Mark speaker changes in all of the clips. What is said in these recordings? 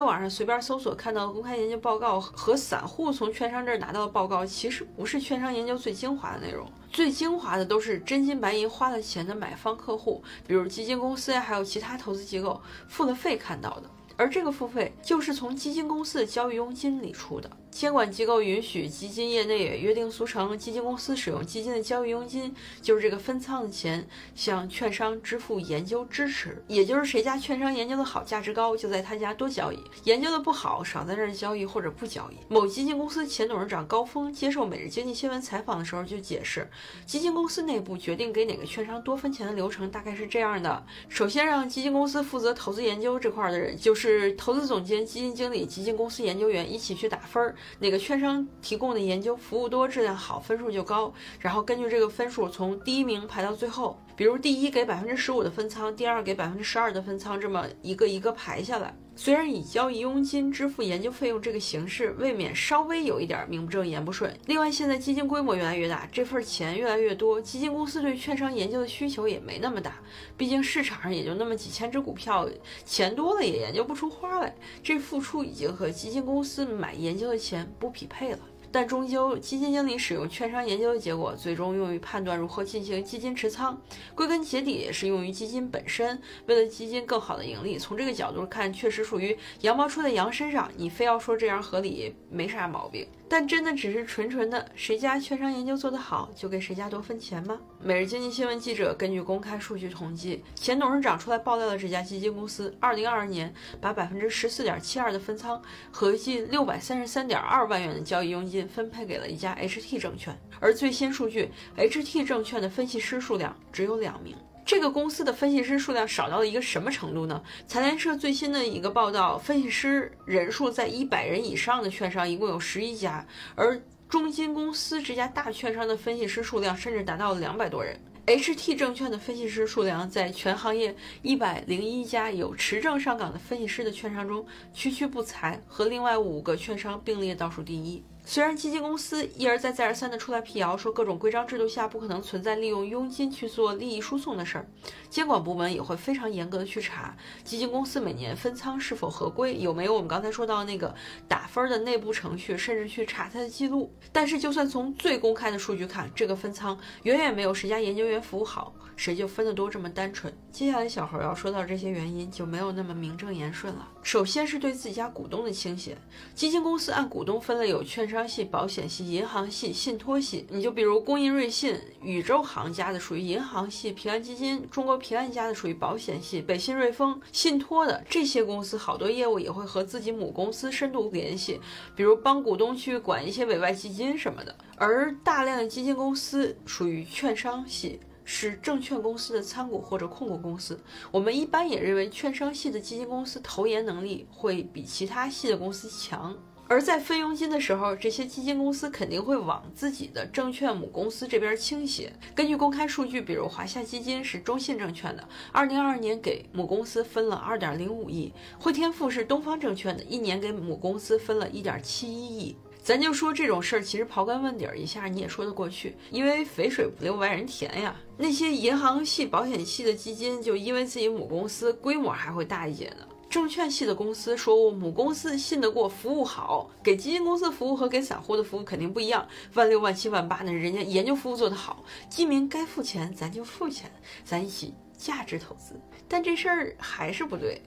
Speaker 1: 在网上随便搜索看到公开研究报告和散户从券商这儿拿到的报告，其实不是券商研究最精华的内容，最精华的都是真金白银花了钱的买方客户，比如基金公司呀，还有其他投资机构付了费看到的，而这个付费就是从基金公司的交易佣金里出的。监管机构允许基金业内也约定俗成，基金公司使用基金的交易佣金，就是这个分仓的钱，向券商支付研究支持。也就是谁家券商研究的好，价值高，就在他家多交易；研究的不好，少在这儿交易或者不交易。某基金公司前董事长高峰接受《每日经济新闻》采访的时候就解释，基金公司内部决定给哪个券商多分钱的流程大概是这样的：首先让基金公司负责投资研究这块的人，就是投资总监、基金经理、基金公司研究员一起去打分儿。哪个券商提供的研究服务多、质量好，分数就高。然后根据这个分数从第一名排到最后，比如第一给百分之十五的分仓，第二给百分之十二的分仓，这么一个一个排下来。虽然以交易佣金支付研究费用这个形式，未免稍微有一点名不正言不顺。另外，现在基金规模越来越大，这份钱越来越多，基金公司对券商研究的需求也没那么大。毕竟市场上也就那么几千只股票，钱多了也研究不出花来。这付出已经和基金公司买研究的钱不匹配了。但终究，基金经理使用券商研究的结果，最终用于判断如何进行基金持仓，归根结底也是用于基金本身。为了基金更好的盈利，从这个角度看，确实属于羊毛出在羊身上。你非要说这样合理，没啥毛病。但真的只是纯纯的谁家券商研究做得好，就给谁家多分钱吗？每日经济新闻记者根据公开数据统计，前董事长出来爆料的这家基金公司，二零二二年把百分之十四点七二的分仓，合计六百三十三点二万元的交易佣金分配给了一家 HT 证券。而最新数据，HT 证券的分析师数量只有两名。这个公司的分析师数量少到了一个什么程度呢？财联社最新的一个报道，分析师人数在一百人以上的券商一共有十一家，而中金公司这家大券商的分析师数量甚至达到了两百多人。HT 证券的分析师数量在全行业一百零一家有持证上岗的分析师的券商中区区不才，和另外五个券商并列倒数第一。虽然基金公司一而再、再而三的出来辟谣，说各种规章制度下不可能存在利用佣金去做利益输送的事儿，监管部门也会非常严格的去查基金公司每年分仓是否合规，有没有我们刚才说到那个打分的内部程序，甚至去查它的记录。但是，就算从最公开的数据看，这个分仓远远没有谁家研究员服务好，谁就分得多这么单纯。接下来，小何要说到这些原因，就没有那么名正言顺了。首先是对自己家股东的倾斜，基金公司按股东分了有券商。商系、保险系、银行系、信托系，你就比如工银瑞信、宇宙行家的属于银行系，平安基金、中国平安家的属于保险系，北信瑞丰信托的这些公司，好多业务也会和自己母公司深度联系，比如帮股东去管一些委外基金什么的。而大量的基金公司属于券商系，是证券公司的参股或者控股公司。我们一般也认为，券商系的基金公司投研能力会比其他系的公司强。而在分佣金的时候，这些基金公司肯定会往自己的证券母公司这边倾斜。根据公开数据，比如华夏基金是中信证券的，二零二二年给母公司分了二点零五亿；汇添富是东方证券的，一年给母公司分了一点七一亿。咱就说这种事儿，其实刨根问底儿一下你也说得过去，因为肥水不流外人田呀。那些银行系、保险系的基金，就因为自己母公司规模还会大一些呢。证券系的公司说，我母公司信得过，服务好，给基金公司服务和给散户的服务肯定不一样。万六万七万八呢，人家研究服务做得好，基民该付钱，咱就付钱，咱一起价值投资。但这事儿还是不对。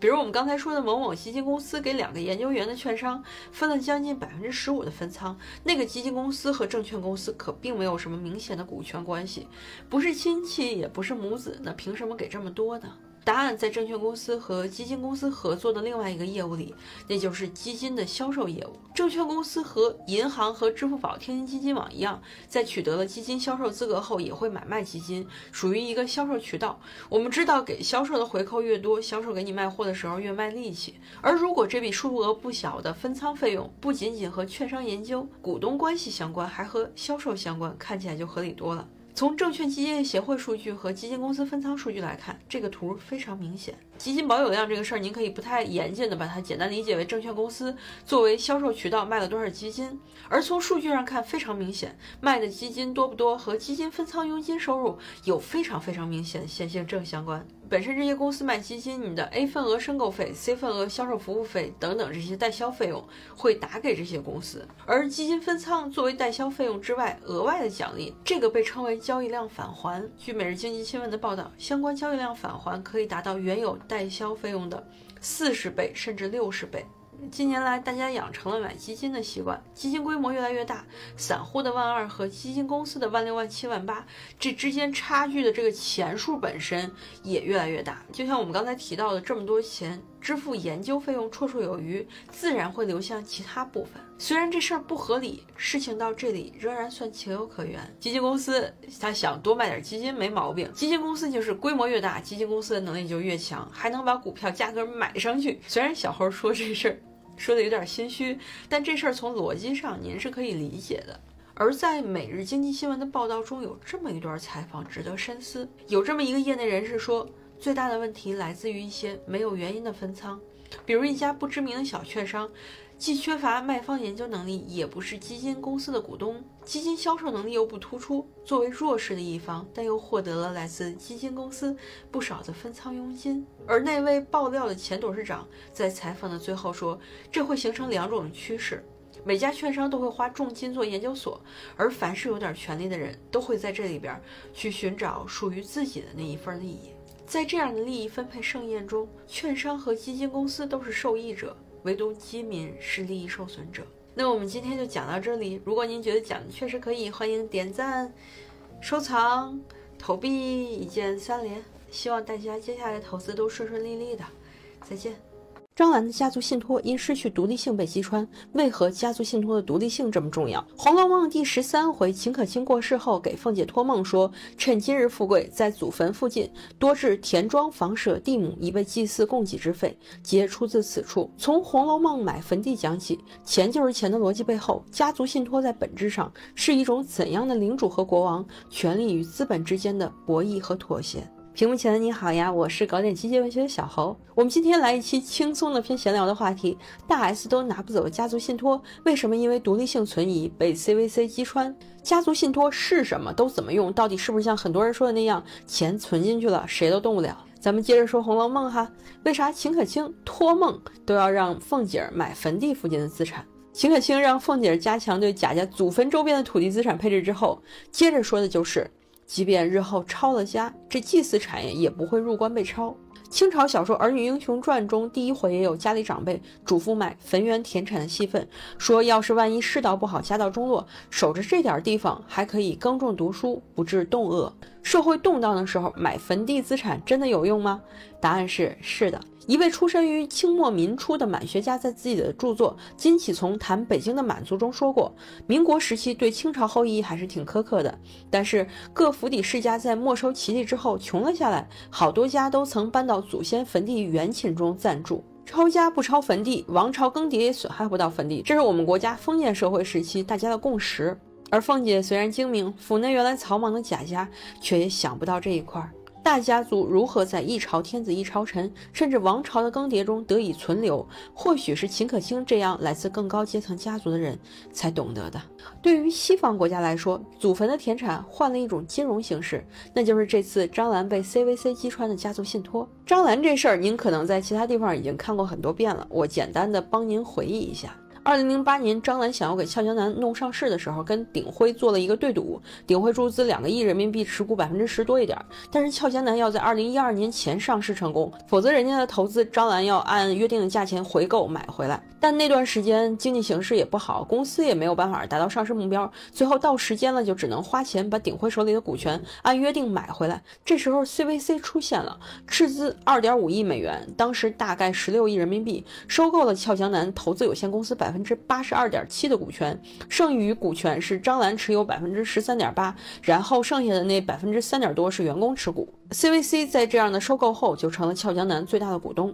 Speaker 1: 比如我们刚才说的某某基金公司给两个研究员的券商分了将近百分之十五的分仓，那个基金公司和证券公司可并没有什么明显的股权关系，不是亲戚，也不是母子，那凭什么给这么多呢？答案在证券公司和基金公司合作的另外一个业务里，那就是基金的销售业务。证券公司和银行和支付宝、天津基金网一样，在取得了基金销售资格后，也会买卖基金，属于一个销售渠道。我们知道，给销售的回扣越多，销售给你卖货的时候越卖力气。而如果这笔数额不小的分仓费用不仅仅和券商研究、股东关系相关，还和销售相关，看起来就合理多了。从证券基金协会数据和基金公司分仓数据来看，这个图非常明显。
Speaker 2: 基金保有量这个事儿，您可以不太严谨的把它简单理解为证券公司作为销售渠道卖了多少基金。而从数据上看，非常明显，卖的基金多不多和基金分仓佣金收入有非常非常明显的线性正相关。本身这些公司卖基金，你的 A 份额申购费、C 份额销售服务费等等这些代销费用会打给这些公司，而基金分仓作为代销费用之外额外的奖励，这个被称为交易量返还。据每日经济新闻的报道，相关交易量返还可以达到原有代销费用的四十倍甚至六十倍。近年来，大家养成了买基金的习惯，基金规模越来越大，散户的万二和基金公司的万六万七万八，这之间差距的这个钱数本身也越来越大。就像我们刚才提到的，这么多钱支付研究费用绰绰有余，自然会流向其他部分。虽然这事儿不合理，事情到这里仍然算情有可原。基金公司他想多卖点基金没毛病，基金公司就是规模越大，基金公司的能力就越强，还能把股票价格买上去。虽然小猴说这事儿。说的有点心虚，但这事儿从逻辑上您是可以理解的。而在每日经济新闻的报道中有这么一段采访，值得深思。有这么一个业内人士说，最大的问题来自于一些没有原因的分仓，比如一家不知名的小券商。既缺乏卖方研究能力，也不是基金公司的股东，基金销售能力又不突出，作为弱势的一方，但又获得了来自基金公司不少的分仓佣金。而那位爆料的前董事长在采访的最后说，这会形成两种趋势：每家券商都会花重金做研究所，而凡是有点权力的人都会在这里边去寻找属于自己的那一份利益。在这样的利益分配盛宴中，券商和基金公司都是受益者。唯独基民是利益受损者。那我们今天就讲到这里。如果您觉得讲的确实可以，欢迎点赞、收藏、投币，一键三连。希望大家接下来投资都顺顺利利的。再见。
Speaker 1: 张兰的家族信托因失去独立性被击穿，为何家族信托的独立性这么重要？《红楼梦》第十三回，秦可卿过世后给凤姐托梦说：“趁今日富贵，在祖坟附近多置田庄房舍地亩，以备祭祀供给之费。”皆出自此处。从《红楼梦》买坟地讲起，钱就是钱的逻辑背后，家族信托在本质上是一种怎样的领主和国王权力与资本之间的博弈和妥协？屏幕前的你好呀，我是搞点机械文学的小侯。我们今天来一期轻松的偏闲聊的话题：大 S 都拿不走家族信托，为什么因为独立性存疑被 CVC 击穿？家族信托是什么？都怎么用？到底是不是像很多人说的那样，钱存进去了谁都动不了？咱们接着说《红楼梦》哈，为啥秦可卿托梦都要让凤姐儿买坟地附近的资产？秦可卿让凤姐儿加强对贾家祖坟周边的土地资产配置之后，接着说的就是。即便日后抄了家，这祭祀产业也不会入关被抄。清朝小说《儿女英雄传》中第一回也有家里长辈嘱咐买坟园田产的戏份，说要是万一世道不好，家道中落，守着这点地方还可以耕种读书，不致冻饿。社会动荡的时候，买坟地资产真的有用吗？答案是是的。一位出身于清末民初的满学家在自己的著作《金启从谈北京的满族》中说过，民国时期对清朝后裔还是挺苛刻的，但是各府邸世家在没收其地之后穷了下来，好多家都曾搬到祖先坟地原寝中暂住。抄家不抄坟地，王朝更迭也损害不到坟地，这是我们国家封建社会时期大家的共识。而凤姐虽然精明，府内原来草莽的贾家却也想不到这一块儿。大家族如何在一朝天子一朝臣，甚至王朝的更迭中得以存留，或许是秦可卿这样来自更高阶层家族的人才懂得的。对于西方国家来说，祖坟的田产换了一种金融形式，那就是这次张兰被 CVC 击穿的家族信托。张兰这事儿，您可能在其他地方已经看过很多遍了，我简单的帮您回忆一下。二零零八年，张兰想要给俏江南弄上市的时候，跟鼎晖做了一个对赌，鼎晖注资两个亿人民币，持股百分之十多一点。但是俏江南要在二零一二年前上市成功，否则人家的投资张兰要按约定的价钱回购买回来。但那段时间经济形势也不好，公司也没有办法达到上市目标，最后到时间了就只能花钱把鼎晖手里的股权按约定买回来。这时候 CVC 出现了，斥资二点五亿美元，当时大概十六亿人民币，收购了俏江南投资有限公司百分。百分之八十二点七的股权，剩余股权是张兰持有百分之十三点八，然后剩下的那百分之三点多是员工持股。CVC 在这样的收购后就成了俏江南最大的股东。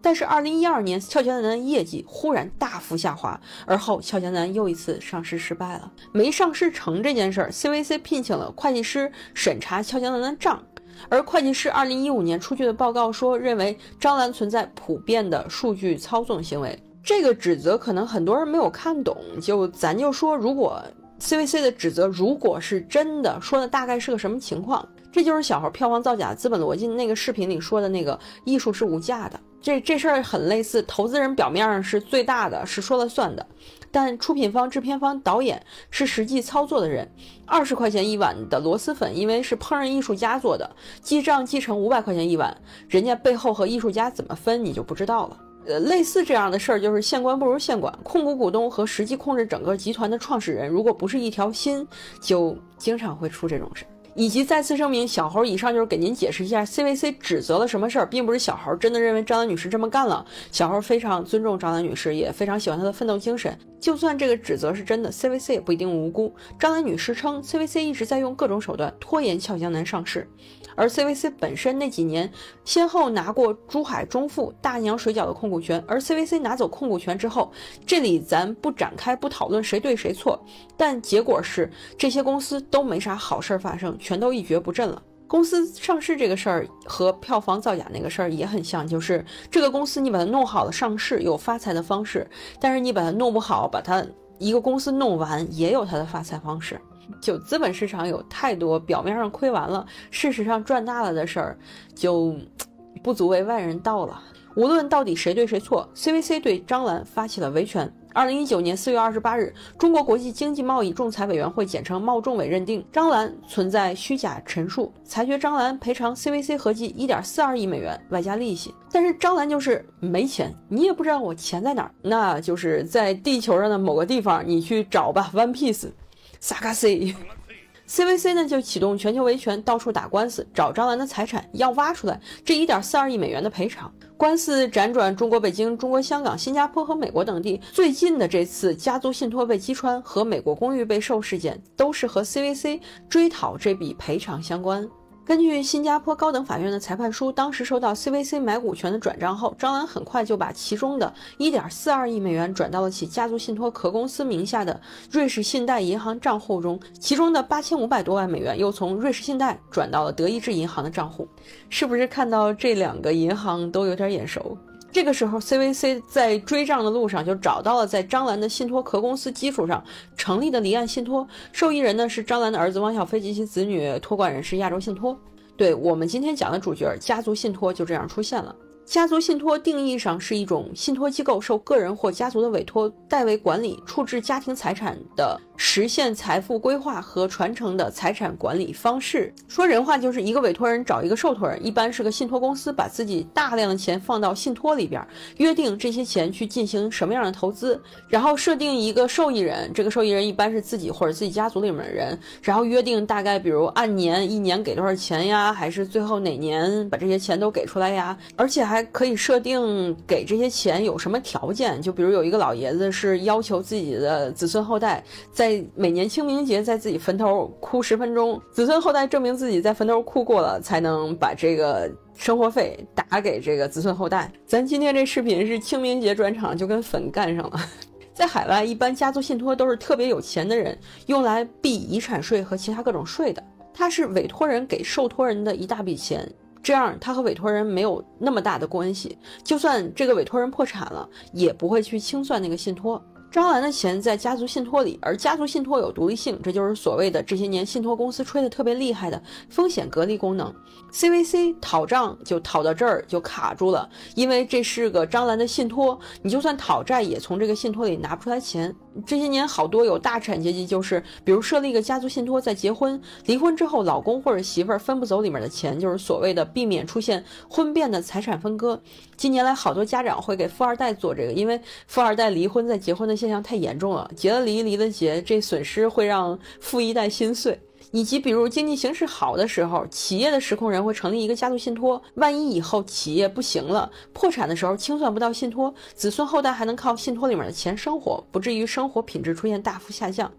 Speaker 1: 但是二零一二年，俏江南的业绩忽然大幅下滑，而后俏江南又一次上市失败了。没上市成这件事儿，CVC 聘请了会计师审查俏江南的账。而会计师二零一五年出具的报告说，认为张兰存在普遍的数据操纵行为。这个指责可能很多人没有看懂，就咱就说，如果 CVC 的指责如果是真的，说的大概是个什么情况？这就是小猴票房造假资本逻辑那个视频里说的那个艺术是无价的。这这事儿很类似，投资人表面上是最大的，是说了算的，但出品方、制片方、导演是实际操作的人。二十块钱一碗的螺蛳粉，因为是烹饪艺术家做的，记账记成五百块钱一碗，人家背后和艺术家怎么分，你就不知道了。呃，类似这样的事儿，就是县官不如县管，控股股东和实际控制整个集团的创始人，如果不是一条心，就经常会出这种事儿。以及再次声明，小猴以上就是给您解释一下，CVC 指责了什么事儿，并不是小猴真的认为张兰女士这么干了。小猴非常尊重张兰女士，也非常喜欢她的奋斗精神。就算这个指责是真的，CVC 也不一定无辜。张兰女士称，CVC 一直在用各种手段拖延俏江南上市。而 CVC 本身那几年先后拿过珠海中富、大娘水饺的控股权，而 CVC 拿走控股权之后，这里咱不展开不讨论谁对谁错，但结果是这些公司都没啥好事儿发生，全都一蹶不振了。公司上市这个事儿和票房造假那个事儿也很像，就是这个公司你把它弄好了上市有发财的方式，但是你把它弄不好，把它一个公司弄完也有它的发财方式。就资本市场有太多表面上亏完了，事实上赚大了的事儿，就不足为外人道了。无论到底谁对谁错，CVC 对张兰发起了维权。二零一九年四月二十八日，中国国际经济贸易仲裁委员会（简称贸仲委）认定张兰存在虚假陈述，裁决张兰赔偿 CVC 合计一点四二亿美元外加利息。但是张兰就是没钱，你也不知道我钱在哪儿，那就是在地球上的某个地方，你去找吧。One Piece。萨卡 CVC 呢就启动全球维权，到处打官司，找张兰的财产，要挖出来这一点四二亿美元的赔偿。官司辗转中国北京、中国香港、新加坡和美国等地。最近的这次家族信托被击穿和美国公寓被售事件，都是和 CVC 追讨这笔赔偿相关。根据新加坡高等法院的裁判书，当时收到 CVC 买股权的转账后，张兰很快就把其中的一点四二亿美元转到了其家族信托壳公司名下的瑞士信贷银行账户中，其中的八千五百多万美元又从瑞士信贷转到了德意志银行的账户。是不是看到这两个银行都有点眼熟？这个时候，CVC 在追账的路上就找到了在张兰的信托壳公司基础上成立的离岸信托，受益人呢是张兰的儿子汪小菲及其子女，托管人是亚洲信托。对我们今天讲的主角家族信托就这样出现了。家族信托定义上是一种信托机构受个人或家族的委托，代为管理、处置家庭财产的。实现财富规划和传承的财产管理方式，说人话就是一个委托人找一个受托人，一般是个信托公司，把自己大量的钱放到信托里边，约定这些钱去进行什么样的投资，然后设定一个受益人，这个受益人一般是自己或者自己家族里面的人，然后约定大概比如按年一年给多少钱呀，还是最后哪年把这些钱都给出来呀，而且还还可以设定给这些钱有什么条件，就比如有一个老爷子是要求自己的子孙后代在每年清明节在自己坟头哭十分钟，子孙后代证明自己在坟头哭过了，才能把这个生活费打给这个子孙后代。咱今天这视频是清明节专场，就跟坟干上了。在海外，一般家族信托都是特别有钱的人用来避遗产税和其他各种税的。它是委托人给受托人的一大笔钱，这样他和委托人没有那么大的关系，就算这个委托人破产了，也不会去清算那个信托。张兰的钱在家族信托里，而家族信托有独立性，这就是所谓的这些年信托公司吹的特别厉害的风险隔离功能。CVC 讨账就讨到这儿就卡住了，因为这是个张兰的信托，你就算讨债也从这个信托里拿不出来钱。这些年好多有大产阶级，就是比如设立一个家族信托，在结婚、离婚之后，老公或者媳妇儿分不走里面的钱，就是所谓的避免出现婚变的财产分割。近年来，好多家长会给富二代做这个，因为富二代离婚再结婚的现象太严重了，结了离，离了结，这损失会让富一代心碎。以及比如经济形势好的时候，企业的实控人会成立一个家族信托，万一以后企业不行了，破产的时候清算不到信托，子孙后代还能靠信托里面的钱生活，不至于生活品质出现大幅下降。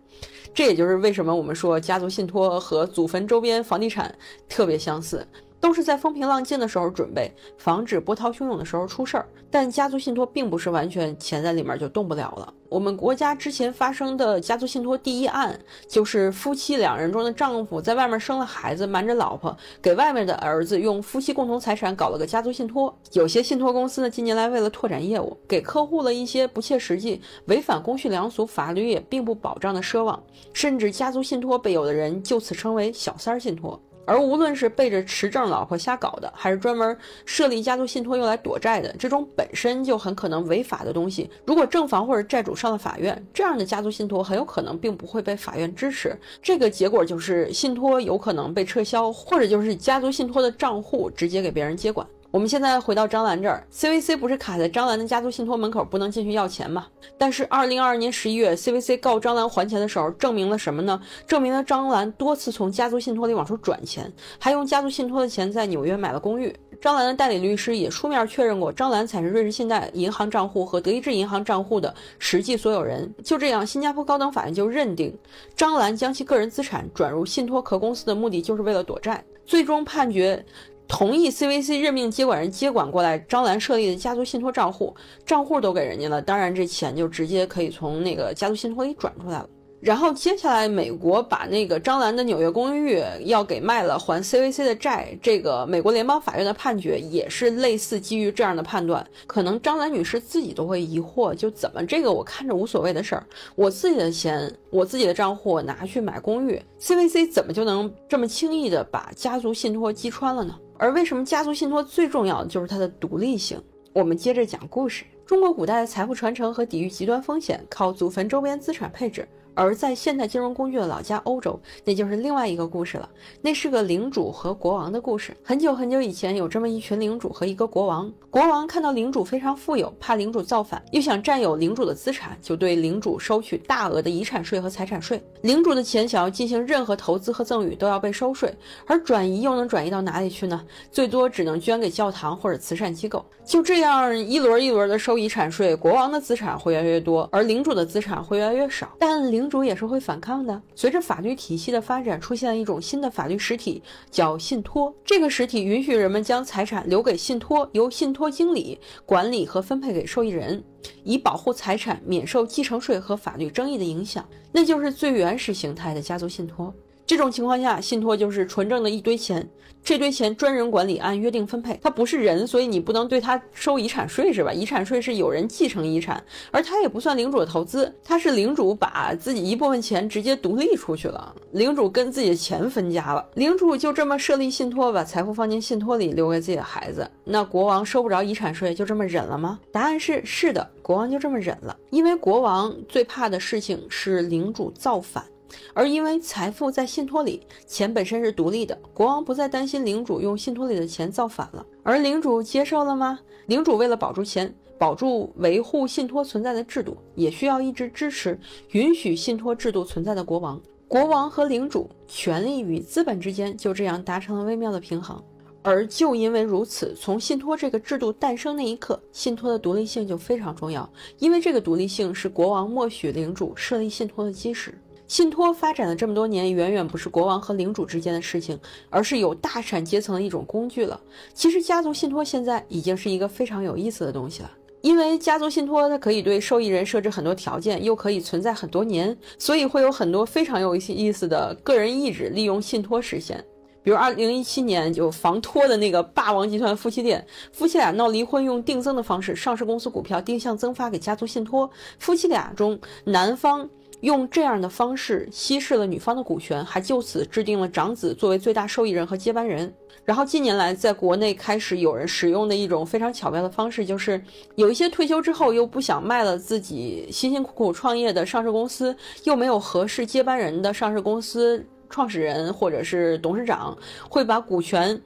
Speaker 1: 这也就是为什么我们说家族信托和祖坟周边房地产特别相似。都是在风平浪静的时候准备，防止波涛汹涌的时候出事儿。但家族信托并不是完全钱在里面就动不了了。我们国家之前发生的家族信托第一案，就是夫妻两人中的丈夫在外面生了孩子，瞒着老婆给外面的儿子用夫妻共同财产搞了个家族信托。有些信托公司呢，近年来为了拓展业务，给客户了一些不切实际、违反公序良俗、法律也并不保障的奢望，甚至家族信托被有的人就此称为“小三儿信托”。而无论是背着持证老婆瞎搞的，还是专门设立家族信托用来躲债的，这种本身就很可能违法的东西，如果正房或者债主上了法院，这样的家族信托很有可能并不会被法院支持。这个结果就是信托有可能被撤销，或者就是家族信托的账户直接给别人接管。我们现在回到张兰这儿，CVC 不是卡在张兰的家族信托门口不能进去要钱吗？但是二零二二年十一月，CVC 告张兰还钱的时候，证明了什么呢？证明了张兰多次从家族信托里往出转钱，还用家族信托的钱在纽约买了公寓。张兰的代理律师也书面确认过，张兰才是瑞士信贷银行账户和德意志银行账户的实际所有人。就这样，新加坡高等法院就认定，张兰将其个人资产转入信托壳公司的目的就是为了躲债，最终判决。同意 CVC 任命接管人接管过来张兰设立的家族信托账户，账户都给人家了，当然这钱就直接可以从那个家族信托里转出来了。然后接下来，美国把那个张兰的纽约公寓要给卖了，还 CVC 的债。这个美国联邦法院的判决也是类似基于这样的判断。可能张兰女士自己都会疑惑，就怎么这个我看着无所谓的事儿，我自己的钱，我自己的账户拿去买公寓，CVC 怎么就能这么轻易的把家族信托击穿了呢？而为什么家族信托最重要的就是它的独立性？我们接着讲故事。中国古代的财富传承和抵御极端风险，靠祖坟周边资产配置。而在现代金融工具的老家欧洲，那就是另外一个故事了。那是个领主和国王的故事。很久很久以前，有这么一群领主和一个国王。国王看到领主非常富有，怕领主造反，又想占有领主的资产，就对领主收取大额的遗产税和财产税。领主的钱想要进行任何投资和赠与，都要被收税，而转移又能转移到哪里去呢？最多只能捐给教堂或者慈善机构。就这样一轮一轮的收遗产税，国王的资产会越来越多，而领主的资产会越来越少。但领领主也是会反抗的。随着法律体系的发展，出现了一种新的法律实体，叫信托。这个实体允许人们将财产留给信托，由信托经理管理和分配给受益人，以保护财产免受继承税和法律争议的影响。那就是最原始形态的家族信托。这种情况下，信托就是纯正的一堆钱，这堆钱专人管理，按约定分配。他不是人，所以你不能对他收遗产税，是吧？遗产税是有人继承遗产，而他也不算领主的投资，他是领主把自己一部分钱直接独立出去了，领主跟自己的钱分家了。领主就这么设立信托，把财富放进信托里，留给自己的孩子。那国王收不着遗产税，就这么忍了吗？答案是是的，国王就这么忍了，因为国王最怕的事情是领主造反。而因为财富在信托里，钱本身是独立的，国王不再担心领主用信托里的钱造反了。而领主接受了吗？领主为了保住钱，保住维护信托存在的制度，也需要一直支持、允许信托制度存在的国王。国王和领主权力与资本之间就这样达成了微妙的平衡。而就因为如此，从信托这个制度诞生那一刻，信托的独立性就非常重要，因为这个独立性是国王默许领主设立信托的基石。信托发展了这么多年，远远不是国王和领主之间的事情，而是有大产阶层的一种工具了。其实，家族信托现在已经是一个非常有意思的东西了，因为家族信托它可以对受益人设置很多条件，又可以存在很多年，所以会有很多非常有意思的个人意志利用信托实现。比如，二零一七年就防托的那个霸王集团夫妻店，夫妻俩闹离婚，用定增的方式，上市公司股票定向增发给家族信托，夫妻俩中男方。用这样的方式稀释了女方的股权，还就此制定了长子作为最大受益人和接班人。然后近年来，在国内开始有人使用的一种非常巧妙的方式，就是有一些退休之后又不想卖了自己辛辛苦苦创业的上市公司，又没有合适接班人的上市公司创始人或者是董事长，会把股权。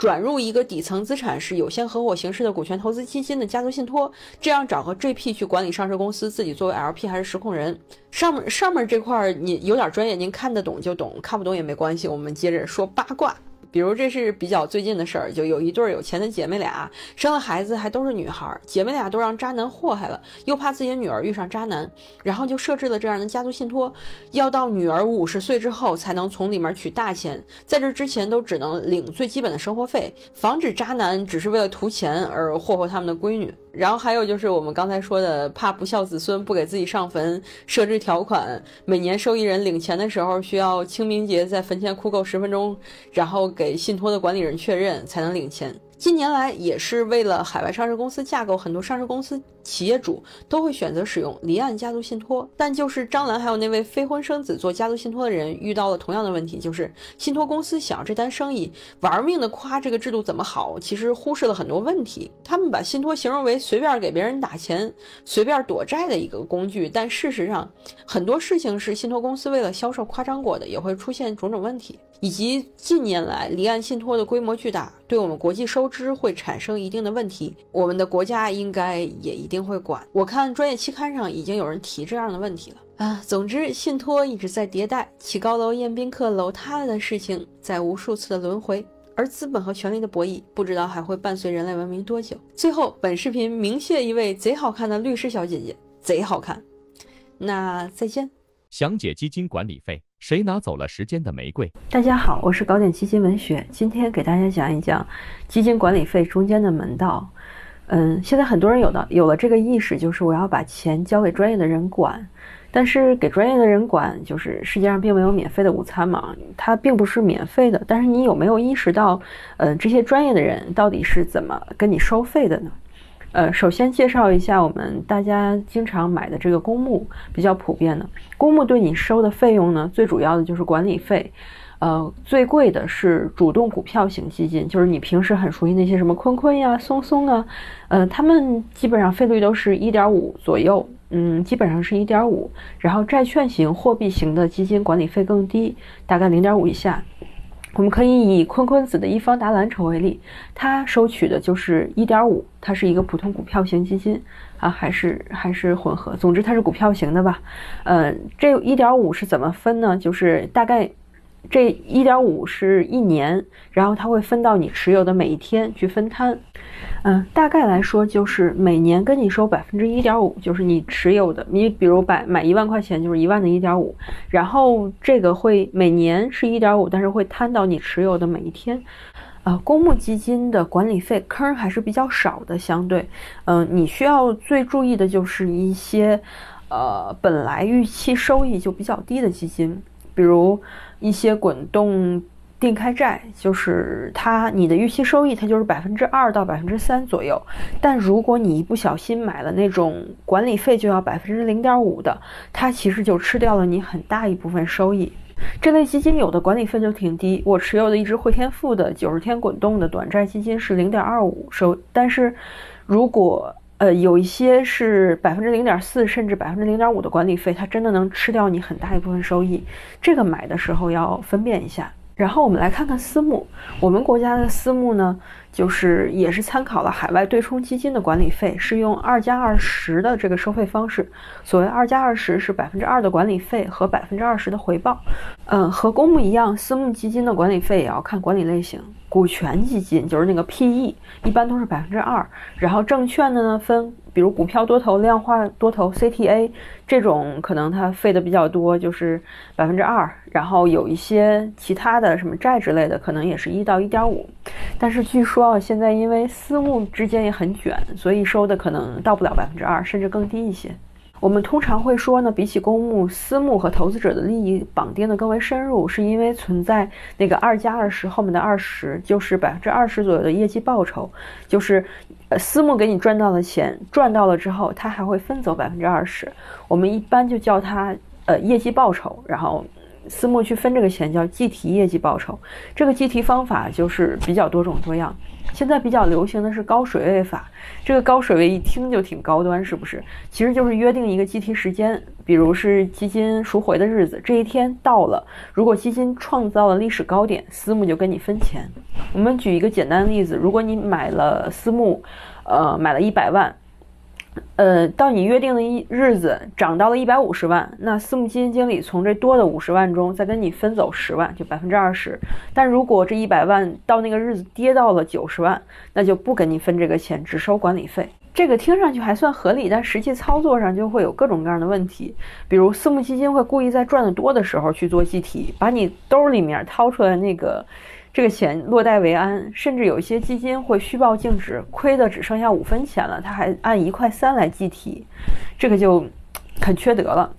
Speaker 1: 转入一个底层资产是有限合伙形式的股权投资基金的家族信托，这样找个 GP 去管理上市公司，自己作为 LP 还是实控人。上面上面这块你有点专业，您看得懂就懂，看不懂也没关系。我们接着说八卦。比如这是比较最近的事儿，就有一对有钱的姐妹俩生了孩子，还都是女孩，姐妹俩都让渣男祸害了，又怕自己的女儿遇上渣男，然后就设置了这样的家族信托，要到女儿五十岁之后才能从里面取大钱，在这之前都只能领最基本的生活费，防止渣男只是为了图钱而霍霍他们的闺女。然后还有就是我们刚才说的，怕不孝子孙不给自己上坟，设置条款，每年受益人领钱的时候需要清明节在坟前哭够十分钟，然后给信托的管理人确认才能领钱。近年来也是为了海外上市公司架构，很多上市公司企业主都会选择使用离岸家族信托。但就是张兰还有那位非婚生子做家族信托的人遇到了同样的问题，就是信托公司想要这单生意，玩命的夸这个制度怎么好，其实忽视了很多问题。他们把信托形容为随便给别人打钱、随便躲债的一个工具，但事实上很多事情是信托公司为了销售夸张过的，也会出现种种问题。以及近年来离岸信托的规模巨大，对我们国际收支会产生一定的问题，我们的国家应该也一定会管。我看专业期刊上已经有人提这样的问题了啊。总之，信托一直在迭代，起高楼宴宾客楼塌了的事情在无数次的轮回，而资本和权力的博弈不知道还会伴随人类文明多久。最后，本视频鸣谢一位贼好看的律师小姐姐，贼好看。那再见。
Speaker 3: 详解基金管理费。谁拿走了时间的玫瑰？
Speaker 1: 大家好，我是搞点基金文学，今天给大家讲一讲基金管理费中间的门道。嗯，现在很多人有的有了这个意识，就是我要把钱交给专业的人管。但是给专业的人管，就是世界上并没有免费的午餐嘛，它并不是免费的。但是你有没有意识到，嗯，这些专业的人到底是怎么跟你收费的呢？呃，首先介绍一下我们大家经常买的这个公募，比较普遍的公募对你收的费用呢，最主要的就是管理费。呃，最贵的是主动股票型基金，就是你平时很熟悉那些什么坤坤呀、松松啊，呃，他们基本上费率都是一点五左右，嗯，基本上是一点五。然后债券型、货币型的基金管理费更低，大概零点五以下。我们可以以坤坤子的一方达蓝筹为例，它收取的就是一点五，它是一个普通股票型基金啊，还是还是混合，总之它是股票型的吧。呃，这一点五是怎么分呢？就是大概。这一点五是一年，然后它会分到你持有的每一天去分摊，嗯，大概来说就是每年跟你收百分之一点五，就是你持有的，你比如买买一万块钱就是一万的一点五，然后这个会每年是一点五，但是会摊到你持有的每一天，呃，公募基金的管理费坑还是比较少的，相对，嗯，你需要最注意的就是一些，呃，本来预期收益就比较低的基金，比如。一些滚动定开债，就是它你的预期收益，它就是百分之二到百分之三左右。但如果你一不小心买了那种管理费就要百分之零点五的，它其实就吃掉了你很大一部分收益。这类基金有的管理费就挺低，我持有的一只汇添富的九十天滚动的短债基金是零点二五收，但是如果呃，有一些是百分之零点四，甚至百分之零点五的管理费，它真的能吃掉你很大一部分收益。这个买的时候要分辨一下。然后我们来看看私募，我们国家的私募呢，就是也是参考了海外对冲基金的管理费，是用二加二十的这个收费方式。所谓二加二十是百分之二的管理费和百分之二十的回报。嗯，和公募一样，私募基金的管理费也要看管理类型。股权基金就是那个 PE，一般都是百分之二。然后证券的呢分。比如股票多头、量化多头、CTA 这种，可能它费的比较多，就是百分之二。然后有一些其他的什么债之类的，可能也是一到一点五。但是据说啊，现在因为私募之间也很卷，所以收的可能到不了百分之二，甚至更低一些。我们通常会说呢，比起公募，私募和投资者的利益绑定的更为深入，是因为存在那个二加二十后面的二十，就是百分之二十左右的业绩报酬，就是，私募给你赚到的钱，赚到了之后，他还会分走百分之二十，我们一般就叫它呃业绩报酬，然后。私募去分这个钱叫计提业绩报酬，这个计提方法就是比较多种多样。现在比较流行的是高水位法，这个高水位一听就挺高端，是不是？其实就是约定一个计提时间，比如是基金赎回的日子，这一天到了，如果基金创造了历史高点，私募就跟你分钱。我们举一个简单的例子，如果你买了私募，呃，买了一百万。呃，到你约定的一日子涨到了一百五十万，那私募基金经理从这多的五十万中再跟你分走十万，就百分之二十。但如果这一百万到那个日子跌到了九十万，那就不跟你分这个钱，只收管理费。这个听上去还算合理，但实际操作上就会有各种各样的问题。比如私募基金会故意在赚的多的时候去做计提，把你兜里面掏出来那个。这个钱落袋为安，甚至有一些基金会虚报净值，亏的只剩下五分钱了，他还按一块三来计提，这个就很缺德了。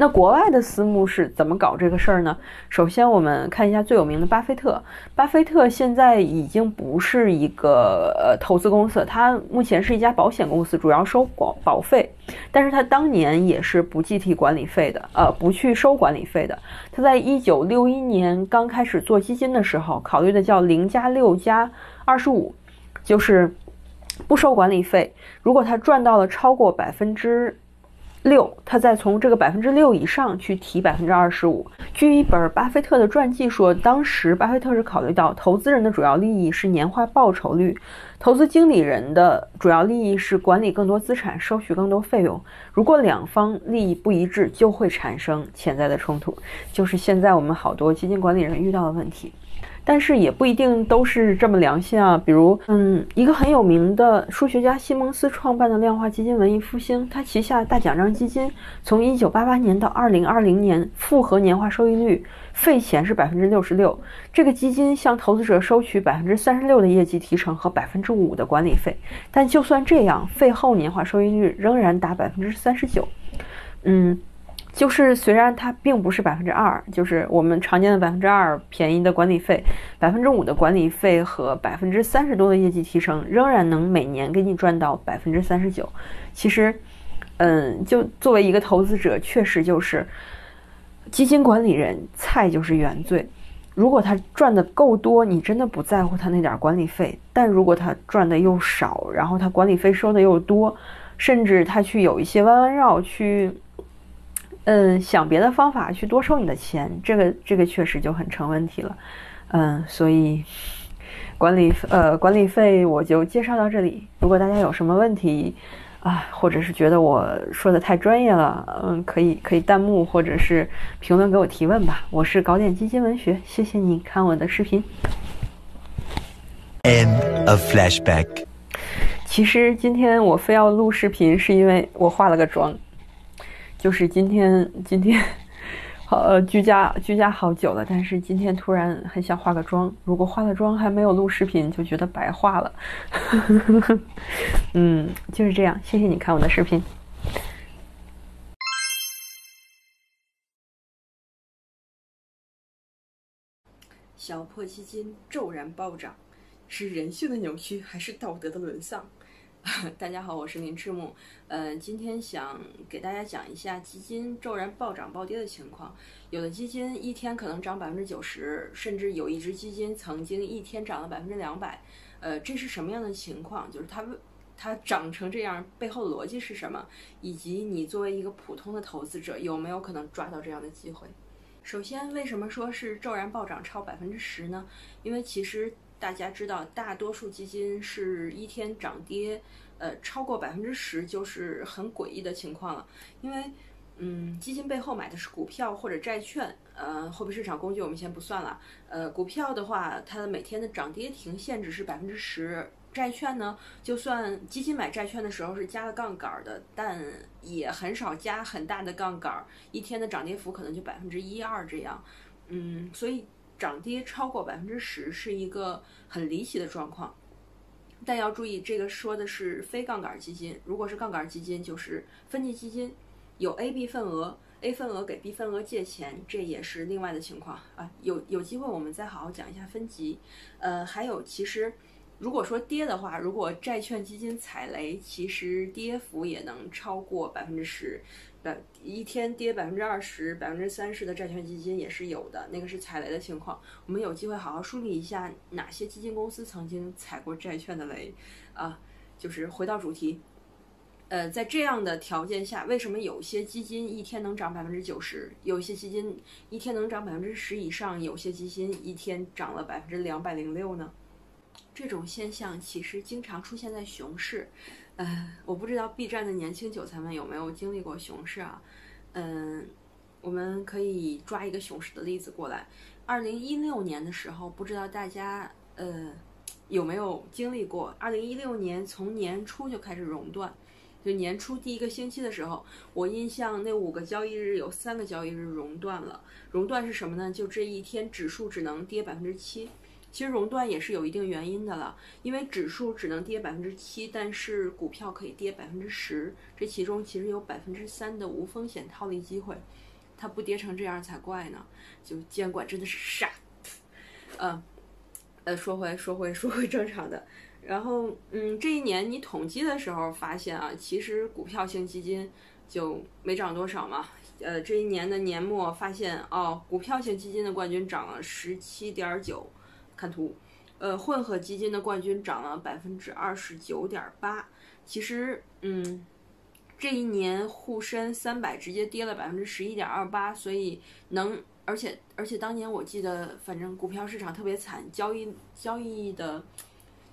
Speaker 1: 那国外的私募是怎么搞这个事儿呢？首先，我们看一下最有名的巴菲特。巴菲特现在已经不是一个呃投资公司，他目前是一家保险公司，主要收保保费。但是他当年也是不计提管理费的，呃，不去收管理费的。他在一九六一年刚开始做基金的时候，考虑的叫零加六加二十五，就是不收管理费。如果他赚到了超过百分之。六，他再从这个百分之六以上去提百分之二十五。据一本巴菲特的传记说，当时巴菲特是考虑到投资人的主要利益是年化报酬率，投资经理人的主要利益是管理更多资产，收取更多费用。如果两方利益不一致，就会产生潜在的冲突，就是现在我们好多基金管理人遇到的问题。但是也不一定都是这么良心啊，比如，嗯，一个很有名的数学家西蒙斯创办的量化基金文艺复兴，他旗下大奖章基金从一九八八年到二零二零年复合年化收益率费钱是百分之六十六，这个基金向投资者收取百分之三十六的业绩提成和百分之五的管理费，但就算这样，费后年化收益率仍然达百分之三十九，嗯。就是虽然它并不是百分之二，就是我们常见的百分之二便宜的管理费，百分之五的管理费和百分之三十多的业绩提成，仍然能每年给你赚到百分之三十九。其实，嗯，就作为一个投资者，确实就是基金管理人菜就是原罪。如果他赚的够多，你真的不在乎他那点管理费；但如果他赚的又少，然后他管理费收的又多，甚至他去有一些弯弯绕去。嗯，想别的方法去多收你的钱，这个这个确实就很成问题了。嗯，所以管理呃管理费我就介绍到这里。如果大家有什么问题啊，或者是觉得我说的太专业了，嗯，可以可以弹幕或者是评论给我提问吧。我是搞点基金文学，谢谢你看我的视频。End of flashback。其实今天我非要录视频，是因为我化了个妆。就是今天，今天，好呃，居家居家好久了，但是今天突然很想化个妆。如果化了妆还没有录视频，就觉得白化了。嗯，就是这样。谢谢你看我的视频。
Speaker 2: 小破基金骤然暴涨，是人性的扭曲，还是道德的沦丧？大家好，我是林赤木。呃，今天想给大家讲一下基金骤然暴涨暴跌的情况。有的基金一天可能涨百分之九十，甚至有一只基金曾经一天涨了百分之两百。呃，这是什么样的情况？就是它它涨成这样背后的逻辑是什么？以及你作为一个普通的投资者有没有可能抓到这样的机会？首先，为什么说是骤然暴涨超百分之十呢？因为其实。大家知道，大多数基金是一天涨跌，呃，超过百分之十就是很诡异的情况了。因为，嗯，基金背后买的是股票或者债券，呃，货币市场工具我们先不算了。呃，股票的话，它的每天的涨跌停限制是百分之十；债券呢，就算基金买债券的时候是加了杠杆的，但也很少加很大的杠杆，一天的涨跌幅可能就百分之一二这样。嗯，所以。涨跌超过百分之十是一个很离奇的状况，但要注意，这个说的是非杠杆基金。如果是杠杆基金，就是分级基金，有 A、B 份额，A 份额给 B 份额借钱，这也是另外的情况啊。有有机会我们再好好讲一下分级。呃，还有，其实如果说跌的话，如果债券基金踩雷，其实跌幅也能超过百分之十。百一天跌百分之二十、百分之三十的债券基金也是有的，那个是踩雷的情况。我们有机会好好梳理一下哪些基金公司曾经踩过债券的雷啊。就是回到主题，呃，在这样的条件下，为什么有些基金一天能涨百分之九十，有些基金一天能涨百分之十以上，有些基金一天涨了百分之两百零六呢？这种现象其实经常出现在熊市。
Speaker 1: 呃，我不知道 B 站的年轻韭菜们有没有经历过熊市啊？嗯，我们可以抓一个熊市的例子过来。二零一六年的时候，不知道大家呃有没有经历过？二零一六年从年初就开始熔断，就年初第一个星期的时候，我印象那五个交易日有三个交易日熔断了。熔断是什么呢？就这一天指数只能跌百分之七。其实熔断也是有一定原因的了，因为指数只能跌百分之七，但是股票可以跌百分之十，这其中其实有百分之三的无风险套利机会，它不跌成这样才怪呢。就监管真的是傻，嗯，呃，说回说回 说回正常的，然后嗯，这一年你统计的时候发现啊，其实股票型基金就没涨多少嘛。呃，这一年的年末发现哦，股票型基金的冠军涨了十七点九。看图，呃，混合基金的冠军涨了百分之二十九点八。其实，嗯，这一年沪深三百直接跌了百分之十一点二八，所以能，而且而且当年我记得，反正股票市场特别惨，交易交易的，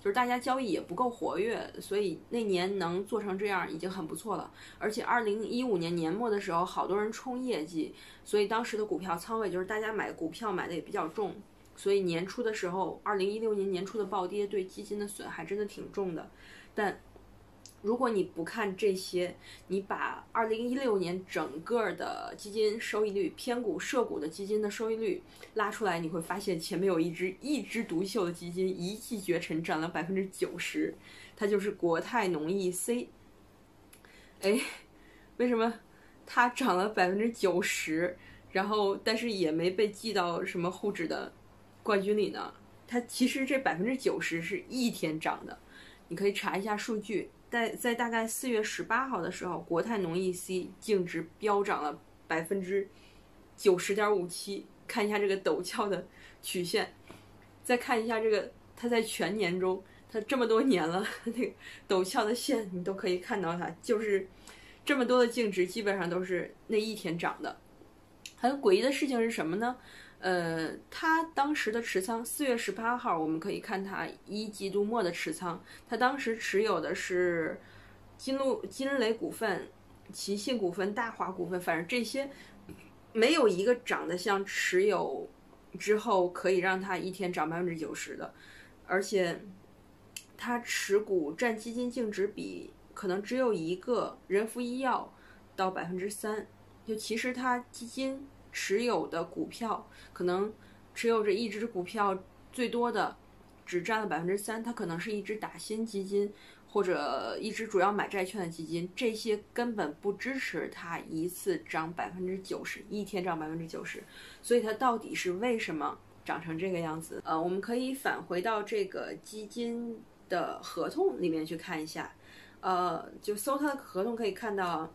Speaker 1: 就是大家交易也不够活跃，所以那年能做成这样已经很不错了。而且二零一五年年末的时候，好多人冲业绩，所以当时的股票仓位就是大家买股票买的也比较重。所以年初的时候，二零一六年年初的暴跌对基金的损害真的挺重的。但如果你不看这些，你把二零一六年整个的基金收益率、偏股涉股的基金的收益率拉出来，你会发现前面有一只一枝独秀的基金一骑绝尘，涨了百分之九十，它就是国泰农业 C。哎，为什么它涨了百分之九十，然后但是也没被记到什么沪指的？冠军里呢，它其实这百分之九十是一天涨的，你可以查一下数据，在在大概四月十八号的时候，国泰农业 C 净值飙涨了百分之九十点五七，看一下这个陡峭的曲线，再看一下这个它在全年中，它这么多年了，那个陡峭的线你都可以看到它，就是这么多的净值基本上都是那一天涨的。很诡异的事情是什么呢？呃，他当时的持仓，四月十八号我们可以看他一季度末的持仓，他当时持有的是金路金雷股份、奇信股份、大华股份，反正这些没有一个涨得像持有之后可以让他一天涨百分之九十的，而且他持股占基金净值比可能只有一个人福医药到百分之三，就其实他基金。持有的股票可能持有着一只股票最多的只占了百分之三，它可能是一只打新基金或者一只主要买债券的基金，这些根本不支持它一次涨百分之九十，一天涨百分之九十，所以它到底是为什么涨成这个样子？呃，我们可以返回到这个基金的合同里面去看一下，呃，就搜它的合同可以看到，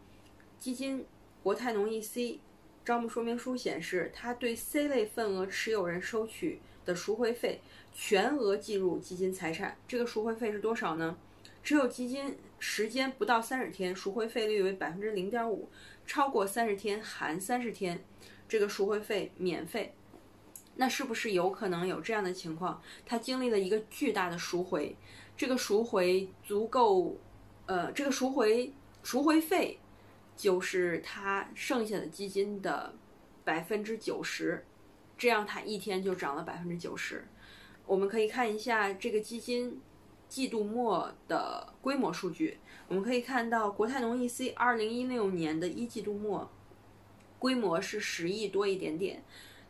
Speaker 1: 基金国泰农业 C。招募说明书显示，他对 C 类份额持有人收取的赎回费全额计入基金财产。这个赎回费是多少呢？持有基金时间不到三十天，赎回费率为百分之零点五；超过三十天含三十天，这个赎回费免费。那是不是有可能有这样的情况？他经历了一个巨大的赎回，这个赎回足够，呃，这个赎回赎回费。就是他剩下的基金的百分之九十，这样他一天就涨了百分之九十。我们可以看一下这个基金季度末的规模数据，我们可以看到国泰农业 C 二零一六年的一季度末规模是十亿多一点点，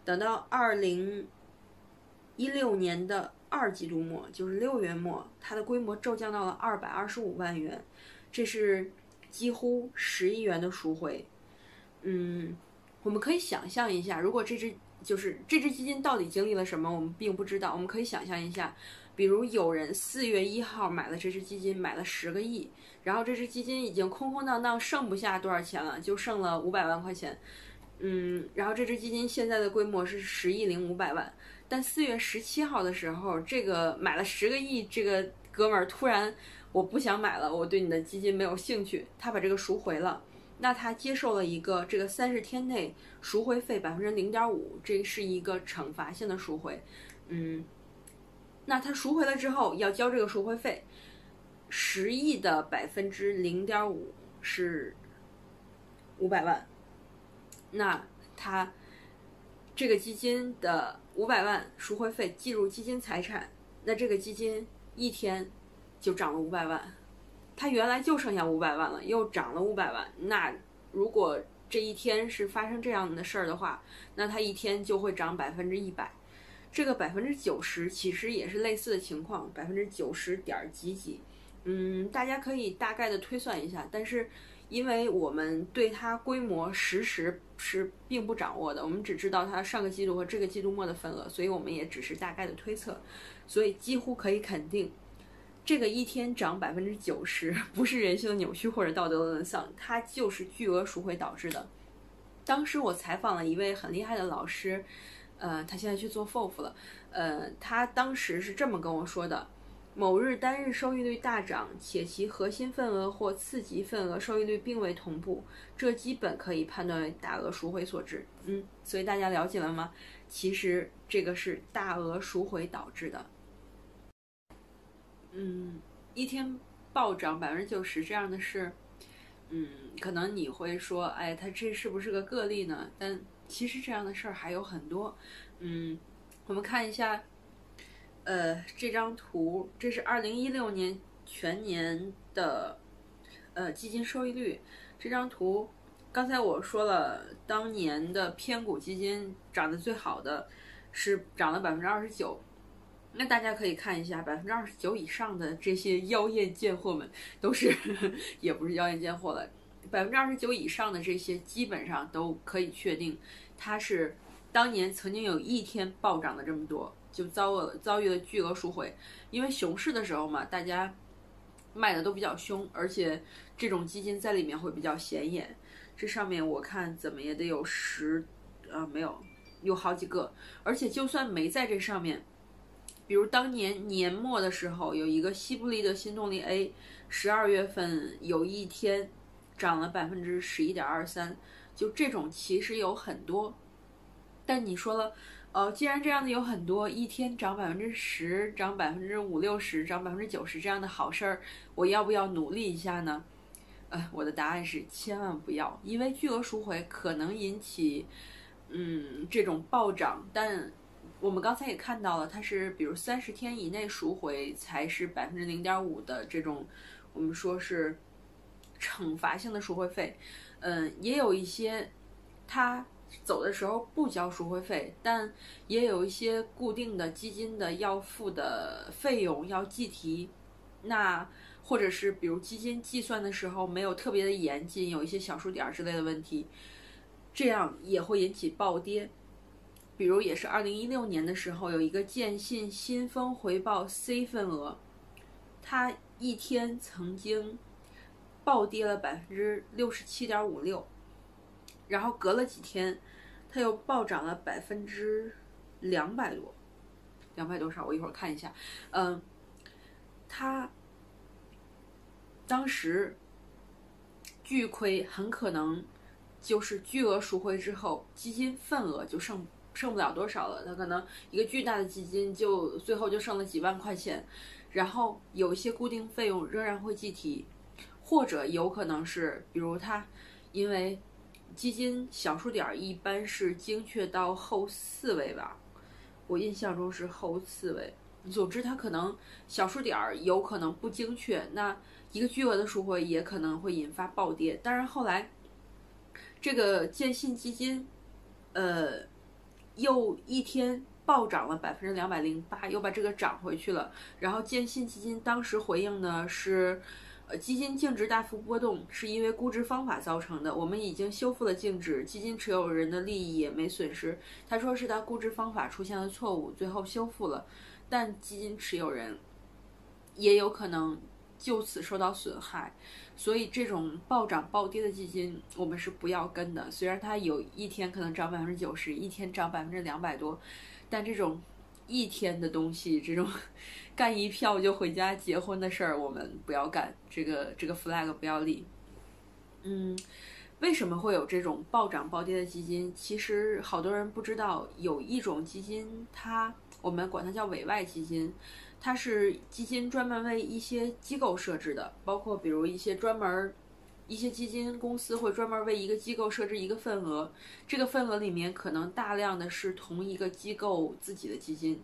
Speaker 1: 等到二零一六年的二季度末，就是六月末，它的规模骤降到了二百二十五万元，这是。几乎十亿元的赎回，嗯，我们可以想象一下，如果这只就是这只基金到底经历了什么，我们并不知道。我们可以想象一下，比如有人四月一号买了这只基金，买了十个亿，然后这只基金已经空空荡荡，剩不下多少钱了，就剩了五百万块钱，嗯，然后这只基金现在的规模是十亿零五百万，但四月十七号的时候，这个买了十个亿这个哥们儿突然。我不想买了，我对你的基金没有兴趣。他把这个赎回了，那他接受了一个这个三十天内赎回费百分之零点五，这是一个惩罚性的赎回。嗯，那他赎回了之后要交这个赎回费，十亿的百分之零点五是五百万，那他这个基金的五百万赎回费计入基金财产，那这个基金一天就涨了五百万，它原来就剩下五百万了，又涨了五百万，那如果这一天是发生这样的事儿的话，那它一天就会涨百分之一百。这个百分之九十其实也是类似的情况，百分之九十点几几。嗯，大家可以大概的推算一下，但是因为我们对它规模实时是并不掌握的，我们只知道它上个季度和这个季度末的份额，所以我们也只是大概的推测，所以几乎可以肯定，这个一天涨百分之九十 不是人性的扭曲或者道德沦丧，它就是巨额赎回导致的。当时我采访了一位很厉害的老师，呃，他现在去做 FOF 了，呃，他当时是这么跟我说的。某日单日收益率大涨，且其核心份额或次级份额收益率并未同步，这基本可以判断为大额赎回所致。嗯，所以大家了解了吗？其实这个是大额赎回导致的。嗯，一天暴涨百分之九十这样的事，嗯，可能你会说，哎，它这是不是个个例呢？但其实这样的事儿还有很多。嗯，我们看一下。呃，这张图这是二零一六年全年的呃基金收益率。这张图刚才我说了，当年的偏股基金涨得最好的是涨了百分之二十九。那大家可以看一下，百分之二十九以上的这些妖艳贱货们都是 也不是妖艳贱货了。百分之二十九以上的这些基本上都可以确定，它是当年曾经有一天暴涨的这么多。就遭了遭遇了巨额赎回，因为熊市的时候嘛，大家卖的都比较凶，而且这种基金在里面会比较显眼。这上面我看怎么也得有十，呃，没有，有好几个。而且就算没在这上面，比如当年年末的时候，有一个西部利的新动力 A，十二月份有一天涨了百分之十一点二三，就这种其实有很多。但你说了。呃，既然这样的有很多，一天涨百分之十、涨百分之五六十、涨百分之九十这样的好事儿，我要不要努力一下呢？呃，我的答案是千万不要，因为巨额赎回可能引起，嗯，这种暴涨。但我们刚才也看到了，它是比如三十天以内赎回才是百分之零点五的这种，我们说是惩罚性的赎回费。嗯，也有一些它。走的时候不交赎回费，但也有一些固定的基金的要付的费用要计提，那或者是比如基金计算的时候没有特别的严谨，有一些小数点之类的问题，这样也会引起暴跌。比如也是二零一六年的时候，有一个建信新丰回报 C 份额，它一天曾经暴跌了百分之六十七点五六。然后隔了几天，它又暴涨了百分之两百多，两百多少？我一会儿看一下。嗯，它当时巨亏，很可能就是巨额赎回之后，基金份额就剩剩不了多少了。它可能一个巨大的基金就最后就剩了几万块钱，然后有一些固定费用仍然会计提，或者有可能是比如它因为。基金小数点一般是精确到后四位吧，我印象中是后四位。总之，它可能小数点有可能不精确，那一个巨额的赎回也可能会引发暴跌。当然，后来这个建信基金，呃，又一天暴涨了百分之两百零八，又把这个涨回去了。然后建信基金当时回应呢是。呃基金净值大幅波动是因为估值方法造成的。我们已经修复了净值，基金持有人的利益也没损失。他说是他估值方法出现了错误，最后修复了，但基金持有人也有可能就此受到损害。所以这种暴涨暴跌的基金，我们是不要跟的。虽然它有一天可能涨百分之九十，一天涨百分之两百多，但这种一天的东西，这种。干一票就回家结婚的事儿，我们不要干。这个这个 flag 不要立。嗯，为什么会有这种暴涨暴跌的基金？其实好多人不知道，有一种基金，它我们管它叫委外基金，它是基金专门为一些机构设置的，包括比如一些专门一些基金公司会专门为一个机构设置一个份额，这个份额里面可能大量的是同一个机构自己的基金，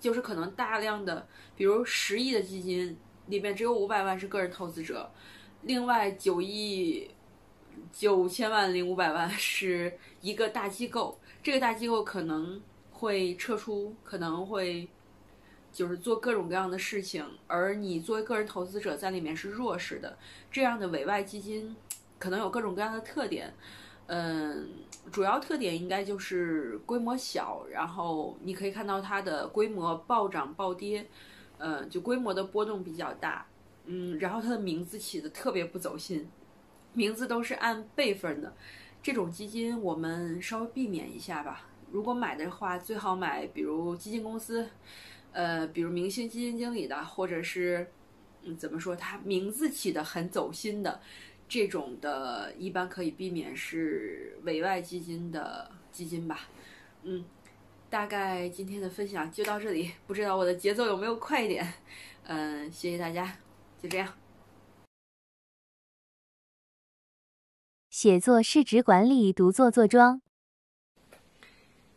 Speaker 1: 就是可能大量的，比如十亿的基金里面只有五百万是个人投资者，另外九亿九千万零五百万 是一个大机构，这个大机构可能会撤出，可能会。就是做各种各样的事情，而你作为个人投资者在里面是弱势的。这样的委外基金可能有各种各样的特点，嗯，主要特点应该就是规模小，然后你可以看到它的规模暴涨暴跌，嗯，就规模的波动比较大，嗯，然后它的名字起的特别不走心，名字都是按辈分的。这种基金我们稍微避免一下吧。如果买的话，最好买比如基金公司。呃，比如明星基金经理的，或者是，嗯，怎么说，他名字起的很走心的，这种的，一般可以避免是委外基金的基金吧。嗯，大概今天的分享就到这里，不知道我的节奏有没有快一点？嗯，谢谢大家，就这样。
Speaker 4: 写作市值管理，独坐坐庄。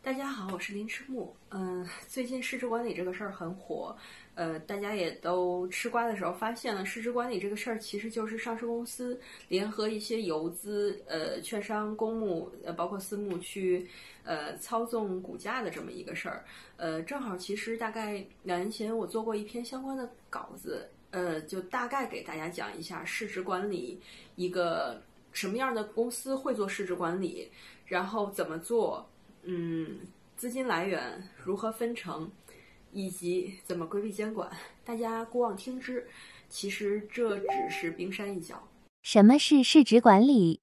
Speaker 1: 大家好，我是林赤木。嗯，最近市值管理这个事儿很火，呃，大家也都吃瓜的时候发现了，市值管理这个事儿其实就是上市公司联合一些游资、呃，券商、公募，呃，包括私募去，呃，操纵股价的这么一个事儿。呃，正好其实大概两年前我做过一篇相关的稿子，呃，就大概给大家讲一下市值管理一个什么样的公司会做市值管理，然后怎么做。嗯，资金来源如何分成，以及怎么规避监管，大家姑妄听之。其实这只是冰山一角。
Speaker 4: 什么是市值管理？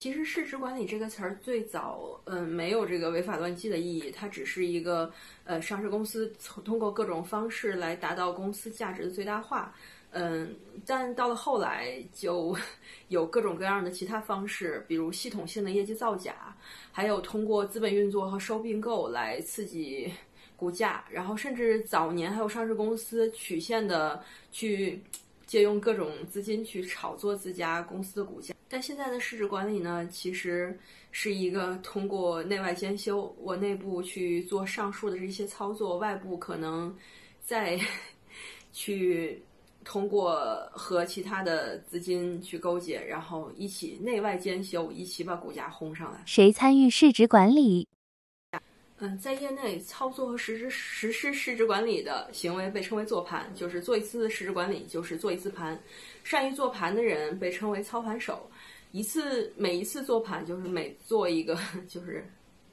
Speaker 1: 其实市值管理这个词儿最早，嗯，没有这个违法乱纪的意义，它只是一个呃，上市公司通过各种方式来达到公司价值的最大化。嗯，但到了后来，就 有各种各样的其他方式，比如系统性的业绩造假，还有通过资本运作和收并购来刺激股价，然后甚至早年还有上市公司曲线的去借用各种资金去炒作自家公司的股价。但现在的市值管理呢，其实是一个通过内外兼修，我内部去做上述的这些操作，外部可能再去。通过和其他的资金去勾结，然后一起内外兼修，一起把股价轰上来。
Speaker 4: 谁参与市值管理？
Speaker 1: 嗯，在业内操作和实施实施市值管理的行为被称为做盘，就是做一次市值管理就是做一次盘。善于做盘的人被称为操盘手。一次每一次做盘就是每做一个就是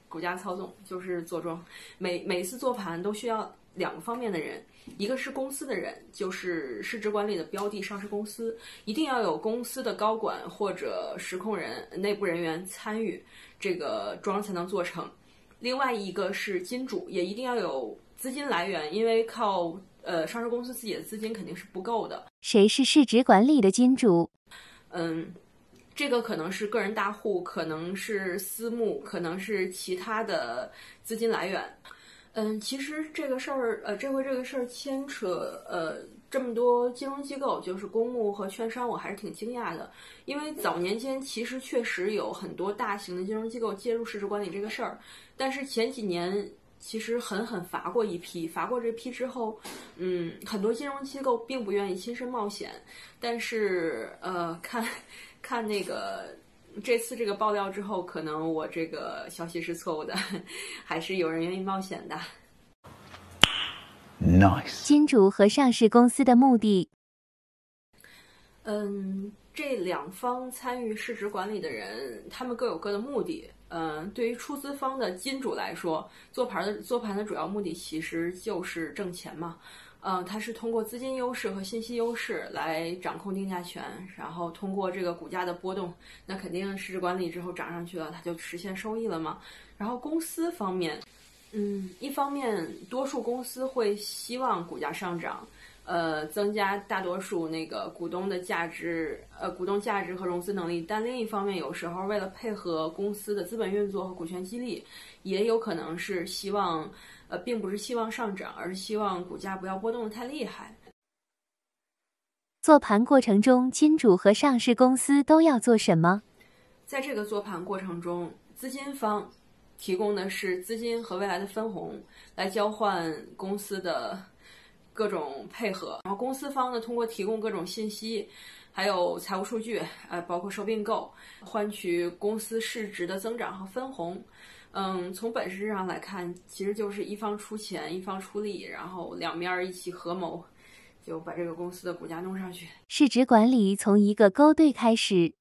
Speaker 1: 股价操纵，就是做庄。每每次做盘都需要两个方面的人。一个是公司的人，就是市值管理的标的上市公司，一定要有公司的高管或者实控人、内部人员参与，这个庄才能做成。另外一个是金主，也一定要有资金来源，因为靠呃上市公司自己的资金肯定是不够的。
Speaker 4: 谁是市值管理的金主？
Speaker 1: 嗯，这个可能是个人大户，可能是私募，可能是其他的资金来源。嗯，其实这个事儿，呃，这回这个事儿牵扯呃这么多金融机构，就是公募和券商，我还是挺惊讶的。因为早年间其实确实有很多大型的金融机构介入市值管理这个事儿，但是前几年其实狠狠罚过一批，罚过这批之后，嗯，很多金融机构并不愿意亲身冒险，但是呃，看看那个。这次这个爆料之后，可能我这个消息是错误的，还是有人愿意冒险的。
Speaker 2: Nice。
Speaker 4: 金主和上市公司的目的。
Speaker 1: 嗯，这两方参与市值管理的人，他们各有各的目的。嗯，对于出资方的金主来说，做盘的做盘的主要目的其实就是挣钱嘛。嗯，它是通过资金优势和信息优势来掌控定价权，然后通过这个股价的波动，那肯定市值管理之后涨上去了，它就实现收益了嘛。然后公司方面，嗯，一方面多数公司会希望股价上涨，
Speaker 2: 呃，增加大多数那个股东的价值，呃，股东价值和融资能力。但另一方面，有时候为了配合公司的资本运作和股权激励，也有可能是希望，呃，并不是希望上涨，而是希望股价不要波动的太厉害。
Speaker 4: 做盘过程中，金主和上市公司都要做什么？
Speaker 2: 在这个做盘过程中，资金方提供的是资金和未来的分红，来交换公司的各种配合。然后公司方呢，通过提供各种信息，还有财务数据，呃，包括收并购，换取公司市值的增长和分红。嗯，从本质上来看，其实就是一方出钱，一方出力，然后两面一起合谋。就把这个公司的股价弄上去。
Speaker 4: 市值管理从一个勾兑开始。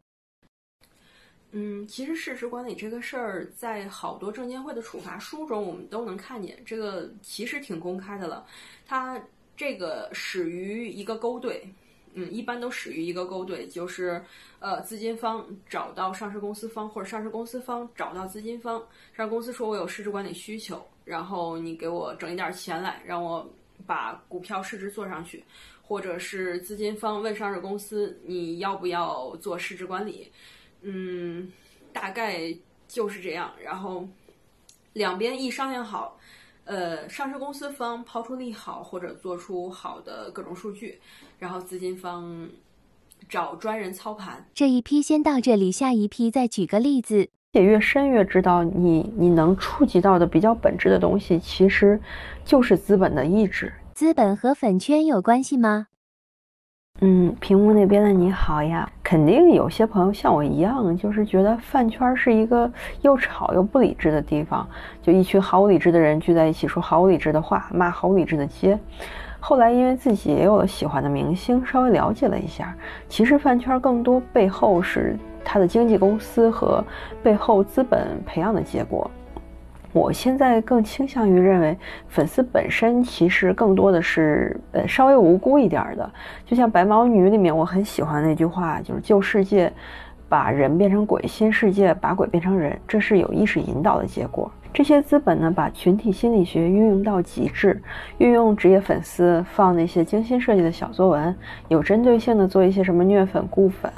Speaker 2: 嗯，其实市值管理这个事儿，在好多证监会的处罚书中，我们都能看见。这个其实挺公开的了。它这个始于一个勾兑，嗯，一般都始于一个勾兑，就是呃，资金方找到上市公司方，或者上市公司方找到资金方，上市公司说我有市值管理需求，然后你给我整一点钱来，让我。把股票市值做上去，或者是资金方问上市公司你要不要做市值管理，嗯，大概就是这样。然后两边一商量好，呃，上市公司方抛出利好或者做出好的各种数据，然后资金方找专人操盘。
Speaker 4: 这一批先到这里，下一批再举个例子。
Speaker 1: 也越深越知道，你你能触及到的比较本质的东西，其实就是资本的意志。
Speaker 4: 资本和粉圈有关系吗？
Speaker 1: 嗯，屏幕那边的你好呀，肯定有些朋友像我一样，就是觉得饭圈是一个又吵又不理智的地方，就一群毫无理智的人聚在一起说毫无理智的话，骂毫无理智的街。后来因为自己也有了喜欢的明星，稍微了解了一下，其实饭圈更多背后是。他的经纪公司和背后资本培养的结果，我现在更倾向于认为，粉丝本身其实更多的是呃稍微无辜一点的。就像《白毛女》里面我很喜欢那句话，就是旧世界把人变成鬼，新世界把鬼变成人，这是有意识引导的结果。这些资本呢，把群体心理学运用到极致，运用职业粉丝放那些精心设计的小作文，有针对性的做一些什么虐粉固粉。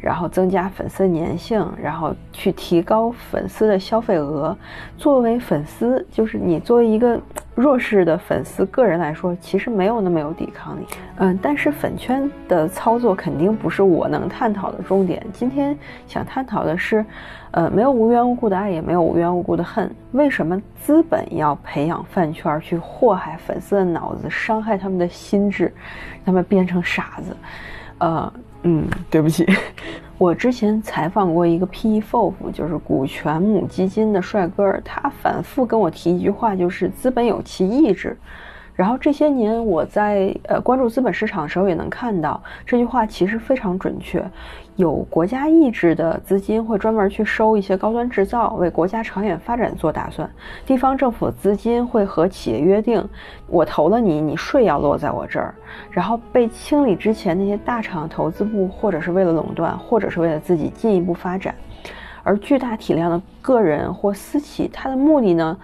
Speaker 1: 然后增加粉丝粘性，然后去提高粉丝的消费额。作为粉丝，就是你作为一个弱势的粉丝个人来说，其实没有那么有抵抗力。嗯，但是粉圈的操作肯定不是我能探讨的重点。今天想探讨的是，呃，没有无缘无故的爱，也没有无缘无故的恨。为什么资本要培养饭圈去祸害粉丝的脑子，伤害他们的心智，他们变成傻子？呃。嗯，对不起，我之前采访过一个 PEFOF，就是股权母基金的帅哥，他反复跟我提一句话，就是资本有其意志。然后这些年我在呃关注资本市场的时候，也能看到这句话其实非常准确。有国家意志的资金会专门去收一些高端制造，为国家长远发展做打算。地方政府资金会和企业约定，我投了你，你税要落在我这儿。然后被清理之前，那些大厂投资部或者是为了垄断，或者是为了自己进一步发展。而巨大体量的个人或私企，它的目的呢？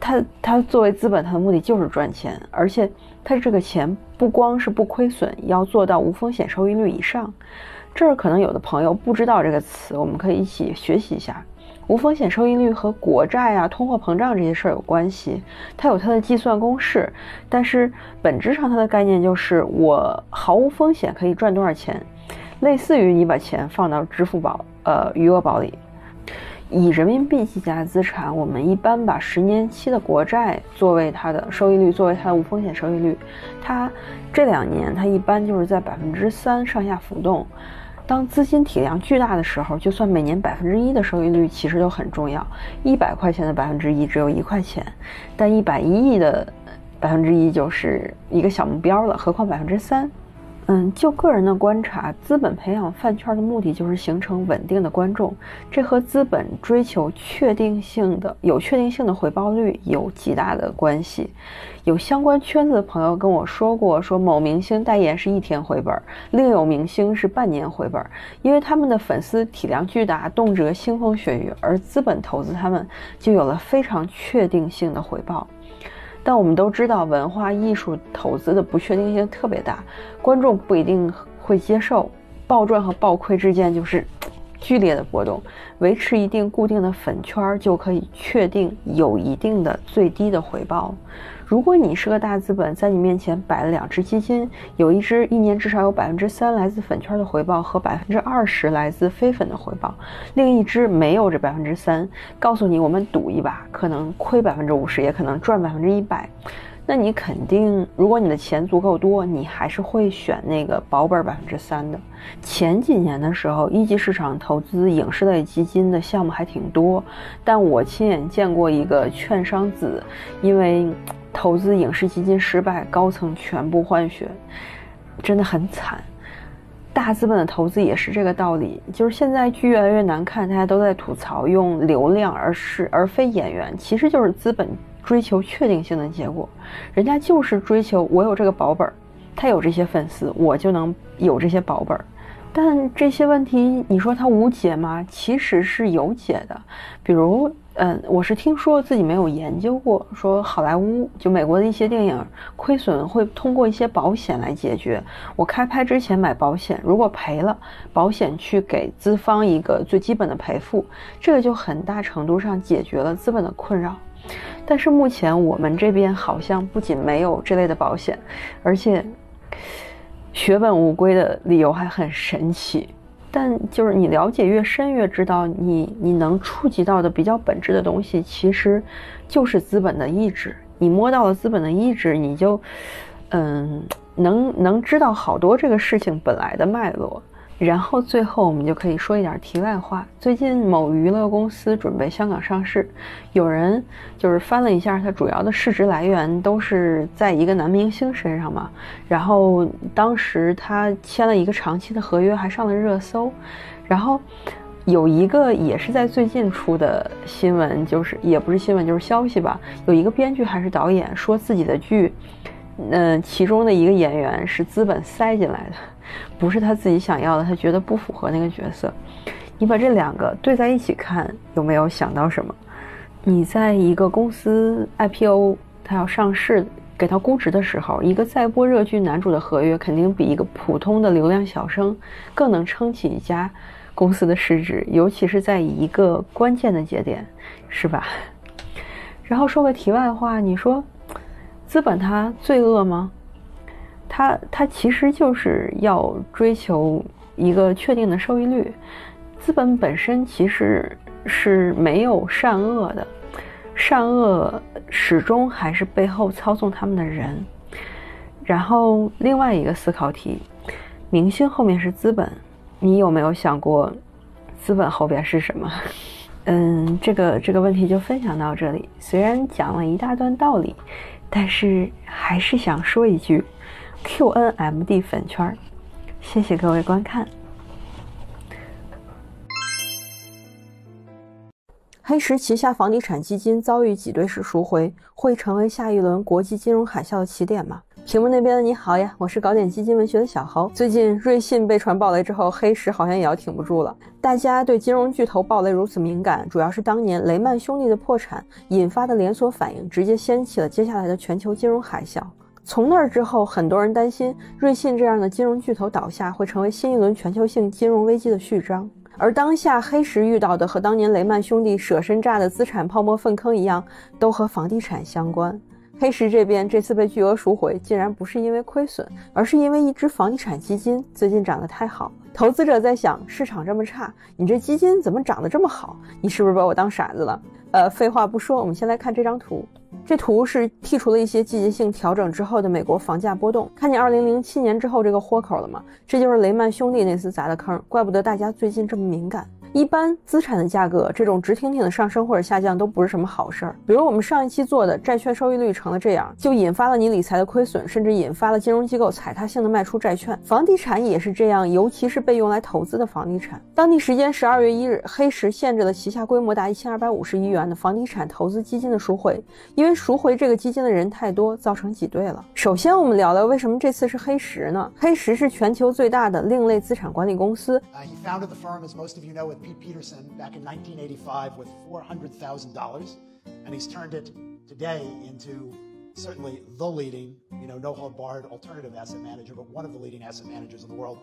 Speaker 1: 他他作为资本，他的目的就是赚钱，而且他这个钱不光是不亏损，要做到无风险收益率以上。这儿可能有的朋友不知道这个词，我们可以一起学习一下。无风险收益率和国债啊、通货膨胀这些事儿有关系，它有它的计算公式，但是本质上它的概念就是我毫无风险可以赚多少钱，类似于你把钱放到支付宝、呃余额宝里。以人民币计价资产，我们一般把十年期的国债作为它的收益率，作为它的无风险收益率。它这两年它一般就是在百分之三上下浮动。当资金体量巨大的时候，就算每年百分之一的收益率其实都很重要。一百块钱的百分之一只有一块钱，但一百一亿的百分之一就是一个小目标了，何况百分之三。嗯，就个人的观察，资本培养饭圈的目的就是形成稳定的观众，这和资本追求确定性的、有确定性的回报率有极大的关系。有相关圈子的朋友跟我说过，说某明星代言是一天回本，另有明星是半年回本，因为他们的粉丝体量巨大，动辄腥风血雨，而资本投资他们就有了非常确定性的回报。那我们都知道，文化艺术投资的不确定性特别大，观众不一定会接受，暴赚和暴亏之间就是 剧烈的波动。维持一定固定的粉圈，就可以确定有一定的最低的回报。如果你是个大资本，在你面前摆了两只基金，有一只一年至少有百分之三来自粉圈的回报和百分之二十来自非粉的回报，另一只没有这百分之三，告诉你我们赌一把，可能亏百分之五十，也可能赚百分之一百。那你肯定，如果你的钱足够多，你还是会选那个保本百分之三的。前几年的时候，一级市场投资影视类基金的项目还挺多，但我亲眼见过一个券商子，因为投资影视基金失败，高层全部换血，真的很惨。大资本的投资也是这个道理，就是现在剧越来越难看，大家都在吐槽用流量，而是而非演员，其实就是资本。追求确定性的结果，人家就是追求我有这个保本儿，他有这些粉丝，我就能有这些保本儿。但这些问题，你说他无解吗？其实是有解的。比如，嗯，我是听说自己没有研究过，说好莱坞就美国的一些电影亏损会通过一些保险来解决。我开拍之前买保险，如果赔了，保险去给资方一个最基本的赔付，这个就很大程度上解决了资本的困扰。但是目前我们这边好像不仅没有这类的保险，而且血本无归的理由还很神奇。但就是你了解越深，越知道你你能触及到的比较本质的东西，其实就是资本的意志。你摸到了资本的意志，你就嗯能能知道好多这个事情本来的脉络。然后最后我们就可以说一点题外话。最近某娱乐公司准备香港上市，有人就是翻了一下，它主要的市值来源都是在一个男明星身上嘛。然后当时他签了一个长期的合约，还上了热搜。然后有一个也是在最近出的新闻，就是也不是新闻，就是消息吧。有一个编剧还是导演说自己的剧，嗯，其中的一个演员是资本塞进来的。不是他自己想要的，他觉得不符合那个角色。你把这两个对在一起看，有没有想到什么？你在一个公司 IPO，它要上市，给它估值的时候，一个在播热剧男主的合约，肯定比一个普通的流量小生更能撑起一家公司的市值，尤其是在一个关键的节点，是吧？然后说个题外话，你说资本它罪恶吗？它它其实就是要追求一个确定的收益率，资本本身其实是没有善恶的，善恶始终还是背后操纵他们的人。然后另外一个思考题，明星后面是资本，你有没有想过，资本后边是什么？嗯，这个这个问题就分享到这里。虽然讲了一大段道理，但是还是想说一句。QNMD 粉圈，谢谢各位观看。黑石旗下房地产基金遭遇挤兑式赎回，会成为下一轮国际金融海啸的起点吗？屏幕那边的你好呀，我是搞点基金文学的小侯。最近瑞信被传暴雷之后，黑石好像也要挺不住了。大家对金融巨头暴雷如此敏感，主要是当年雷曼兄弟的破产引发的连锁反应，直接掀起了接下来的全球金融海啸。从那儿之后，很多人担心瑞信这样的金融巨头倒下会成为新一轮全球性金融危机的序章。而当下黑石遇到的和当年雷曼兄弟舍身炸的资产泡沫粪坑一样，都和房地产相关。黑石这边这次被巨额赎回，竟然不是因为亏损，而是因为一只房地产基金最近涨得太好。投资者在想，市场这么差，你这基金怎么涨得这么好？你是不是把我当傻子了？呃，废话不说，我们先来看这张图。这图是剔除了一些季节性调整之后的美国房价波动，看见二零零七年之后这个豁口了吗？这就是雷曼兄弟那次砸的坑，怪不得大家最近这么敏感。一般资产的价格这种直挺挺的上升或者下降都不是什么好事儿。比如我们上一期做的债券收益率成了这样，就引发了你理财的亏损，甚至引发了金融机构踩踏性的卖出债券。房地产也是这样，尤其是被用来投资的房地产。当地时间十二月一日，黑石限制了旗下规模达一千二百五十亿元的房地产投资基金的赎回，因为赎回这个基金的人太多，造成挤兑了。首先，我们聊聊为什么这次是黑石呢？黑石是全球最大的另类资产管理公司。
Speaker 5: Pete Peterson back in 1985 with $400,000, and he's turned it today into certainly the leading, you know, no hold barred alternative asset manager, but one of the leading asset managers in the world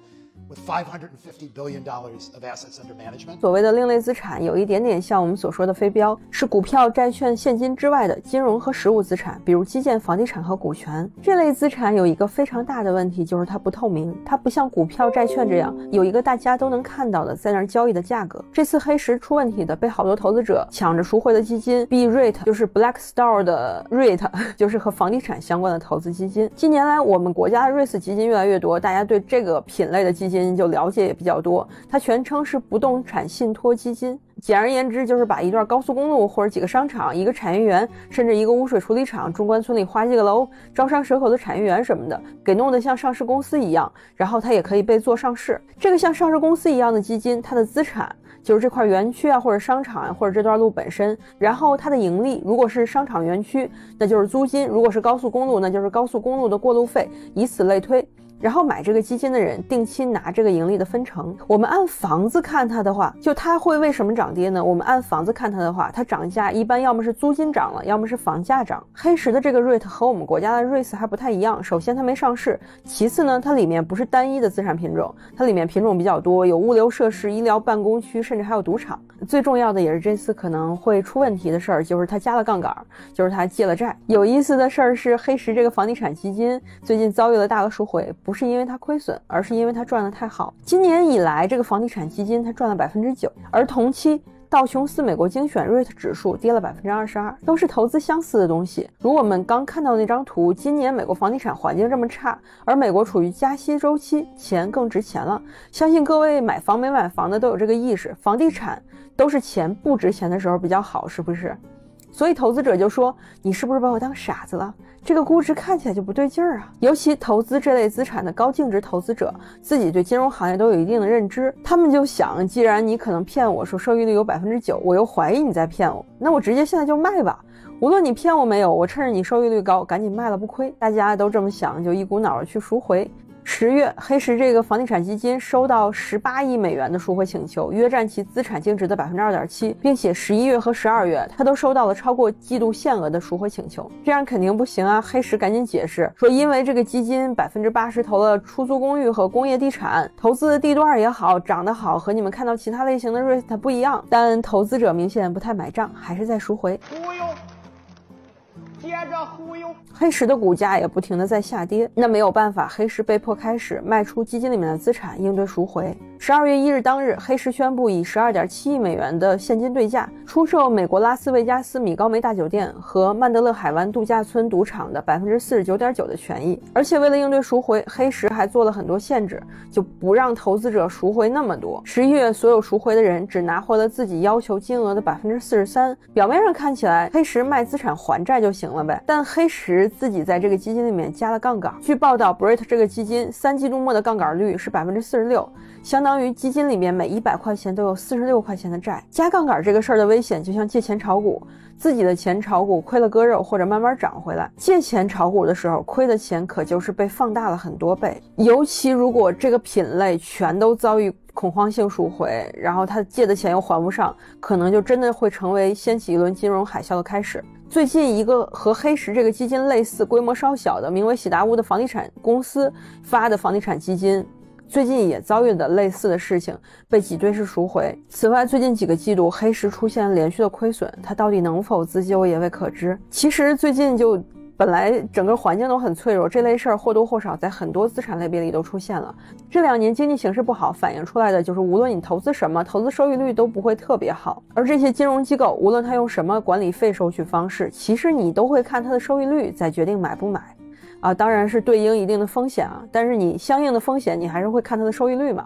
Speaker 5: with $550 billion dollars of assets under management.
Speaker 1: 所谓的另类资产，有一点点像我们所说的非标，是股票、债券、现金之外的金融和实物资产，比如基建、房地产和股权。这类资产有一个非常大的问题，就是它不透明，它不像股票、债券这样有一个大家都能看到的在那儿交易的价格。这次黑石出问题的，被好多投资者抢着赎回的基金，B REIT 就是 Blackstone 的 REIT，就是和房地产相关的投资基金。近年来，我们国家的 REIT 基金越来越多，大家对这个品类的基金基金就了解也比较多。它全称是不动产信托基金。简而言之，就是把一段高速公路或者几个商场、一个产业园，甚至一个污水处理厂、中关村里花几个楼、招商蛇口的产业园什么的，给弄得像上市公司一样，然后它也可以被做上市。这个像上市公司一样的基金，它的资产就是这块园区啊，或者商场啊，或者这段路本身。然后它的盈利，如果是商场园区，那就是租金；如果是高速公路，那就是高速公路的过路费，以此类推。然后买这个基金的人定期拿这个盈利的分成。我们按房子看它的话，就它会为什么涨跌呢？我们按房子看它的话，它涨价一般要么是租金涨了，要么是房价涨。黑石的这个 REIT 和我们国家的 REITs 还不太一样。首先它没上市，其次呢，它里面不是单一的资产品种，它里面品种比较多，有物流设施、医疗办公区，甚至还有赌场。最重要的也是这次可能会出问题的事儿，就是它加了杠杆，就是它借了债。有意思的事儿是，黑石这个房地产基金最近遭遇了大额赎回。不是因为它亏损，而是因为它赚得太好。今年以来，这个房地产基金它赚了百分之九，而同期道琼斯美国精选 REIT 指数跌了百分之二十二，都是投资相似的东西。如我们刚看到那张图，今年美国房地产环境这么差，而美国处于加息周期，钱更值钱了。相信各位买房没买房的都有这个意识，房地产都是钱不值钱的时候比较好，是不是？所以投资者就说：“你是不是把我当傻子了？这个估值看起来就不对劲儿啊！”尤其投资这类资产的高净值投资者，自己对金融行业都有一定的认知，他们就想：既然你可能骗我说收益率有百分之九，我又怀疑你在骗我，那我直接现在就卖吧。无论你骗我没有，我趁着你收益率高，赶紧卖了不亏。大家都这么想，就一股脑儿去赎回。十月，黑石这个房地产基金收到十八亿美元的赎回请求，约占其资产净值的百分之二点七，并且十一月和十二月，他都收到了超过季度限额的赎回请求。这样肯定不行啊！黑石赶紧解释说，因为这个基金百分之八十投了出租公寓和工业地产，投资的地段也好，涨得好，和你们看到其他类型的 REIT 不一样。但投资者明显不太买账，还是在赎回。
Speaker 6: 忽悠。接着忽悠，
Speaker 1: 黑石的股价也不停的在下跌，那没有办法，黑石被迫开始卖出基金里面的资产应对赎回。十二月一日当日，黑石宣布以十二点七亿美元的现金对价出售美国拉斯维加斯米高梅大酒店和曼德勒海湾度假村赌场的百分之四十九点九的权益，而且为了应对赎回，黑石还做了很多限制，就不让投资者赎回那么多。十一月，所有赎回的人只拿回了自己要求金额的百分之四十三。表面上看起来，黑石卖资产还债就行了呗，但黑石自己在这个基金里面加了杠杆。据报道，Brit 这个基金三季度末的杠杆率是百分之四十六，相当于基金里面每一百块钱都有四十六块钱的债。加杠杆这个事儿的危险，就像借钱炒股，自己的钱炒股亏了割肉，或者慢慢涨回来。借钱炒股的时候，亏的钱可就是被放大了很多倍。尤其如果这个品类全都遭遇恐慌性赎回，然后他借的钱又还不上，可能就真的会成为掀起一轮金融海啸的开始。最近一个和黑石这个基金类似、规模稍小的名为喜达屋的房地产公司发的房地产基金，最近也遭遇了类似的事情，被挤兑式赎回。此外，最近几个季度黑石出现连续的亏损，它到底能否自救也未可知。其实最近就。本来整个环境都很脆弱，这类事儿或多或少在很多资产类别里都出现了。这两年经济形势不好，反映出来的就是无论你投资什么，投资收益率都不会特别好。而这些金融机构，无论它用什么管理费收取方式，其实你都会看它的收益率再决定买不买。啊，当然是对应一定的风险啊，但是你相应的风险，你还是会看它的收益率嘛。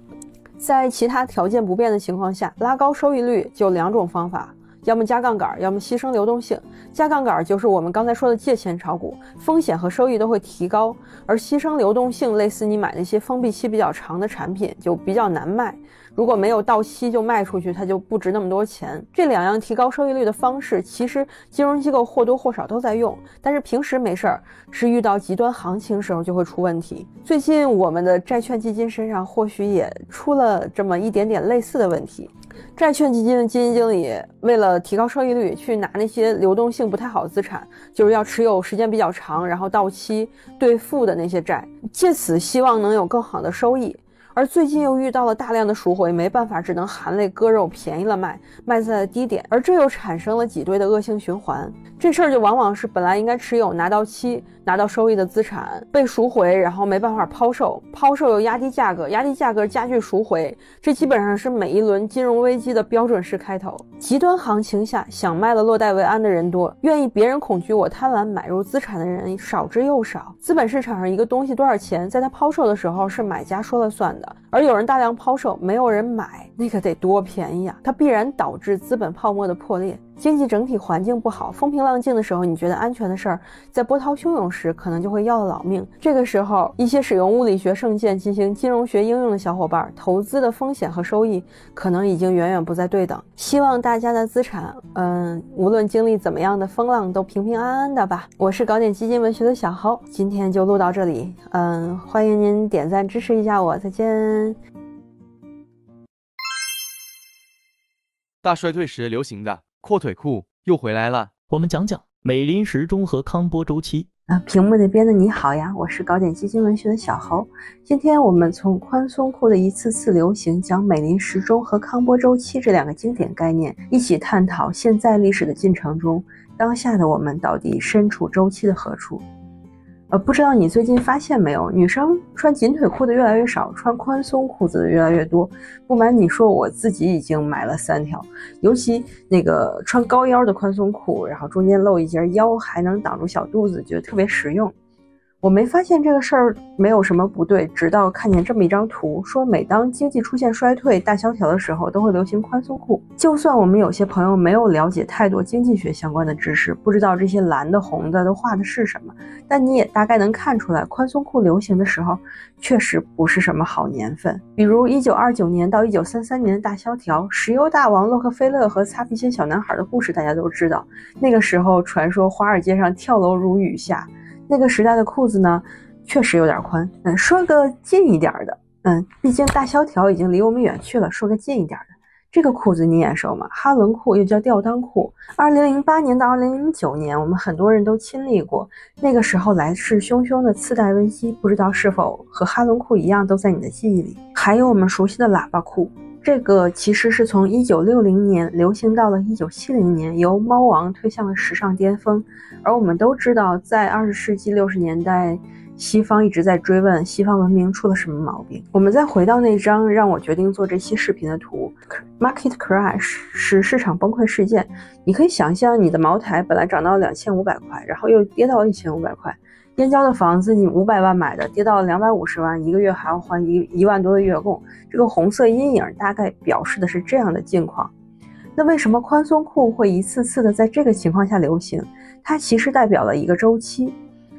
Speaker 1: 在其他条件不变的情况下，拉高收益率就两种方法。要么加杠杆，要么牺牲流动性。加杠杆就是我们刚才说的借钱炒股，风险和收益都会提高；而牺牲流动性，类似你买那些封闭期比较长的产品，就比较难卖。如果没有到期就卖出去，它就不值那么多钱。这两样提高收益率的方式，其实金融机构或多或少都在用，但是平时没事儿，是遇到极端行情时候就会出问题。最近我们的债券基金身上或许也出了这么一点点类似的问题。债券基金的基金经理为了提高收益率，去拿那些流动性不太好的资产，就是要持有时间比较长，然后到期兑付的那些债，借此希望能有更好的收益。而最近又遇到了大量的赎回，没办法，只能含泪割肉，便宜了卖，卖在了低点，而这又产生了挤兑的恶性循环。这事儿就往往是本来应该持有拿到期、拿到收益的资产被赎回，然后没办法抛售，抛售又压低价格，压低价格加剧赎回，这基本上是每一轮金融危机的标准式开头。极端行情下，想卖了落袋为安的人多，愿意别人恐惧我贪婪买入资产的人少之又少。资本市场上一个东西多少钱，在它抛售的时候是买家说了算的。而有人大量抛售，没有人买，那可得多便宜啊！它必然导致资本泡沫的破裂。经济整体环境不好，风平浪静的时候，你觉得安全的事儿，在波涛汹涌时，可能就会要了老命。这个时候，一些使用物理学圣剑进行金融学应用的小伙伴，投资的风险和收益可能已经远远不再对等。希望大家的资产，嗯，无论经历怎么样的风浪，都平平安安的吧。我是搞点基金文学的小侯，今天就录到这里。嗯，欢迎您点赞支持一下我，再见。
Speaker 7: 大衰退时流行的。阔腿裤又回来了，
Speaker 8: 我们讲讲美林时钟和康波周期
Speaker 1: 啊。屏幕那边的你好呀，我是搞点基金文学的小侯。今天我们从宽松裤的一次次流行，讲美林时钟和康波周期这两个经典概念，一起探讨现在历史的进程中，当下的我们到底身处周期的何处。呃，不知道你最近发现没有，女生穿紧腿裤的越来越少，穿宽松裤子的越来越多。不瞒你说，我自己已经买了三条，尤其那个穿高腰的宽松裤，然后中间露一截腰，还能挡住小肚子，觉得特别实用。我没发现这个事儿没有什么不对，直到看见这么一张图，说每当经济出现衰退、大萧条的时候，都会流行宽松裤。就算我们有些朋友没有了解太多经济学相关的知识，不知道这些蓝的、红的都画的是什么，但你也大概能看出来，宽松裤流行的时候，确实不是什么好年份。比如一九二九年到一九三三年的大萧条，石油大王洛克菲勒和擦皮鞋小男孩的故事大家都知道。那个时候，传说华尔街上跳楼如雨下。那个时代的裤子呢，确实有点宽。嗯，说个近一点的，嗯，毕竟大萧条已经离我们远去了。说个近一点的，这个裤子你眼熟吗？哈伦裤又叫吊裆裤。二零零八年到二零零九年，我们很多人都亲历过。那个时候来势汹汹的次贷危机，不知道是否和哈伦裤一样，都在你的记忆里。还有我们熟悉的喇叭裤。这个其实是从一九六零年流行到了一九七零年，由猫王推向了时尚巅峰。而我们都知道，在二十世纪六十年代，西方一直在追问西方文明出了什么毛病。我们再回到那张让我决定做这期视频的图，Market Crash 是市场崩溃事件。你可以想象，你的茅台本来涨到两千五百块，然后又跌到一千五百块。燕郊的房子，你五百万买的，跌到了两百五十万，一个月还要还一一万多的月供。这个红色阴影大概表示的是这样的境况。那为什么宽松裤会一次次的在这个情况下流行？它其实代表了一个周期。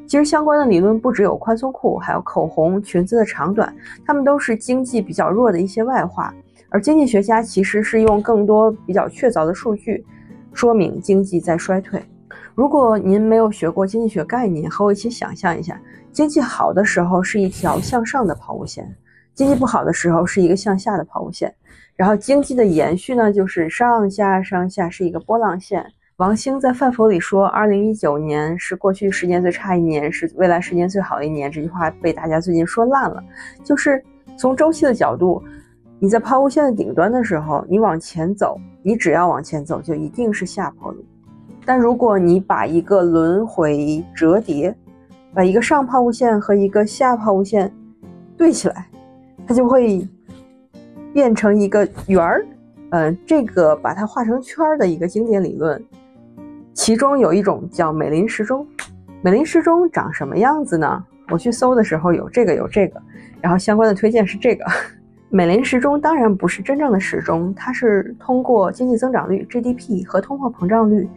Speaker 1: 其实相关的理论不只有宽松裤，还有口红、裙子的长短，它们都是经济比较弱的一些外化。而经济学家其实是用更多比较确凿的数据说明经济在衰退。如果您没有学过经济学概念，和我一起想象一下：经济好的时候是一条向上的抛物线，经济不好的时候是一个向下的抛物线。然后经济的延续呢，就是上下上下是一个波浪线。王兴在《范否》里说：“二零一九年是过去十年最差一年，是未来十年最好的一年。”这句话被大家最近说烂了。就是从周期的角度，你在抛物线的顶端的时候，你往前走，你只要往前走，就一定是下坡路。但如果你把一个轮回折叠，把一个上抛物线和一个下抛物线对起来，它就会变成一个圆儿。嗯，这个把它画成圈儿的一个经典理论，其中有一种叫美林时钟。美林时钟长什么样子呢？我去搜的时候有这个有这个，然后相关的推荐是这个。美林时钟当然不是真正的时钟，它是通过经济增长率 GDP 和通货膨胀率。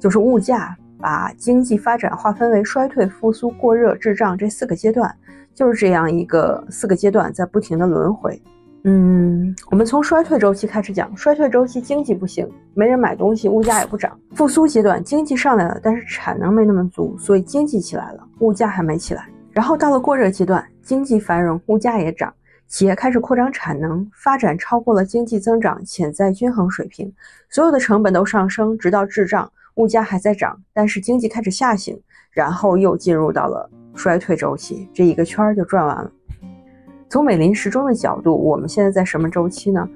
Speaker 1: 就是物价把经济发展划分为衰退、复苏、过热、滞胀这四个阶段，就是这样一个四个阶段在不停的轮回。嗯，我们从衰退周期开始讲，衰退周期经济不行，没人买东西，物价也不涨。复苏阶段经济上来了，但是产能没那么足，所以经济起来了，物价还没起来。然后到了过热阶段，经济繁荣，物价也涨，企业开始扩张产能，发展超过了经济增长潜在均衡水平，所有的成本都上升，直到滞胀，物价还在涨，但是经济开始下行，然后又进入到了衰退周期，这一个圈儿就转完了。从美林时钟的角度，我们现在在什么周期呢？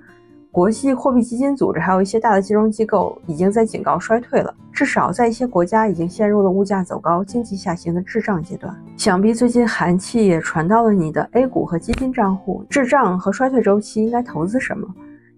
Speaker 1: 国际货币基金组织还有一些大的金融机构已经在警告衰退了，至少在一些国家已经陷入了物价走高、经济下行的滞胀阶段。想必最近寒气也传到了你的 A 股和基金账户。滞胀和衰退周期应该投资什么？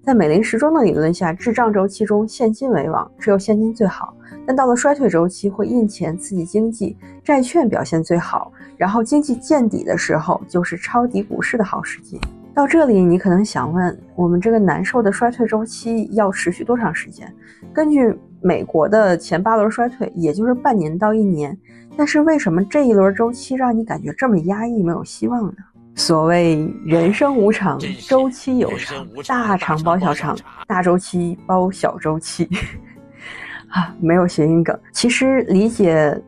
Speaker 1: 在美林时钟的理论下，滞胀周期中现金为王，只有现金最好。但到了衰退周期，会印钱刺激经济，债券表现最好。然后经济见底的时候，就是抄底股市的好时机。到这里，你可能想问，我们这个难受的衰退周期要持续多长时间？根据美国的前八轮衰退，也就是半年到一年。但是为什么这一轮周期让你感觉这么压抑、没有希望呢？所谓人生无常，周期有常，大肠包小肠，大周期包小周期。啊，没有谐音梗。其实理解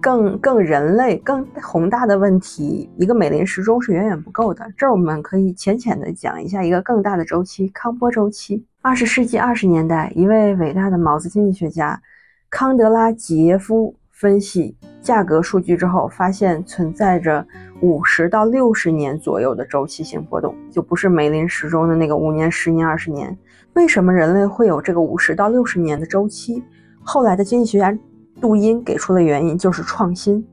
Speaker 1: 更更人类、更宏大的问题，一个美林时钟是远远不够的。这儿我们可以浅浅的讲一下一个更大的周期——康波周期。二十世纪二十年代，一位伟大的毛子经济学家康德拉杰夫分析价格数据之后，发现存在着五十到六十年左右的周期性波动，就不是美林时钟的那个五年、十年、二十年。为什么人类会有这个五十到六十年的周期？后来的经济学家杜因给出的原因就是创新，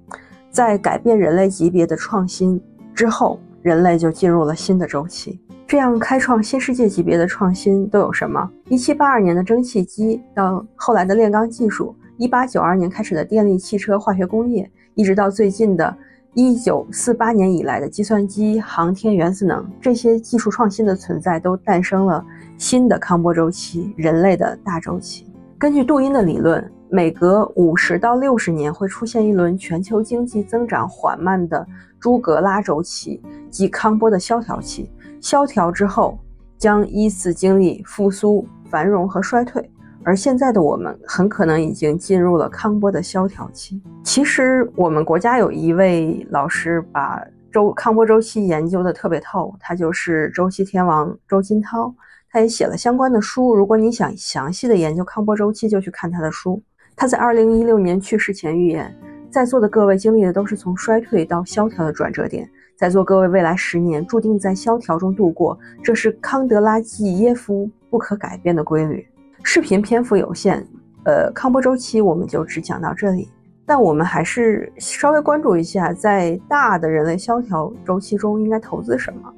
Speaker 1: 在改变人类级别的创新之后，人类就进入了新的周期。这样开创新世界级别的创新都有什么？一七八二年的蒸汽机，到后来的炼钢技术，一八九二年开始的电力、汽车、化学工业，一直到最近的一九四八年以来的计算机、航天、原子能，这些技术创新的存在，都诞生了新的康波周期，人类的大周期。根据杜因的理论，每隔五十到六十年会出现一轮全球经济增长缓慢的朱格拉周期，即康波的萧条期。萧条之后将依次经历复苏、繁荣和衰退。而现在的我们很可能已经进入了康波的萧条期。其实我们国家有一位老师把周康波周期研究的特别透，他就是周期天王周金涛。他也写了相关的书，如果你想详细的研究康波周期，就去看他的书。他在二零一六年去世前预言，在座的各位经历的都是从衰退到萧条的转折点，在座各位未来十年注定在萧条中度过，这是康德拉季耶夫不可改变的规律。视频篇幅有限，呃，康波周期我们就只讲到这里，但我们还是稍微关注一下，在大的人类萧条周期中应该投资什么。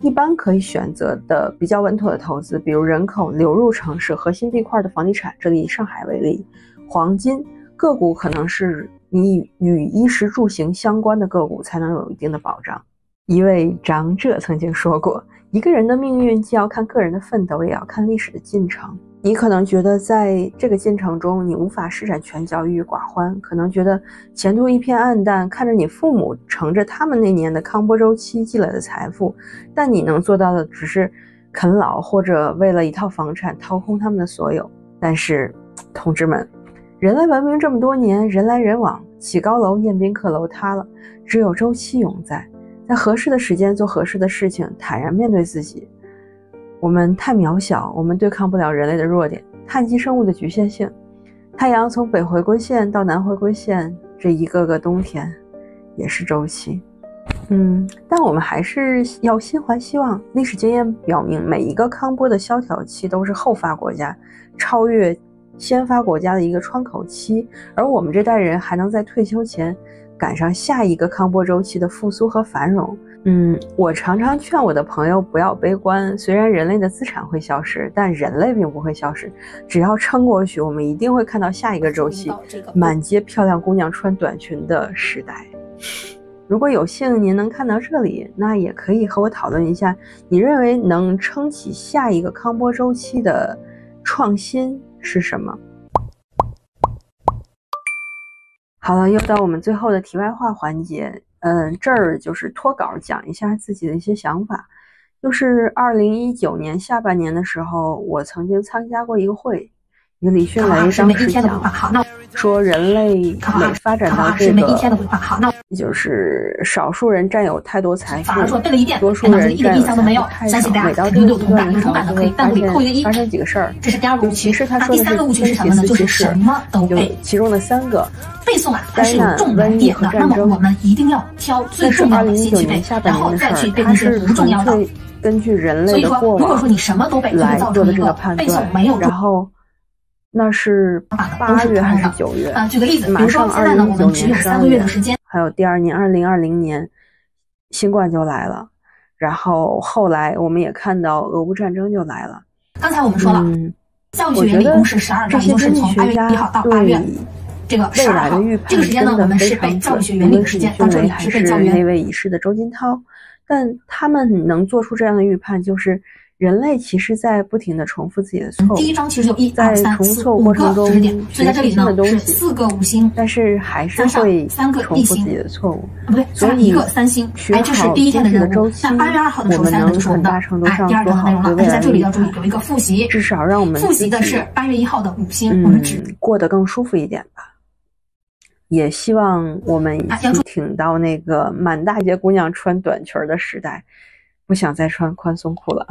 Speaker 1: 一般可以选择的比较稳妥的投资，比如人口流入城市核心地块的房地产，这里以上海为例，黄金个股可能是你与衣食住行相关的个股才能有一定的保障。一位长者曾经说过，一个人的命运既要看个人的奋斗，也要看历史的进程。你可能觉得在这个进程中，你无法施展拳脚，郁郁寡欢，可能觉得前途一片暗淡。看着你父母乘着他们那年的康波周期积累的财富，但你能做到的只是啃老，或者为了一套房产掏空他们的所有。但是，同志们，人类文明这么多年，人来人往，起高楼宴宾客楼塌了，只有周期永在，在合适的时间做合适的事情，坦然面对自己。我们太渺小，我们对抗不了人类的弱点，碳基生物的局限性。太阳从北回归线到南回归线，这一个个冬天，也是周期。嗯，但我们还是要心怀希望。历史经验表明，每一个康波的萧条期都是后发国家超越先发国家的一个窗口期，而我们这代人还能在退休前赶上下一个康波周期的复苏和繁荣。嗯，我常常劝我的朋友不要悲观。虽然人类的资产会消失，但人类并不会消失。只要撑过去，我们一定会看到下一个周期，满街漂亮姑娘穿短裙的时代。如果有幸您能看到这里，那也可以和我讨论一下，你认为能撑起下一个康波周期的创新是什么？好了，又到我们最后的题外话环节。嗯，这儿就是脱稿讲一下自己的一些想法。就是二零一九年下半年的时候，我曾经参加过一个会，一个李迅雷当时讲说，人类每发展到这个，就是少数人占有太多财富，多数人占有太少。每到这个阶段的时候，就会发现发生几个事儿。这是第二个误区。那第三个误区是分歧四骑士，就其中的三个。
Speaker 9: 背诵啊，它是有重难点的。那么我们一定要挑最重要的先去背，然后再去背那些不重要的。
Speaker 1: 根据人类的过往来做的这个判断，然后那是八月还是九月？
Speaker 9: 啊，举个例子，
Speaker 1: 马上二零一九年
Speaker 9: 三个月的时间，
Speaker 1: 还有第二年二零二零年，新冠就来了，然后后来我们也看到俄乌战争就来了。
Speaker 9: 刚才我们说了，教育学原理公式十二章就是从八月一号到八月。这个
Speaker 1: 未来的预判真的非常准，无论是李迅雷还是那位已逝的周金涛，但他们能做出这样的预判，就是人类其实在不停的重复自己的错误。
Speaker 9: 第一章其实有一
Speaker 1: 在重错过程中学习新的东西，
Speaker 9: 四个五星，
Speaker 1: 但是还是会重复自己的错误。
Speaker 9: 不对，
Speaker 1: 所以一个三星。
Speaker 9: 哎，这是第一天的
Speaker 1: 周期，
Speaker 9: 那八月二号的时候，
Speaker 1: 我们能很大程度上做好对未来的预判。至少让我们
Speaker 9: 复习的是八月一号的五星，我们只
Speaker 1: 过得更舒服一点吧。也希望我们已经挺到那个满大街姑娘穿短裙的时代，不想再穿宽松裤了。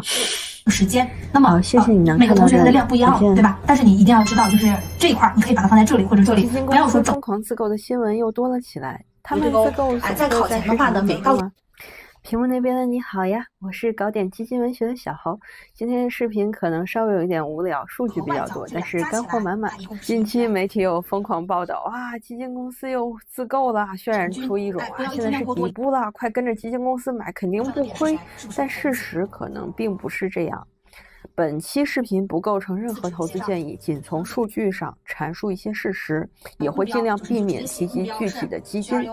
Speaker 9: 时间，那么
Speaker 1: 谢谢你能
Speaker 9: 每个同学的量不一样，对吧？但是你一定要知道，就是这一块你可以把它放在这里或者这里，不要说
Speaker 1: 疯狂自购的新闻又多了起来。他们自购
Speaker 9: 在考前的话呢，每到。
Speaker 1: 屏幕那边的你好呀，我是搞点基金文学的小侯。今天的视频可能稍微有一点无聊，数据比较多，但是干货满满。近期媒体又疯狂报道，哇，基金公司又自购了，渲染出一种啊，现在是底部了，快跟着基金公司买，肯定不亏。但事实可能并不是这样。本期视频不构成任何投资建议，仅从数据上阐述一些事实，也会尽量避免提及具体的基金。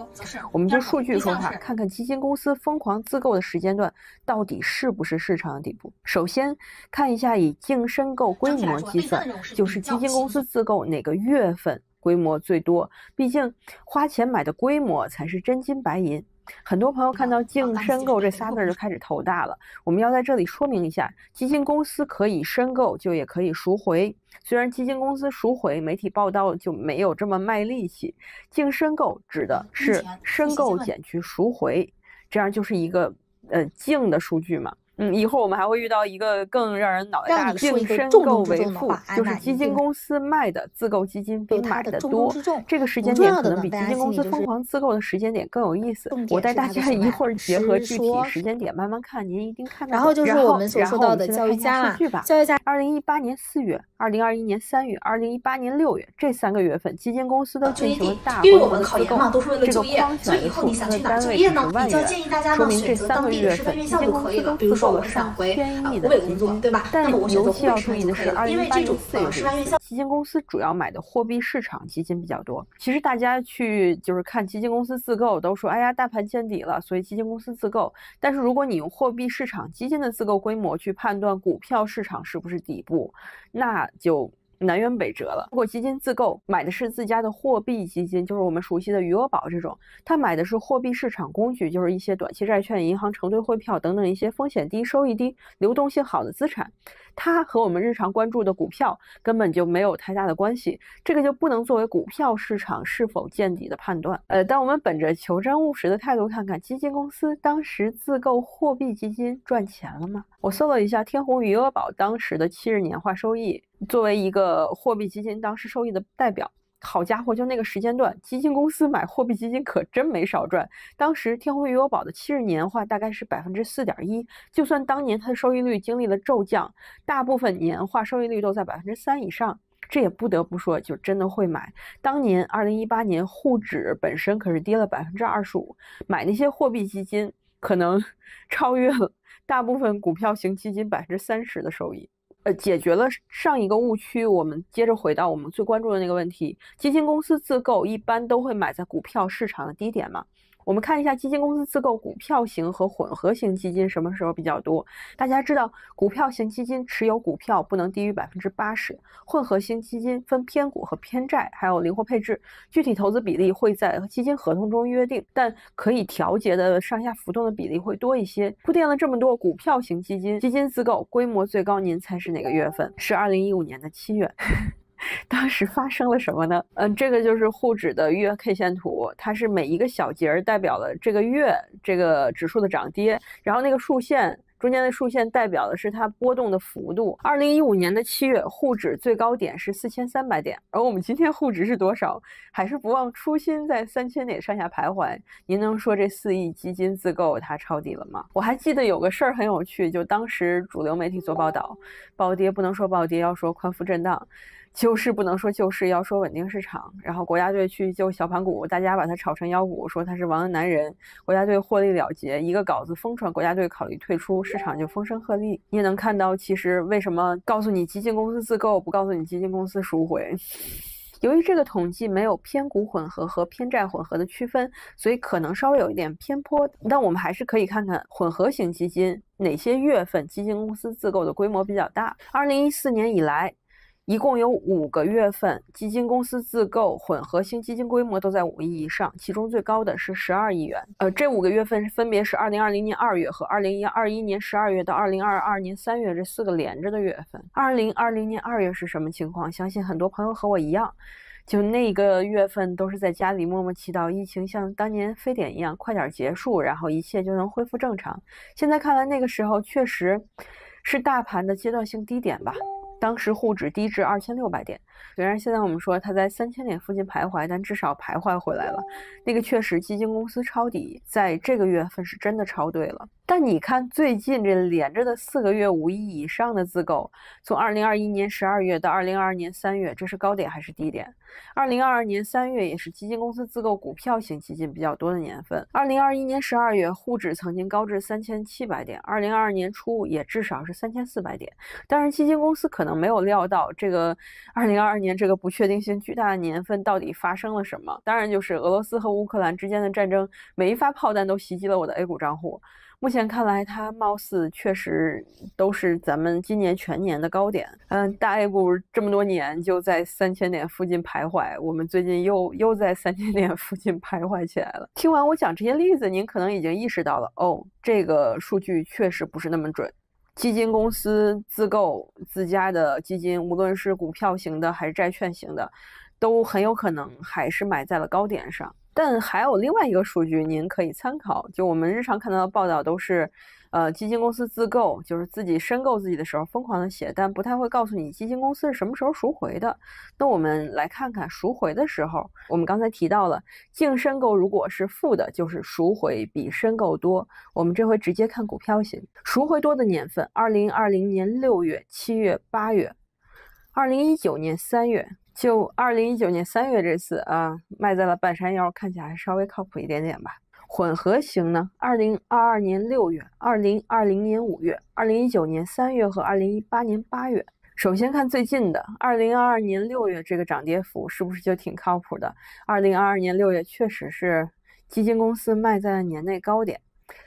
Speaker 1: 我们就数据说话，看看基金公司疯狂自购的时间段到底是不是市场的底部。首先看一下以净申购规模计算，就是基金公司自购哪个月份规模最多。毕竟花钱买的规模才是真金白银。很多朋友看到净申购这仨 字就开始头大了。我们要在这里说明一下，基金公司可以申购，就也可以赎回。虽然基金公司赎回，媒体报道就没有这么卖力气。净申购指的是申购减去赎回，这样就是一个呃净的数据嘛。嗯，以后我们还会遇到一个更让人脑袋大的净申购为负，就是基金公司卖的自购基金比买的多。这个时间点可能比基金公司疯狂自购的时间点更有意思。我带大家一会儿结合具体时间点慢慢看，您一定看到。
Speaker 10: 然后就是我们所说到的教育家
Speaker 1: 数据吧。教育家，二零一八年四月、二零二一年三月、二零一八年六月这三个月份，基金公司都进行了大规模自购。这个框起来的数字单位是万元，说明这三个月份基金公司都自购了上千。千亿的基金，
Speaker 9: 对吧？
Speaker 1: 但尤其要注意的是，二零一八年四月这基金公司主要买的货币市场基金比较多。其实大家去就是看基金公司自购，都说哎呀，大盘见底了，所以基金公司自购。但是如果你用货币市场基金的自购规模去判断股票市场是不是底部，那就。南辕北辙了。如果基金自购买的是自家的货币基金，就是我们熟悉的余额宝这种，它买的是货币市场工具，就是一些短期债券、银行承兑汇票等等一些风险低、收益低、流动性好的资产。它和我们日常关注的股票根本就没有太大的关系，这个就不能作为股票市场是否见底的判断。呃，但我们本着求真务实的态度，看看基金公司当时自购货币基金赚钱了吗？我搜了一下天弘余额宝当时的七日年化收益，作为一个货币基金当时收益的代表。好家伙，就那个时间段，基金公司买货币基金可真没少赚。当时天弘余额宝的七日年化大概是百分之四点一，就算当年它的收益率经历了骤降，大部分年化收益率都在百分之三以上。这也不得不说，就真的会买。当年二零一八年沪指本身可是跌了百分之二十五，买那些货币基金可能 超越了大部分股票型基金百分之三十的收益。呃，解决了上一个误区，我们接着回到我们最关注的那个问题：基金公司自购一般都会买在股票市场的低点吗？我们看一下基金公司自购股票型和混合型基金什么时候比较多？大家知道，股票型基金持有股票不能低于百分之八十，混合型基金分偏股和偏债，还有灵活配置，具体投资比例会在基金合同中约定，但可以调节的上下浮动的比例会多一些。铺垫了这么多股票型基金，基金自购规模最高，您猜是哪个月份？是二零一五年的七月。当时发生了什么呢？嗯，这个就是沪指的月 K 线图，它是每一个小节儿代表了这个月这个指数的涨跌，然后那个竖线。中间的竖线代表的是它波动的幅度。二零一五年的七月，沪指最高点是四千三百点，而我们今天沪指是多少？还是不忘初心，在三千点上下徘徊。您能说这四亿基金自购它抄底了吗？我还记得有个事儿很有趣，就当时主流媒体做报道，暴跌不能说暴跌，要说宽幅震荡。救市不能说救市，要说稳定市场。然后国家队去救小盘股，大家把它炒成妖股，说他是王的男人。国家队获利了结，一个稿子疯传，国家队考虑退出，市场就风声鹤唳。你也能看到，其实为什么告诉你基金公司自购，不告诉你基金公司赎回？由于这个统计没有偏股混合和偏债混合的区分，所以可能稍微有一点偏颇。但我们还是可以看看混合型基金哪些月份基金公司自购的规模比较大。二零一四年以来。一共有五个月份，基金公司自购混合型基金规模都在五亿以上，其中最高的是十二亿元。呃，这五个月份分别是二零二零年二月和二零一二一年十二月到二零二二年三月这四个连着的月份。二零二零年二月是什么情况？相信很多朋友和我一样，就那个月份都是在家里默默祈祷疫情像当年非典一样快点结束，然后一切就能恢复正常。现在看来，那个时候确实是大盘的阶段性低点吧。当时沪指低至二千六百点，虽然现在我们说它在三千点附近徘徊，但至少徘徊回来了。那个确实基金公司抄底，在这个月份是真的抄对了。但你看最近这连着的四个月五亿以上的自购，从二零二一年十二月到二零二二年三月，这是高点还是低点？二零二二年三月也是基金公司自购股票型基金比较多的年份。二零二一年十二月沪指曾经高至三千七百点，二零二二年初也至少是三千四百点。但是基金公司可能没有料到这个二零二二年这个不确定性巨大的年份到底发生了什么。当然就是俄罗斯和乌克兰之间的战争，每一发炮弹都袭击了我的 A 股账户。目前看来，它貌似确实都是咱们今年全年的高点。嗯，大 A 股这么多年就在三千点附近徘徊，我们最近又又在三千点附近徘徊起来了。听完我讲这些例子，您可能已经意识到了，哦，这个数据确实不是那么准。基金公司自购自家的基金，无论是股票型的还是债券型的，都很有可能还是买在了高点上。但还有另外一个数据，您可以参考。就我们日常看到的报道都是，呃，基金公司自购，就是自己申购自己的时候疯狂的写，但不太会告诉你基金公司是什么时候赎回的。那我们来看看赎回的时候，我们刚才提到了净申购如果是负的，就是赎回比申购多。我们这回直接看股票型，赎回多的年份：二零二零年六月、七月、八月，二零一九年三月。就二零一九年三月这次啊，卖在了半山腰，看起来还稍微靠谱一点点吧。混合型呢，二零二二年六月、二零二零年五月、二零一九年三月和二零一八年八月。首先看最近的二零二二年六月这个涨跌幅是不是就挺靠谱的？二零二二年六月确实是基金公司卖在了年内高点。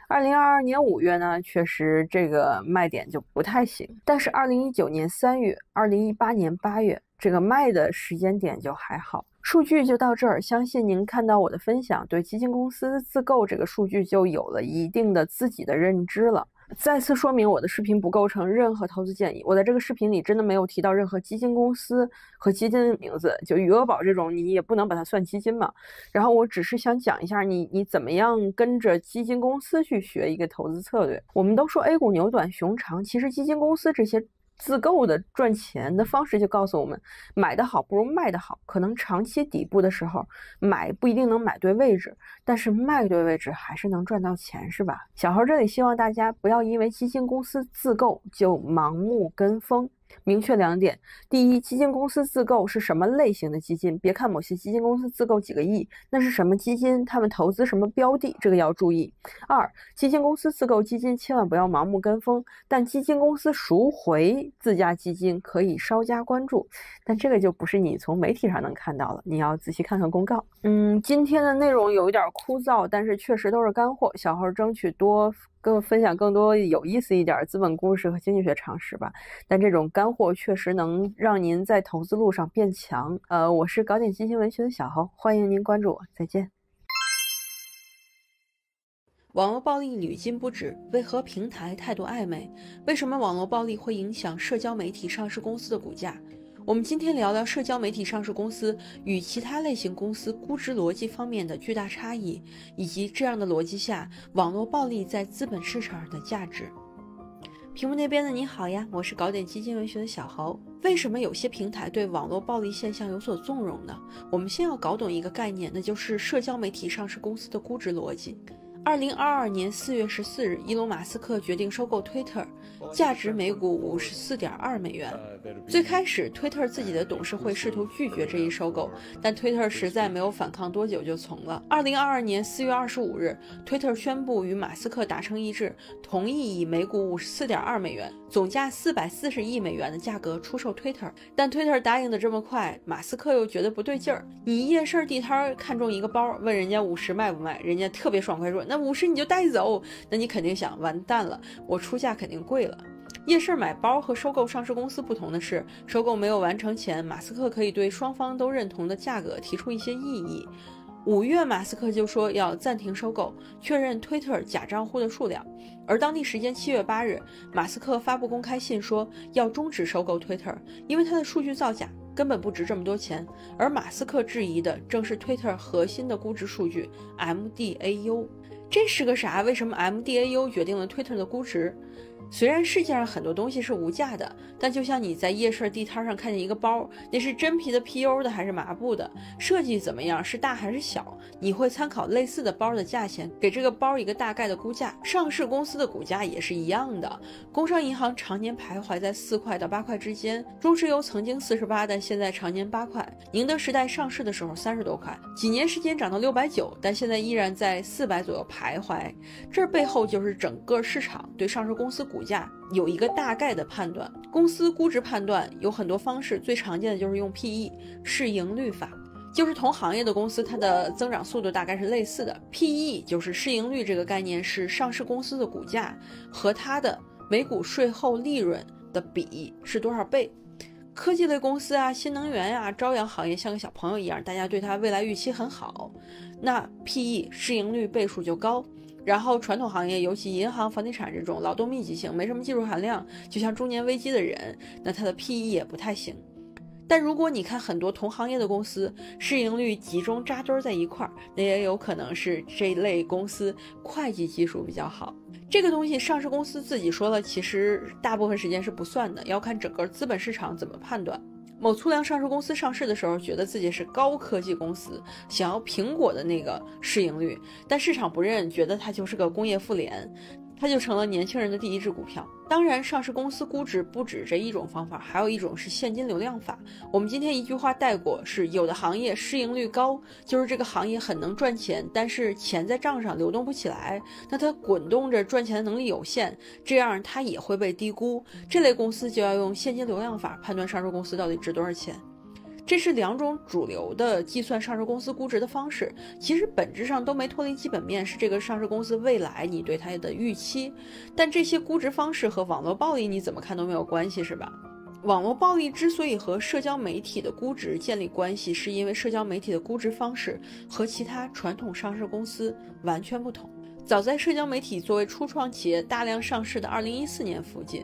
Speaker 1: 二零二二年五月呢，确实这个卖点就不太行。但是二零一九年三月、二零一八年八月。这个卖的时间点就还好，数据就到这儿。相信您看到我的分享，对基金公司自购这个数据就有了一定的自己的认知了。再次说明，我的视频不构成任何投资建议。我在这个视频里真的没有提到任何基金公司和基金名字，就余额宝这种，你也不能把它算基金嘛。然后我只是想讲一下，你你怎么样跟着基金公司去学一个投资策略。我们都说 A 股牛短熊长，其实基金公司这些。自购的赚钱的方式就告诉我们，买的好不如卖的好。可能长期底部的时候买不一定能买对位置，但是卖对位置还是能赚到钱，是吧？小猴这里希望大家不要因为基金公司自购就盲目跟风。明确两点：第一，基金公司自购是什么类型的基金？别看某些基金公司自购几个亿，那是什么基金？他们投资什么标的？这个要注意。二，基金公司自购基金千万不要盲目跟风，但基金公司赎回自家基金可以稍加关注，但这个就不是你从媒体上能看到了，你要仔细看看公告。嗯，今天的内容有一点枯燥，但是确实都是干货，小号争取多。跟分享更多有意思一点资本故事和经济学常识吧。但这种干货确实能让您在投资路上变强。呃，我是搞点金星文学的小侯，欢迎您关注我，再见。网络暴力屡禁不止，为何平台态度暧昧？为什么网络暴力会影响社交媒体上市公司的股价？我们今天聊聊社交媒体上市公司与其他类型公司估值逻辑方面的巨大差异，以及这样的逻辑下网络暴力在资本市场上的价值。屏幕那边的你好呀，我是搞点基金文学的小侯。为什么有些平台对网络暴力现象有所纵容呢？我们先要搞懂一个概念，那就是社交媒体上市公司的估值逻辑。二零二二年四月十四日，伊隆马斯克决定收购 Twitter，价值每股五十四点二美元。最开始，Twitter 自己的董事会试图拒绝这一收购，但 Twitter 实在没有反抗多久就从了。二零二二年四月二十五日，Twitter 宣布与马斯克达成一致，同意以每股五十四点二美元，总价四百四十亿美元的价格出售 Twitter。但 Twitter 答应的这么快，马斯克又觉得不对劲儿。你夜市地摊看中一个包，问人家五十卖不卖，人家特别爽快说。那五十你就带走，那你肯定想完蛋了，我出价肯定贵了。夜市买包和收购上市公司不同的是，收购没有完成前，马斯克可以对双方都认同的价格提出一些异议。五月，马斯克就说要暂停收购，确认 Twitter 假账户的数量。而当地时间七月八日，马斯克发布公开信说要终止收购 Twitter，因为他的数据造假，根本不值这么多钱。而马斯克质疑的正是 Twitter 核心的估值数据 MDAU。这是个啥？为什么 MDAU 决定了 Twitter 的估值？虽然世界上很多东西是无价的，但就像你在夜市地摊上看见一个包，那是真皮的、PU 的还是麻布的？设计怎么样？是大还是小？你会参考类似的包的价钱，给这个包一个大概的估价。上市公司的股价也是一样的。工商银行常年徘徊在四块到八块之间，中石油曾经四十八，但现在常年八块。宁德时代上市的时候三十多块，几年时间涨到六百九，但现在依然在四百左右徘徊。这背后就是整个市场对上市公司股。价有一个大概的判断，公司估值判断有很多方式，最常见的就是用 PE 市盈率法，就是同行业的公司它的增长速度大概是类似的。PE 就是市盈率这个概念是上市公司的股价和它的每股税后利润的比是多少倍。科技类公司啊，新能源呀，朝阳行业像个小朋友一样，大家对它未来预期很好，那 PE 市盈率倍数就高。然后传统行业，尤其银行、房地产这种劳动密集型、没什么技术含量，就像中年危机的人，那它的 PE 也不太行。但如果你看很多同行业的公司，市盈率集中扎堆在一块儿，那也有可能是这类公司会计技术比较好。这个东西上市公司自己说了，其实大部分时间是不算的，要看整个资本市场怎么判断。某粗粮上市公司上市的时候，觉得自己是高科技公司，想要苹果的那个市盈率，但市场不认，觉得它就是个工业妇联。它就成了年轻人的第一只股票。当然，上市公司估值不止这一种方法，还有一种是现金流量法。我们今天一句话带过，是有的行业市盈率高，就是这个行业很能赚钱，但是钱在账上流动不起来，那它滚动着赚钱的能力有限，这样它也会被低估。这类公司就要用现金流量法判断上市公司到底值多少钱。这是两种主流的计算上市公司估值的方式，其实本质上都没脱离基本面，是这个上市公司未来你对它的预期。但这些估值方式和网络暴力你怎么看都没有关系，是吧？网络暴力之所以和社交媒体的估值建立关系，是因为社交媒体的估值方式和其他传统上市公司完全不同。早在社交媒体作为初创企业大量上市的2014年附近。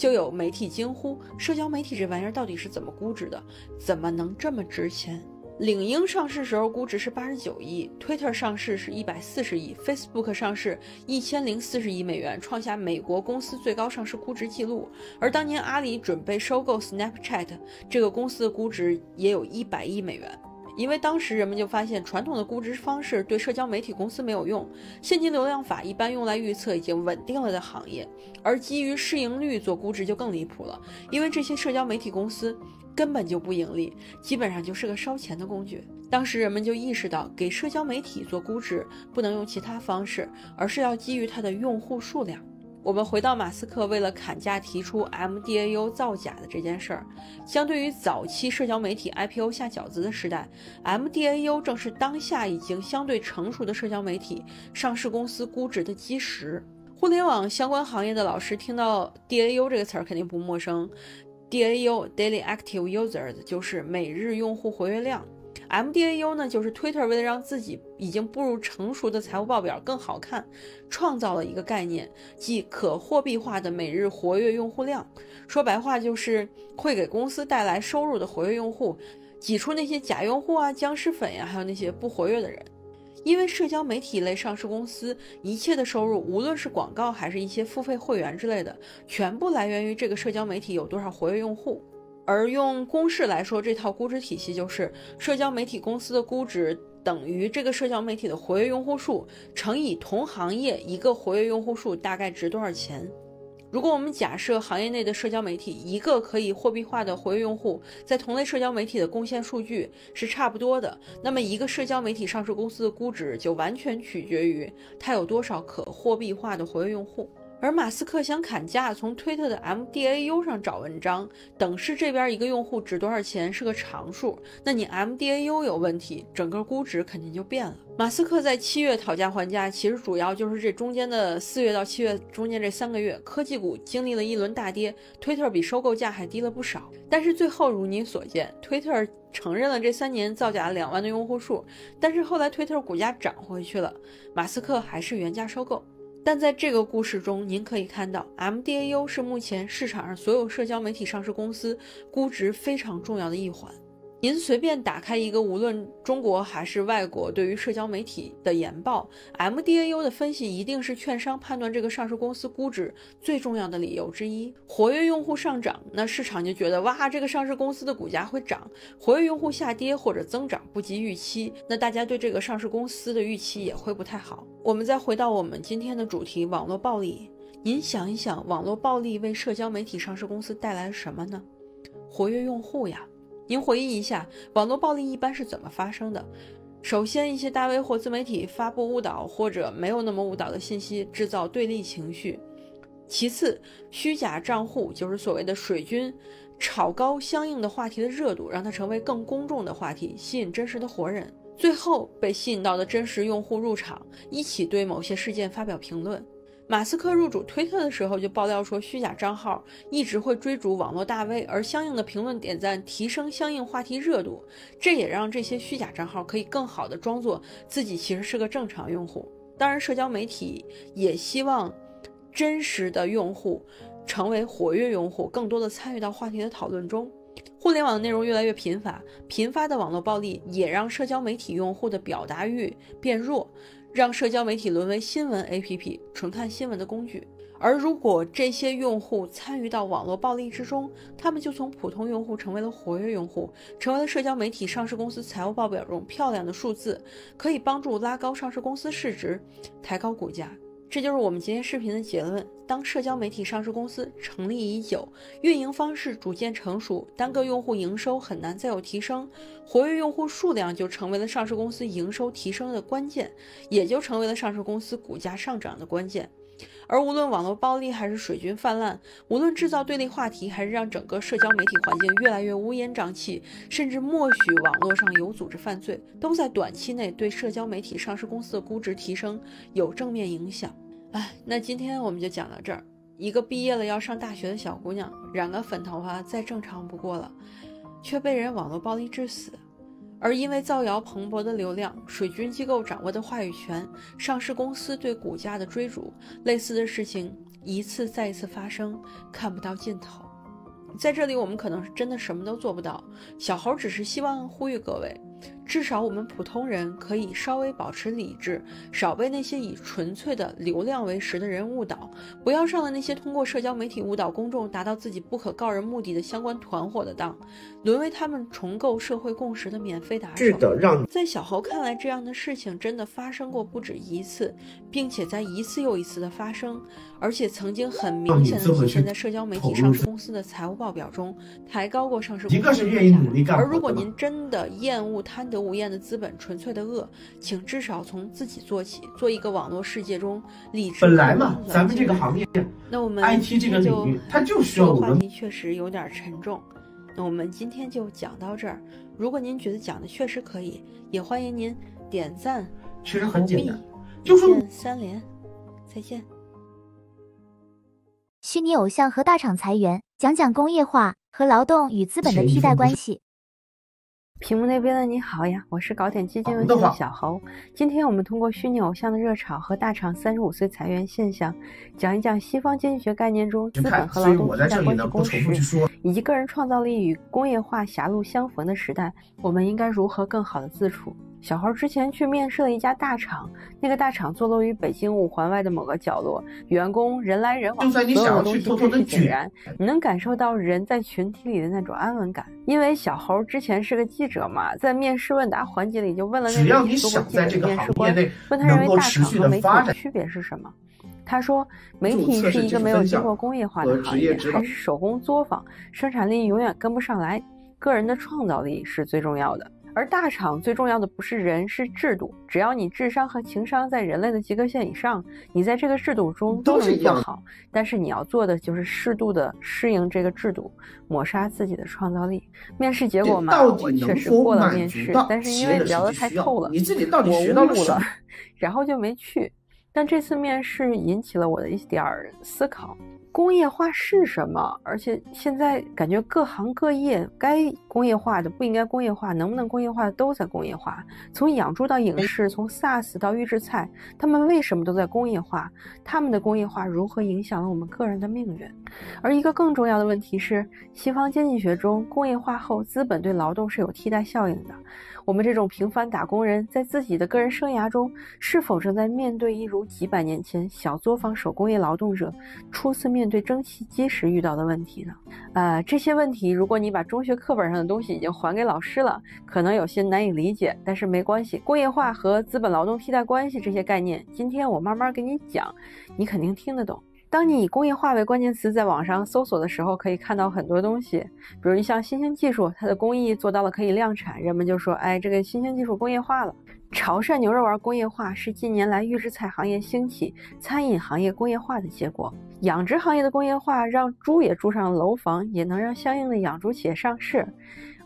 Speaker 1: 就有媒体惊呼：“社交媒体这玩意儿到底是怎么估值的？怎么能这么值钱？”领英上市时候估值是八十九亿，Twitter 上市是一百四十亿，Facebook 上市一千零四十亿美元，创下美国公司最高上市估值记录。而当年阿里准备收购 Snapchat 这个公司的估值也有一百亿美元。因为当时人们就发现，传统的估值方式对社交媒体公司没有用，现金流量法一般用来预测已经稳定了的行业，而基于市盈率做估值就更离谱了，因为这些社交媒体公司根本就不盈利，基本上就是个烧钱的工具。当时人们就意识到，给社交媒体做估值不能用其他方式，而是要基于它的用户数量。我们回到马斯克为了砍价提出 MDAU 造假的这件事儿，相对于早期社交媒体 IPO 下饺子的时代，MDAU 正是当下已经相对成熟的社交媒体上市公司估值的基石。互联网相关行业的老师听到 DAU 这个词儿肯定不陌生，DAU Daily Active Users 就是每日用户活跃量。MDAU 呢，就是 Twitter 为了让自己已经步入成熟的财务报表更好看，创造了一个概念，即可货币化的每日活跃用户量。说白话就是会给公司带来收入的活跃用户，挤出那些假用户啊、僵尸粉呀，还有那些不活跃的人。因为社交媒体类上市公司一切的收入，无论是广告还是一些付费会员之类的，全部来源于这个社交媒体有多少活跃用户。而用公式来说，这套估值体系就是社交媒体公司的估值等于这个社交媒体的活跃用户数乘以同行业一个活跃用户数大概值多少钱。如果我们假设行业内的社交媒体一个可以货币化的活跃用户在同类社交媒体的贡献数据是差不多的，那么一个社交媒体上市公司的估值就完全取决于它有多少可货币化的活跃用户。而马斯克想砍价，从推特的 MDAU 上找文章，等式这边一个用户值多少钱是个常数，那你 MDAU 有问题，整个估值肯定就变了。马斯克在七月讨价还价，其实主要就是这中间的四月到七月中间这三个月，科技股经历了一轮大跌，推特比收购价还低了不少。但是最后如你所见，推特承认了这三年造假两万的用户数，但是后来推特股价涨回去了，马斯克还是原价收购。但在这个故事中，您可以看到，MDAU 是目前市场上所有社交媒体上市公司估值非常重要的一环。您随便打开一个，无论中国还是外国，对于社交媒体的研报，MDAU 的分析一定是券商判断这个上市公司估值最重要的理由之一。活跃用户上涨，那市场就觉得哇，这个上市公司的股价会涨；活跃用户下跌或者增长不及预期，那大家对这个上市公司的预期也会不太好。我们再回到我们今天的主题——网络暴力。您想一想，网络暴力为社交媒体上市公司带来什么呢？活跃用户呀。您回忆一下，网络暴力一般是怎么发生的？首先，一些大 V 或自媒体发布误导或者没有那么误导的信息，制造对立情绪；其次，虚假账户就是所谓的水军，炒高相应的话题的热度，让它成为更公众的话题，吸引真实的活人；最后，被吸引到的真实用户入场，一起对某些事件发表评论。马斯克入主推特的时候就爆料说，虚假账号一直会追逐网络大 V，而相应的评论点赞提升相应话题热度，这也让这些虚假账号可以更好的装作自己其实是个正常用户。当然，社交媒体也希望真实的用户成为活跃用户，更多的参与到话题的讨论中。互联网的内容越来越频繁，频发的网络暴力也让社交媒体用户的表达欲变弱。让社交媒体沦为新闻 APP，纯看新闻的工具。而如果这些用户参与到网络暴力之中，他们就从普通用户成为了活跃用户，成为了社交媒体上市公司财务报表中漂亮的数字，可以帮助拉高上市公司市值，抬高股价。这就是我们今天视频的结论：当社交媒体上市公司成立已久，运营方式逐渐成熟，单个用户营收很难再有提升，活跃用户数量就成为了上市公司营收提升的关键，也就成为了上市公司股价上涨的关键。而无论网络暴力还是水军泛滥，无论制造对立话题，还是让整个社交媒体环境越来越乌烟瘴气，甚至默许网络上有组织犯罪，都在短期内对社交媒体上市公司的估值提升有正面影响。哎，那今天我们就讲到这儿。一个毕业了要上大学的小姑娘，染个粉头发再正常不过了，却被人网络暴力致死。而因为造谣蓬勃的流量、水军机构掌握的话语权、上市公司对股价的追逐，类似的事情一次再一次发生，看不到尽头。在这里，我们可能是真的什么都做不到。小猴只是希望呼吁各位。至少我们普通人可以稍微保持理智，少被那些以纯粹的流量为食的人误导，不要上了那些通过社交媒体误导公众、达到自己不可告人目的的相关团伙的当，沦为他们重构社会共识的免费打手。
Speaker 11: 是的，让
Speaker 1: 在小侯看来，这样的事情真的发生过不止一次，并且在一次又一次的发生，而且曾经很明显的体现在社交媒体上市公司的财务报表中，抬高过上市公司。
Speaker 11: 一个是愿意努力干，
Speaker 1: 而如果您真的厌恶贪得。无厌的资本，纯粹的恶，请至少从自己做起，做一个网络世界中理智。
Speaker 11: 本来嘛，咱们这个行业，
Speaker 1: 那我们
Speaker 11: IT 这个领域，它就需要我们。
Speaker 1: 话题确实有点沉重，那我们今天就讲到这儿。如果您觉得讲的确实可以，也欢迎您点赞、
Speaker 11: 其实很简单，
Speaker 1: 就是三连。再见。
Speaker 4: 虚拟偶像和大厂裁员，讲讲工业化和劳动与资本的替代关系。
Speaker 1: 屏幕那边的你好呀，我是搞点基金游戏的小侯。今天我们通过虚拟偶像的热炒和大厂三十五岁裁员现象，讲一讲西方经济学概念中资本和劳动替代关系公式，以及个人创造力与工业化狭路相逢的时代，我们应该如何更好的自处。小猴之前去面试了一家大厂，那个大厂坐落于北京五环外的某个角落，员工人来人往，所有的东西秩序井然，你能感受到人在群体里的那种安稳感。因为小猴之前是个记者嘛，在面试问答环节里就问了那个做过记者的面试官，问他认为大厂和媒体的区别是什么。他说，媒体是一个没有经过工业化的行业，还是手工作坊，生产力永远跟不上来，个人的创造力是最重要的。而大厂最重要的不是人，是制度。只要你智商和情商在人类的及格线以上，你在这个制度中都能做好。但是你要做的就是适度的适应这个制度，抹杀自己的创造力。面试结果嘛，我确实过了面试，但是因为聊得太透了，我悟了，然后就没去。但这次面试引起了我的一点思考。工业化是什么？而且现在感觉各行各业该工业化的不应该工业化，能不能工业化的都在工业化。从养猪到影视，从 SaaS 到预制菜，他们为什么都在工业化？他们的工业化如何影响了我们个人的命运？而一个更重要的问题是，西方经济学中，工业化后资本对劳动是有替代效应的。我们这种平凡打工人，在自己的个人生涯中，是否正在面对一如几百年前小作坊手工业劳动者初次面对蒸汽机时遇到的问题呢？呃，这些问题，如果你把中学课本上的东西已经还给老师了，可能有些难以理解，但是没关系。工业化和资本劳动替代关系这些概念，今天我慢慢给你讲，你肯定听得懂。当你以工业化为关键词在网上搜索的时候，可以看到很多东西，比如一项新兴技术，它的工艺做到了可以量产，人们就说，哎，这个新兴技术工业化了。潮汕牛肉丸工业化是近年来预制菜行业兴起、餐饮行业工业化的结果。养殖行业的工业化让猪也住上楼房，也能让相应的养猪企业上市。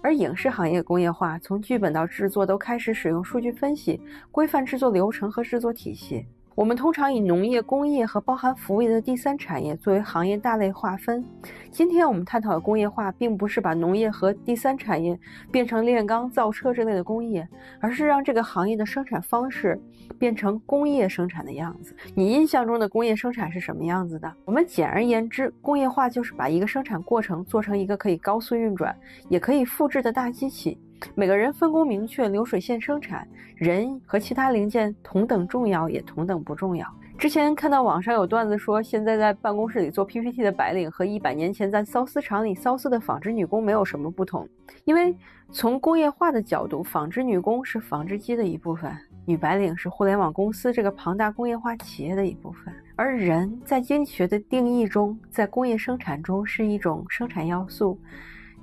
Speaker 1: 而影视行业工业化，从剧本到制作都开始使用数据分析，规范制作流程和制作体系。我们通常以农业、工业和包含服务业的第三产业作为行业大类划分。今天我们探讨的工业化，并不是把农业和第三产业变成炼钢、造车这类的工业，而是让这个行业的生产方式变成工业生产的样子。你印象中的工业生产是什么样子的？我们简而言之，工业化就是把一个生产过程做成一个可以高速运转、也可以复制的大机器。每个人分工明确，流水线生产，人和其他零件同等重要，也同等不重要。之前看到网上有段子说，现在在办公室里做 PPT 的白领和一百年前在缫丝厂里缫丝的纺织女工没有什么不同，因为从工业化的角度，纺织女工是纺织机的一部分，女白领是互联网公司这个庞大工业化企业的一部分。而人在经济学的定义中，在工业生产中是一种生产要素。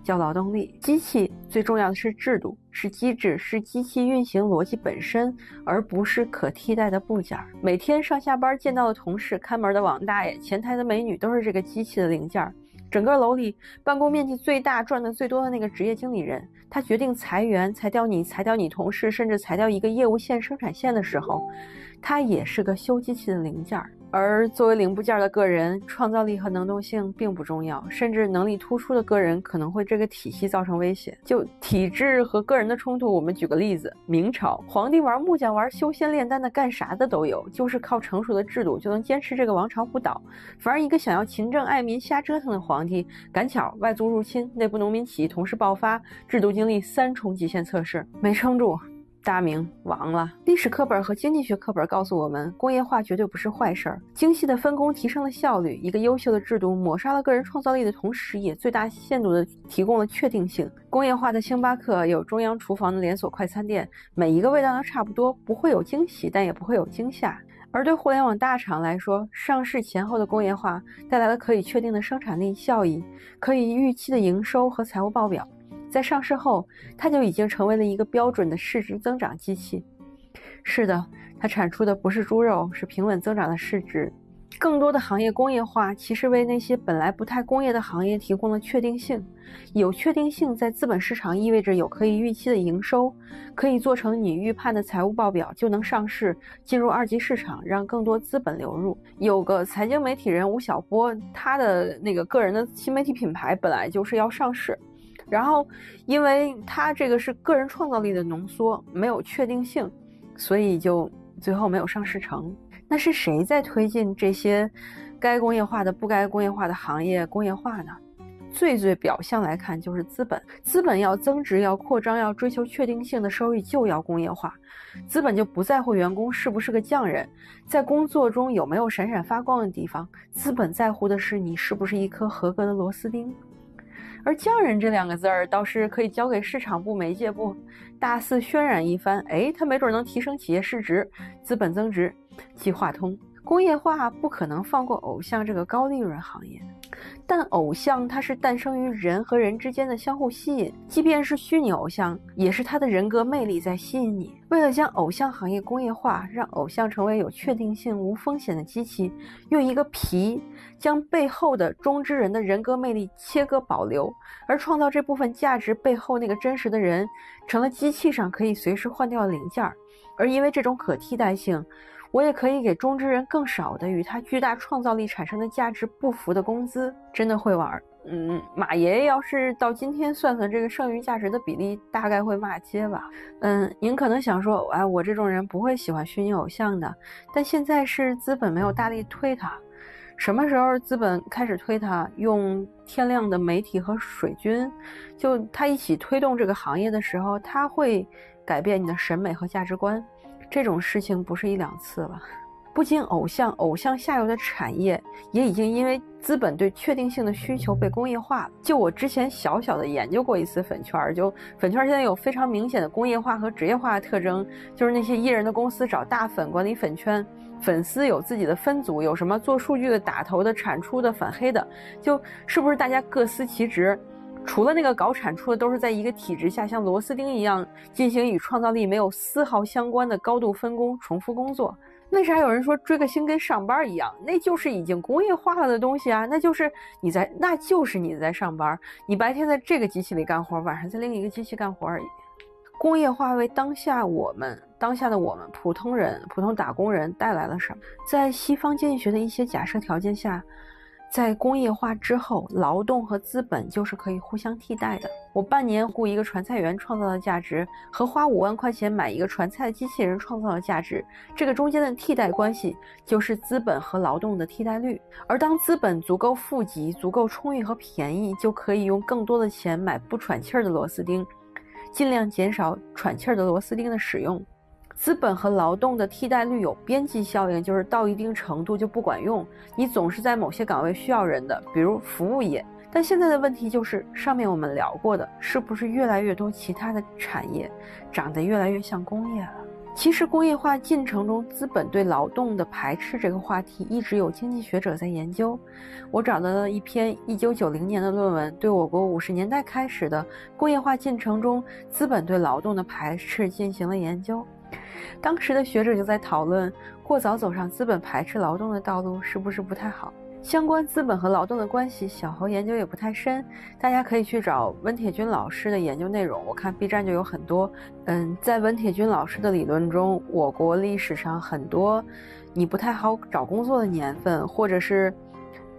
Speaker 1: 叫劳动力，机器最重要的是制度，是机制，是机器运行逻辑本身，而不是可替代的部件。每天上下班见到的同事、看门的王大爷、前台的美女，都是这个机器的零件。整个楼里办公面积最大、赚的最多的那个职业经理人，他决定裁员、裁掉你、裁掉你同事，甚至裁掉一个业务线、生产线的时候，他也是个修机器的零件。而作为零部件的个人，创造力和能动性并不重要，甚至能力突出的个人可能会这个体系造成威胁。就体制和个人的冲突，我们举个例子：明朝皇帝玩木匠、玩修仙炼丹的，干啥的都有，就是靠成熟的制度就能坚持这个王朝不倒。反而一个想要勤政爱民、瞎折腾的皇帝，赶巧外族入侵、内部农民起义同时爆发，制度经历三重极限测试，没撑住。大明亡了。历史课本和经济学课本告诉我们，工业化绝对不是坏事儿。精细的分工提升了效率，一个优秀的制度抹杀了个人创造力的同时，也最大限度地提供了确定性。工业化的星巴克有中央厨房的连锁快餐店，每一个味道都差不多，不会有惊喜，但也不会有惊吓。而对互联网大厂来说，上市前后的工业化带来了可以确定的生产力效益，可以预期的营收和财务报表。在上市后，它就已经成为了一个标准的市值增长机器。是的，它产出的不是猪肉，是平稳增长的市值。更多的行业工业化，其实为那些本来不太工业的行业提供了确定性。有确定性，在资本市场意味着有可以预期的营收，可以做成你预判的财务报表，就能上市，进入二级市场，让更多资本流入。有个财经媒体人吴晓波，他的那个个人的新媒体品牌本来就是要上市。然后，因为它这个是个人创造力的浓缩，没有确定性，所以就最后没有上市成。那是谁在推进这些该工业化的、不该工业化的行业工业化呢？最最表象来看，就是资本。资本要增值、要扩张、要追求确定性的收益，就要工业化。资本就不在乎员工是不是个匠人，在工作中有没有闪闪发光的地方。资本在乎的是你是不是一颗合格的螺丝钉。而匠人这两个字儿倒是可以交给市场部、媒介部，大肆渲染一番。哎，他没准能提升企业市值、资本增值。计划通，工业化不可能放过偶像这个高利润行业。但偶像它是诞生于人和人之间的相互吸引，即便是虚拟偶像，也是他的人格魅力在吸引你。为了将偶像行业工业化，让偶像成为有确定性、无风险的机器，用一个皮将背后的中之人的人格魅力切割保留，而创造这部分价值背后那个真实的人，成了机器上可以随时换掉的零件儿。而因为这种可替代性。我也可以给中之人更少的与他巨大创造力产生的价值不符的工资，真的会玩。嗯，马爷爷要是到今天算算这个剩余价值的比例，大概会骂街吧。嗯，您可能想说，哎，我这种人不会喜欢虚拟偶像的。但现在是资本没有大力推它，什么时候资本开始推它？用天量的媒体和水军，就他一起推动这个行业的时候，他会改变你的审美和价值观。这种事情不是一两次了，不仅偶像，偶像下游的产业也已经因为资本对确定性的需求被工业化了。就我之前小小的研究过一次粉圈，就粉圈现在有非常明显的工业化和职业化的特征，就是那些艺人的公司找大粉管理粉圈，粉丝有自己的分组，有什么做数据的、打头的、产出的、反黑的，就是不是大家各司其职？除了那个搞产出的，都是在一个体制下，像螺丝钉一样进行与创造力没有丝毫相关的高度分工、重复工作。为啥有人说追个星跟上班一样？那就是已经工业化了的东西啊！那就是你在，那就是你在上班。你白天在这个机器里干活，晚上在另一个机器干活而已。工业化为当下我们当下的我们普通人、普通打工人带来了什么？在西方经济学的一些假设条件下。在工业化之后，劳动和资本就是可以互相替代的。我半年雇一个传菜员创造的价值，和花五万块钱买一个传菜机器人创造的价值，这个中间的替代关系就是资本和劳动的替代率。而当资本足够富集、足够充裕和便宜，就可以用更多的钱买不喘气儿的螺丝钉，尽量减少喘气儿的螺丝钉的使用。资本和劳动的替代率有边际效应，就是到一定程度就不管用。你总是在某些岗位需要人的，比如服务业。但现在的问题就是，上面我们聊过的，是不是越来越多其他的产业长得越来越像工业了？其实，工业化进程中资本对劳动的排斥这个话题，一直有经济学者在研究。我找到了一篇1990年的论文，对我国50年代开始的工业化进程中资本对劳动的排斥进行了研究。当时的学者就在讨论，过早走上资本排斥劳动的道路是不是不太好？相关资本和劳动的关系，小侯研究也不太深，大家可以去找温铁军老师的研究内容。我看 B 站就有很多。嗯，在温铁军老师的理论中，我国历史上很多你不太好找工作的年份，或者是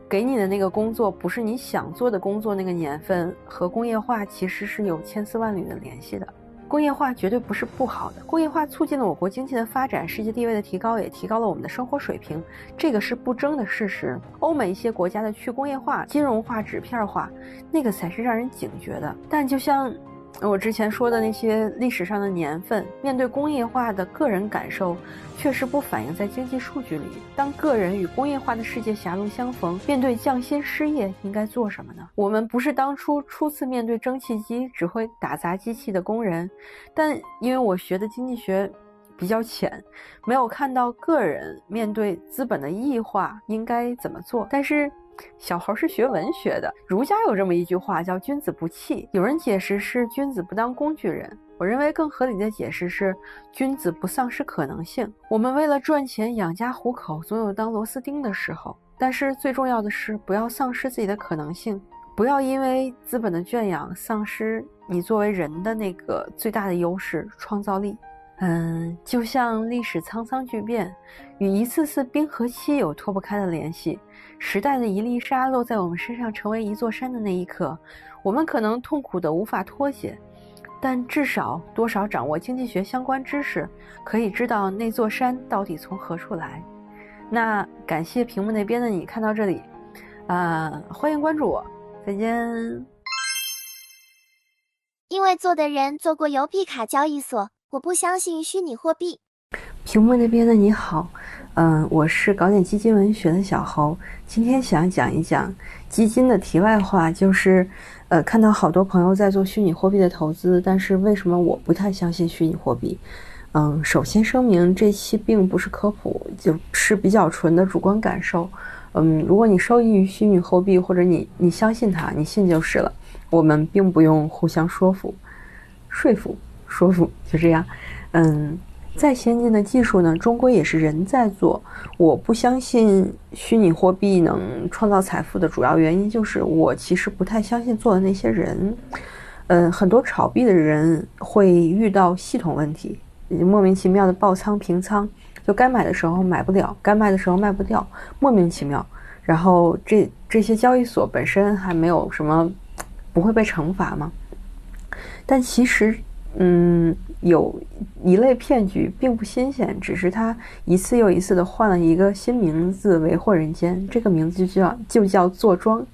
Speaker 1: 给你的那个工作不是你想做的工作那个年份，和工业化其实是有千丝万缕的联系的。工业化绝对不是不好的，工业化促进了我国经济的发展，世界地位的提高，也提高了我们的生活水平，这个是不争的事实。欧美一些国家的去工业化、金融化、纸片化，那个才是让人警觉的。但就像。我之前说的那些历史上的年份，面对工业化的个人感受，确实不反映在经济数据里。当个人与工业化的世界狭路相逢，面对降薪失业，应该做什么呢？我们不是当初初次面对蒸汽机只会打砸机器的工人，但因为我学的经济学比较浅，没有看到个人面对资本的异化应该怎么做。但是。小猴是学文学的，儒家有这么一句话叫“君子不器”，有人解释是“君子不当工具人”，我认为更合理的解释是“君子不丧失可能性”。我们为了赚钱养家糊口，总有当螺丝钉的时候，但是最重要的是不要丧失自己的可能性，不要因为资本的圈养丧失你作为人的那个最大的优势——创造力。嗯，就像历史沧桑巨变，与一次次冰河期有脱不开的联系。时代的一粒沙落在我们身上，成为一座山的那一刻，我们可能痛苦的无法脱节，但至少多少掌握经济学相关知识，可以知道那座山到底从何处来。那感谢屏幕那边的你看到这里，啊，欢迎关注我，再见。
Speaker 12: 因为做的人做过邮币卡交易所。我不相信虚拟货币。
Speaker 1: 屏幕那边的你好，嗯，我是搞点基金文学的小侯，今天想讲一讲基金的题外话，就是，呃，看到好多朋友在做虚拟货币的投资，但是为什么我不太相信虚拟货币？嗯，首先声明，这期并不是科普，就是比较纯的主观感受。嗯，如果你受益于虚拟货币，或者你你相信它，你信就是了。我们并不用互相说服，说服。说服就这样，嗯，再先进的技术呢，终归也是人在做。我不相信虚拟货币能创造财富的主要原因，就是我其实不太相信做的那些人。嗯，很多炒币的人会遇到系统问题，莫名其妙的爆仓平仓，就该买的时候买不了，该卖的时候卖不掉，莫名其妙。然后这这些交易所本身还没有什么不会被惩罚吗？但其实。嗯，有一类骗局并不新鲜，只是它一次又一次的换了一个新名字为祸人间。这个名字就叫就叫坐庄。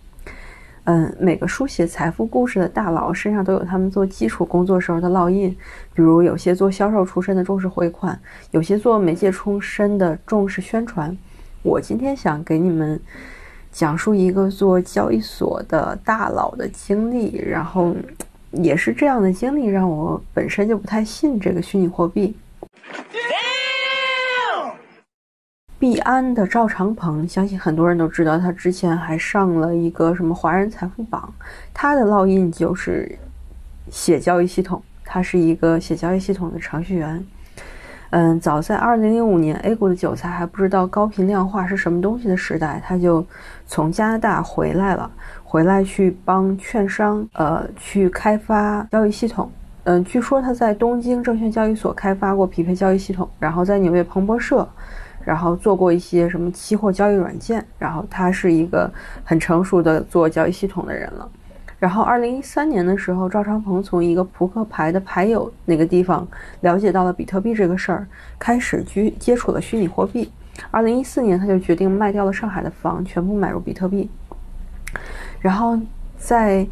Speaker 1: 嗯，每个书写财富故事的大佬身上都有他们做基础工作时候的烙印，比如有些做销售出身的重视回款，有些做媒介出身的重视宣传。我今天想给你们讲述一个做交易所的大佬的经历，然后。也是这样的经历让我本身就不太信这个虚拟货币。币安的赵长鹏，相信很多人都知道，他之前还上了一个什么华人财富榜，他的烙印就是写交易系统，他是一个写交易系统的程序员。嗯，早在二零零五年，A 股的韭菜还不知道高频量化是什么东西的时代，他就从加拿大回来了，回来去帮券商，呃，去开发交易系统。嗯，据说他在东京证券交易所开发过匹配交易系统，然后在纽约彭博社，然后做过一些什么期货交易软件，然后他是一个很成熟的做交易系统的人了。然后，二零一三年的时候，赵长鹏从一个扑克牌的牌友那个地方了解到了比特币这个事儿，开始去接触了虚拟货币。二零一四年，他就决定卖掉了上海的房，全部买入比特币。然后在。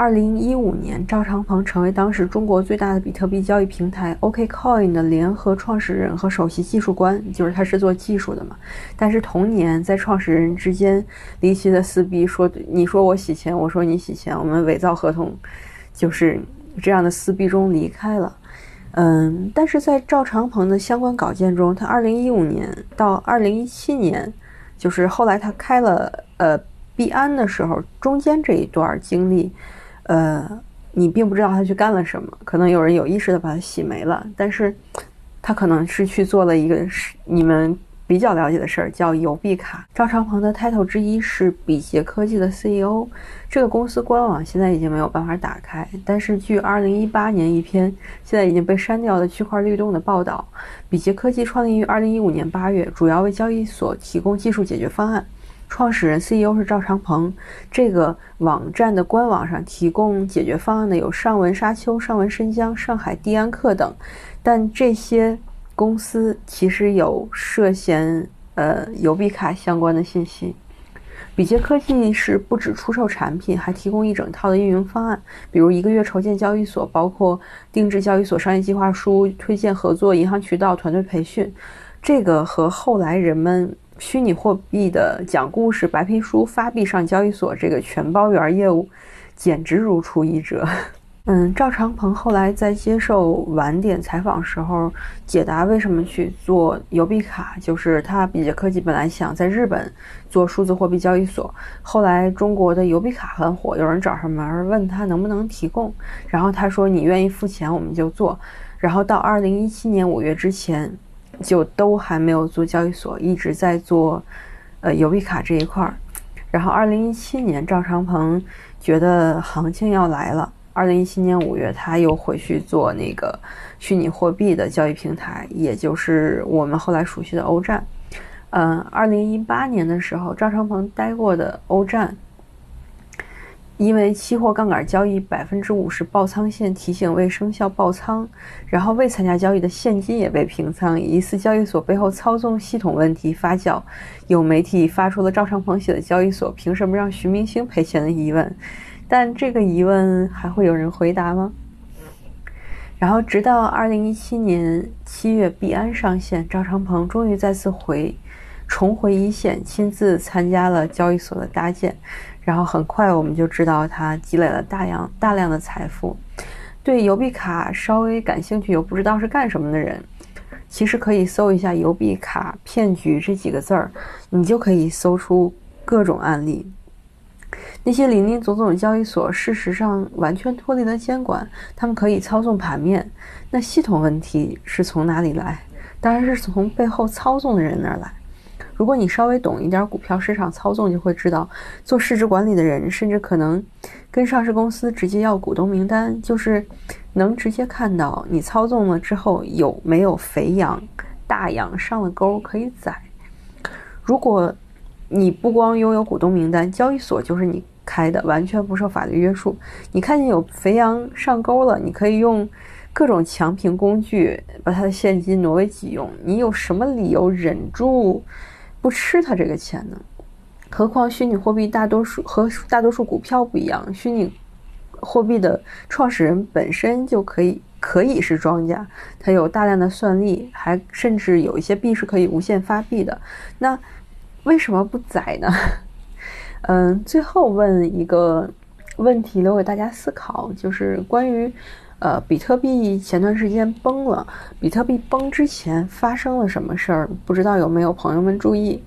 Speaker 1: 二零一五年，赵长鹏成为当时中国最大的比特币交易平台 OKCoin 的联合创始人和首席技术官，就是他是做技术的嘛。但是同年，在创始人之间离奇的撕逼，说你说我洗钱，我说你洗钱，我们伪造合同，就是这样的撕逼中离开了。嗯，但是在赵长鹏的相关稿件中，他二零一五年到二零一七年，就是后来他开了呃币安的时候，中间这一段经历。呃，你并不知道他去干了什么，可能有人有意识的把他洗没了，但是，他可能是去做了一个你们比较了解的事儿，叫邮币卡。赵长鹏的 title 之一是比劫科技的 CEO，这个公司官网现在已经没有办法打开，但是据2018年一篇现在已经被删掉的区块律动的报道，比劫科技创立于2015年8月，主要为交易所提供技术解决方案。创始人 CEO 是赵长鹏。这个网站的官网上提供解决方案的有上文沙丘、上文申江、上海地安克等，但这些公司其实有涉嫌呃邮币卡相关的信息。比杰科技是不只出售产品，还提供一整套的运营方案，比如一个月筹建交易所，包括定制交易所商业计划书、推荐合作银行渠道、团队培训。这个和后来人们。虚拟货币的讲故事白皮书发币上交易所这个全包圆业务，简直如出一辙。嗯，赵长鹏后来在接受晚点采访时候解答为什么去做邮币卡，就是他比劫科技本来想在日本做数字货币交易所，后来中国的邮币卡很火，有人找上门问他能不能提供，然后他说你愿意付钱我们就做，然后到二零一七年五月之前。就都还没有做交易所，一直在做，呃，邮币卡这一块儿。然后，二零一七年，赵长鹏觉得行情要来了。二零一七年五月，他又回去做那个虚拟货币的交易平台，也就是我们后来熟悉的欧战。嗯，二零一八年的时候，赵长鹏待过的欧战。因为期货杠杆交易百分之五十爆仓线提醒未生效爆仓，然后未参加交易的现金也被平仓，疑似交易所背后操纵系统问题发酵。有媒体发出了赵长鹏写的交易所凭什么让徐明星赔钱的疑问，但这个疑问还会有人回答吗？然后直到二零一七年七月币安上线，赵长鹏终于再次回重回一线，亲自参加了交易所的搭建。然后很快我们就知道他积累了大量大量的财富。对邮币卡稍微感兴趣又不知道是干什么的人，其实可以搜一下“邮币卡骗局”这几个字儿，你就可以搜出各种案例。那些林林总总的交易所，事实上完全脱离了监管，他们可以操纵盘面。那系统问题是从哪里来？当然是从背后操纵的人那儿来。如果你稍微懂一点股票市场操纵，就会知道，做市值管理的人甚至可能跟上市公司直接要股东名单，就是能直接看到你操纵了之后有没有肥羊、大羊上了钩可以宰。如果你不光拥有股东名单，交易所就是你开的，完全不受法律约束。你看见有肥羊上钩了，你可以用各种强平工具把他的现金挪为己用。你有什么理由忍住？不吃他这个钱呢？何况虚拟货币大多数和大多数股票不一样，虚拟货币的创始人本身就可以可以是庄家，他有大量的算力，还甚至有一些币是可以无限发币的。那为什么不宰呢？嗯，最后问一个问题留给大家思考，就是关于。呃，比特币前段时间崩了。比特币崩之前发生了什么事儿？不知道有没有朋友们注意？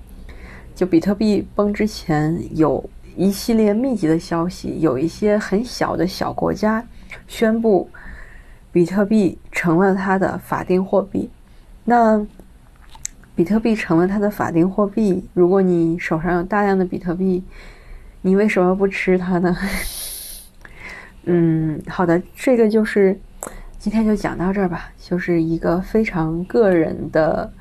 Speaker 1: 就比特币崩之前，有一系列密集的消息，有一些很小的小国家宣布比特币成了它的法定货币。那比特币成了它的法定货币，如果你手上有大量的比特币，你为什么不吃它呢？嗯，好的，这个就是今天就讲到这儿吧，就是一个非常个人的、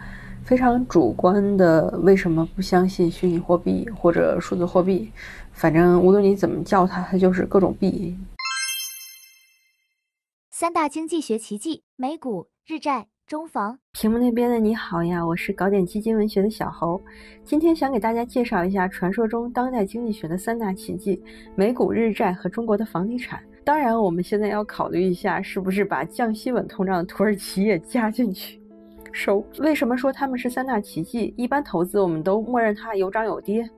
Speaker 1: 非常主观的，为什么不相信虚拟货币或者数字货币？反正无论你怎么叫它，它就是各种币。
Speaker 4: 三大经济学奇迹：美股、日债、中房。
Speaker 1: 屏幕那边的你好呀，我是搞点基金文学的小侯，今天想给大家介绍一下传说中当代经济学的三大奇迹：美股、日债和中国的房地产。当然，我们现在要考虑一下，是不是把降息稳通胀的土耳其也加进去收？为什么说他们是三大奇迹？一般投资我们都默认它有涨有跌。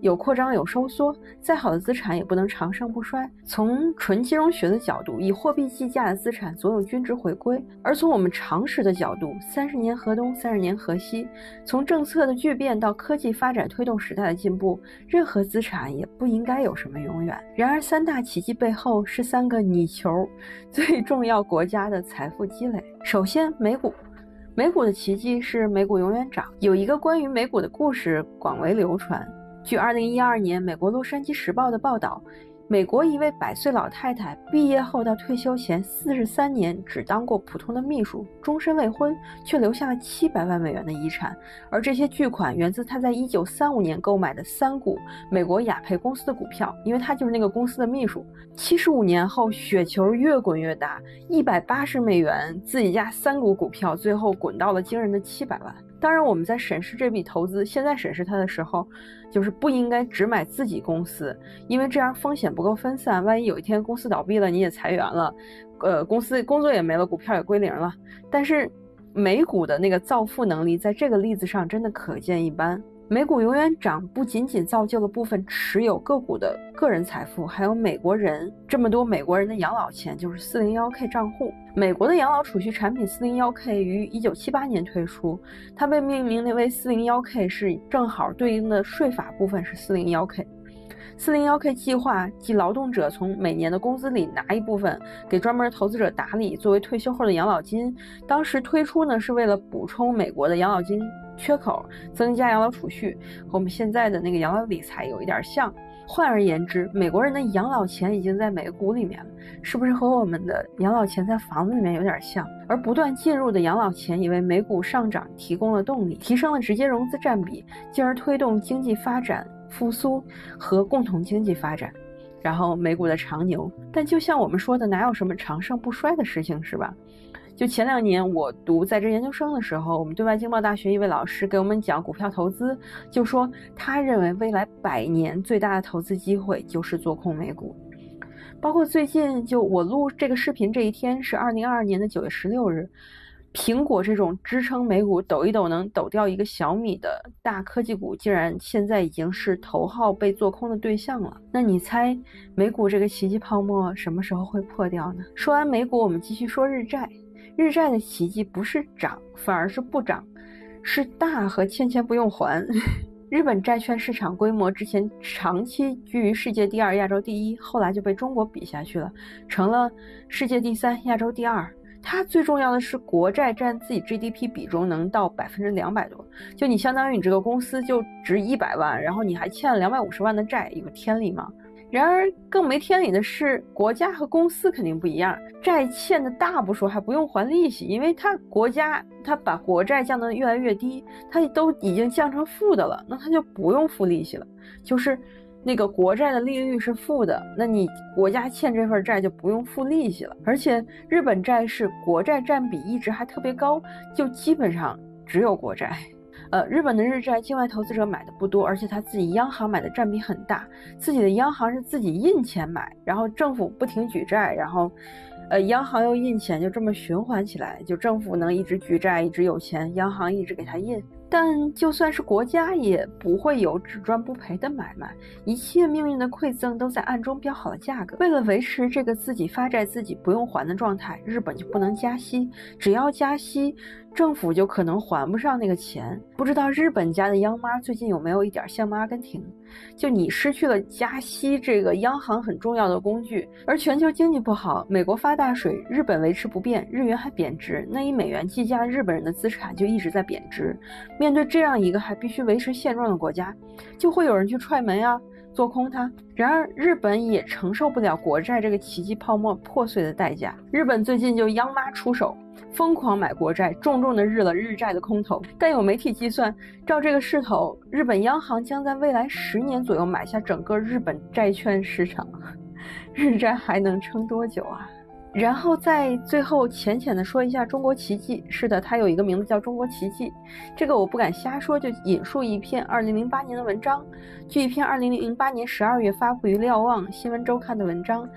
Speaker 1: 有扩张有收缩，再好的资产也不能长盛不衰。从纯金融学的角度，以货币计价的资产总有均值回归；而从我们常识的角度，三十年河东，三十年河西。从政策的巨变到科技发展推动时代的进步，任何资产也不应该有什么永远。然而，三大奇迹背后是三个泥球，最重要国家的财富积累。首先，美股，美股的奇迹是美股永远涨。有一个关于美股的故事广为流传。据2012年美国《洛杉矶时报》的报道，美国一位百岁老太太毕业后到退休前43年只当过普通的秘书，终身未婚，却留下了700万美元的遗产。而这些巨款源自她在1935年购买的三股美国雅培公司的股票，因为她就是那个公司的秘书。75年后，雪球越滚越大，180美元自己家三股股票，最后滚到了惊人的700万。当然，我们在审视这笔投资，现在审视它的时候，就是不应该只买自己公司，因为这样风险不够分散。万一有一天公司倒闭了，你也裁员了，呃，公司工作也没了，股票也归零了。但是美股的那个造富能力，在这个例子上真的可见一斑。美股永远涨，不仅仅造就了部分持有个股的个人财富，还有美国人这么多美国人的养老钱，就是四零幺 K 账户。美国的养老储蓄产品四零幺 K 于一九七八年推出，它被命名为四零幺 K，是正好对应的税法部分是四零幺 K。四零幺 K 计划即劳动者从每年的工资里拿一部分给专门投资者打理，作为退休后的养老金。当时推出呢，是为了补充美国的养老金。缺口增加养老储蓄和我们现在的那个养老理财有一点像，换而言之，美国人的养老钱已经在美股里面了，是不是和我们的养老钱在房子里面有点像？而不断进入的养老钱也为美股上涨提供了动力，提升了直接融资占比，进而推动经济发展复苏和共同经济发展。然后美股的长牛，但就像我们说的，哪有什么长盛不衰的事情，是吧？就前两年我读在职研究生的时候，我们对外经贸大学一位老师给我们讲股票投资，就说他认为未来百年最大的投资机会就是做空美股。包括最近就我录这个视频这一天是二零二二年的九月十六日，苹果这种支撑美股抖一抖能抖掉一个小米的大科技股，竟然现在已经是头号被做空的对象了。那你猜美股这个奇迹泡沫什么时候会破掉呢？说完美股，我们继续说日债。日债的奇迹不是涨，反而是不涨，是大和欠钱不用还。日本债券市场规模之前长期居于世界第二、亚洲第一，后来就被中国比下去了，成了世界第三、亚洲第二。它最重要的是国债占自己 GDP 比重能到百分之两百多，就你相当于你这个公司就值一百万，然后你还欠了两百五十万的债，有天理吗？然而，更没天理的是，国家和公司肯定不一样。债欠的大不说，还不用还利息，因为它国家它把国债降得越来越低，它都已经降成负的了，那它就不用付利息了。就是那个国债的利率是负的，那你国家欠这份债就不用付利息了。而且日本债市国债占比一直还特别高，就基本上只有国债。呃，日本的日债境外投资者买的不多，而且他自己央行买的占比很大，自己的央行是自己印钱买，然后政府不停举债，然后，呃，央行又印钱，就这么循环起来，就政府能一直举债，一直有钱，央行一直给他印。但就算是国家，也不会有只赚不赔的买卖，一切命运的馈赠都在暗中标好了价格。为了维持这个自己发债自己不用还的状态，日本就不能加息，只要加息。政府就可能还不上那个钱，不知道日本家的央妈最近有没有一点像阿根廷？就你失去了加息这个央行很重要的工具，而全球经济不好，美国发大水，日本维持不变，日元还贬值，那以美元计价，日本人的资产就一直在贬值。面对这样一个还必须维持现状的国家，就会有人去踹门呀。做空它，然而日本也承受不了国债这个奇迹泡沫破碎的代价。日本最近就央妈出手，疯狂买国债，重重的日了日债的空头。但有媒体计算，照这个势头，日本央行将在未来十年左右买下整个日本债券市场，日债还能撑多久啊？然后在最后浅浅的说一下中国奇迹。是的，它有一个名字叫中国奇迹。这个我不敢瞎说，就引述一篇2008年的文章。据一篇2008年12月发布于瞭望新闻周刊的文章，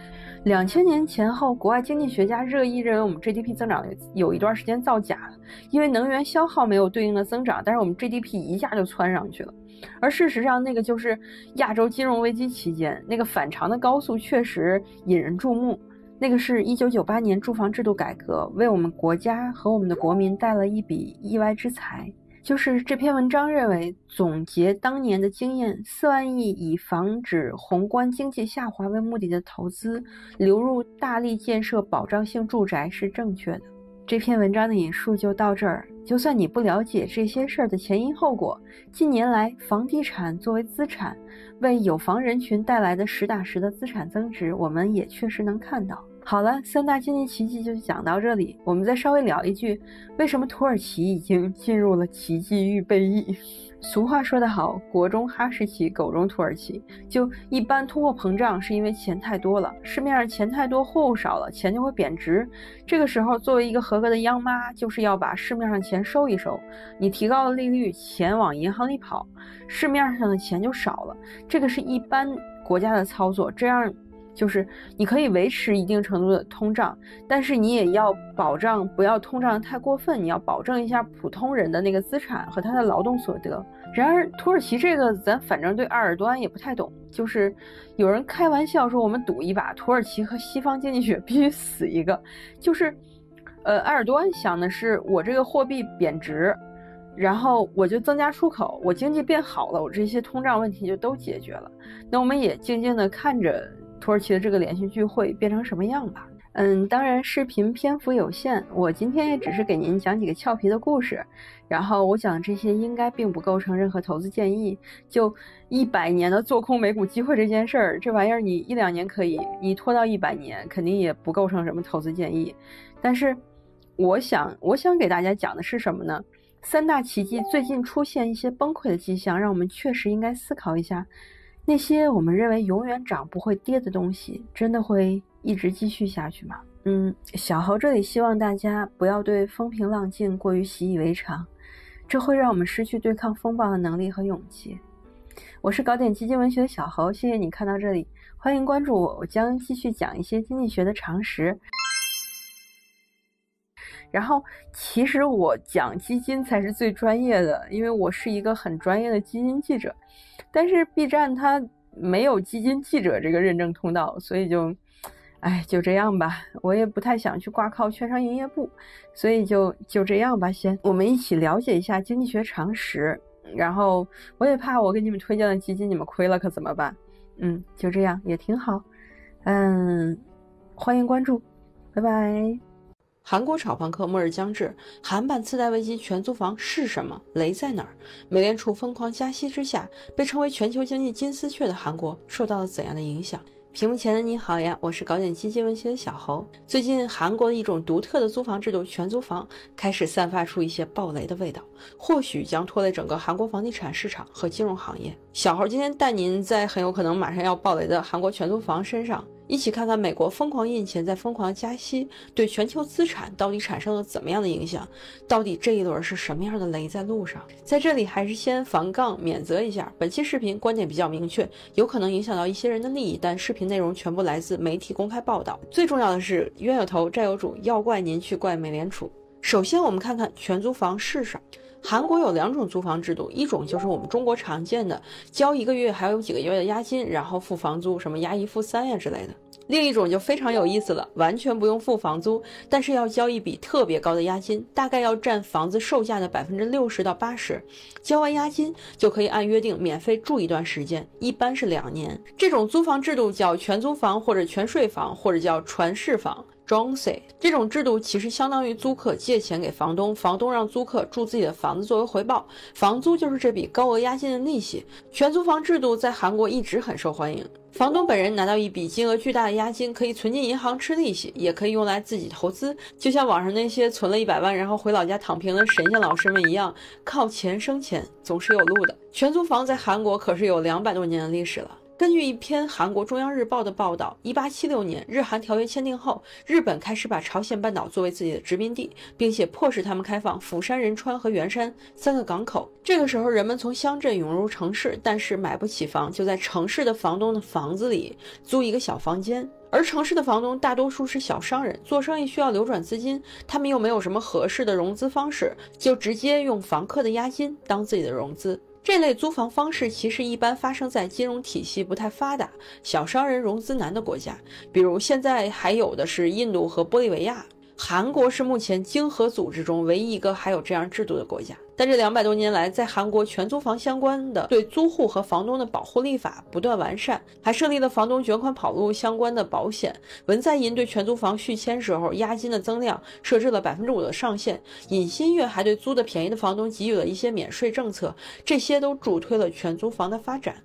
Speaker 1: 两千年前后，国外经济学家热议认为我们 GDP 增长有一段时间造假了，因为能源消耗没有对应的增长，但是我们 GDP 一下就窜上去了。而事实上，那个就是亚洲金融危机期间那个反常的高速，确实引人注目。那个是一九九八年住房制度改革，为我们国家和我们的国民带了一笔意外之财。就是这篇文章认为，总结当年的经验，四万亿以防止宏观经济下滑为目的的投资流入大力建设保障性住宅是正确的。这篇文章的引述就到这儿。就算你不了解这些事儿的前因后果，近年来房地产作为资产为有房人群带来的实打实的资产增值，我们也确实能看到。好了，三大经济奇迹就讲到这里。我们再稍微聊一句，为什么土耳其已经进入了奇迹预备役？俗话说得好，国中哈士奇，狗中土耳其。就一般通货膨胀是因为钱太多了，市面上钱太多，货物少了，钱就会贬值。这个时候，作为一个合格的央妈，就是要把市面上钱收一收。你提高了利率，钱往银行里跑，市面上的钱就少了。这个是一般国家的操作，这样。就是你可以维持一定程度的通胀，但是你也要保障不要通胀太过分，你要保证一下普通人的那个资产和他的劳动所得。然而土耳其这个咱反正对埃尔多安也不太懂，就是有人开玩笑说我们赌一把，土耳其和西方经济学 必须死一个。就是，呃，埃尔多安想的是我这个货币贬值，然后我就增加出口，我经济变好了，我这些通胀问题就都解决了。那我们也静静的看着。土耳其的这个连续聚会变成什么样吧？
Speaker 13: 嗯，当然视频篇幅有限，我今天也只是给您讲几个俏皮的故事。然后我讲这些应该并不构成任何投资建议。就一百年的做空美股机会这件事儿，这玩意儿你一两年可以，你拖到一百年肯定也不构成什么投资建议。但是我想，我想给大家讲的是什么呢？三大奇迹最近出现一些崩溃的迹象，让我们确实应该思考一下，那些我们认为永远涨不会跌的东西，真的会？一直继续下去吗？嗯，小侯这里希望大家不要对风平浪静过于习以为常，这会让我们失去对抗风暴的能力和勇气。我是搞点基金文学的小侯，谢谢你看到这里，欢迎关注我，我将继续讲一些经济学的常识。然后，其实我讲基金才是最专业的，因为我是一个很专业的基金记者，但是 B 站它没有基金记者这个认证通道，所以就。哎，就这样吧，我也不太想去挂靠券商营业部，所以就就这样吧。先，我们一起了解一下经济学常识，然后我也怕我给你们推荐的基金你们亏了可怎么办？嗯，就这样也挺好。嗯，欢迎关注，拜拜。
Speaker 1: 韩国炒房客末日将至，韩版次贷危机全租房是什么？雷在哪儿？美联储疯狂加息之下，被称为全球经济金丝雀的韩国受到了怎样的影响？屏幕前的你好呀，我是搞点基金文学的小侯。最近韩国的一种独特的租房制度——全租房，开始散发出一些暴雷的味道，或许将拖累整个韩国房地产市场和金融行业。小侯今天带您在很有可能马上要暴雷的韩国全租房身上。一起看看美国疯狂印钱，在疯狂加息，对全球资产到底产生了怎么样的影响？到底这一轮是什么样的雷在路上？在这里还是先防杠免责一下，本期视频观点比较明确，有可能影响到一些人的利益，但视频内容全部来自媒体公开报道。最重要的是，冤有头债有主，要怪您去怪美联储。首先，我们看看全租房是啥。韩国有两种租房制度，一种就是我们中国常见的，交一个月还要有几个月的押金，然后付房租，什么押一付三呀之类的。另一种就非常有意思了，完全不用付房租，但是要交一笔特别高的押金，大概要占房子售价的百分之六十到八十。交完押金就可以按约定免费住一段时间，一般是两年。这种租房制度叫全租房或者全税房，或者叫传世房。John C 这种制度其实相当于租客借钱给房东，房东让租客住自己的房子作为回报，房租就是这笔高额押金的利息。全租房制度在韩国一直很受欢迎，房东本人拿到一笔金额巨大的押金，可以存进银行吃利息，也可以用来自己投资，就像网上那些存了一百万然后回老家躺平的神仙老师们一样，靠钱生钱总是有路的。全租房在韩国可是有两百多年的历史了。根据一篇韩国中央日报的报道，一八七六年日韩条约签订后，日本开始把朝鲜半岛作为自己的殖民地，并且迫使他们开放釜山、仁川和元山三个港口。这个时候，人们从乡镇涌入城市，但是买不起房，就在城市的房东的房子里租一个小房间。而城市的房东大多数是小商人，做生意需要流转资金，他们又没有什么合适的融资方式，就直接用房客的押金当自己的融资。这类租房方式其实一般发生在金融体系不太发达、小商人融资难的国家，比如现在还有的是印度和玻利维亚。韩国是目前经合组织中唯一一个还有这样制度的国家。但这两百多年来，在韩国全租房相关的对租户和房东的保护立法不断完善，还设立了房东卷款跑路相关的保险。文在寅对全租房续签时候押金的增量设置了百分之五的上限。尹新月还对租的便宜的房东给予了一些免税政策，这些都助推了全租房的发展。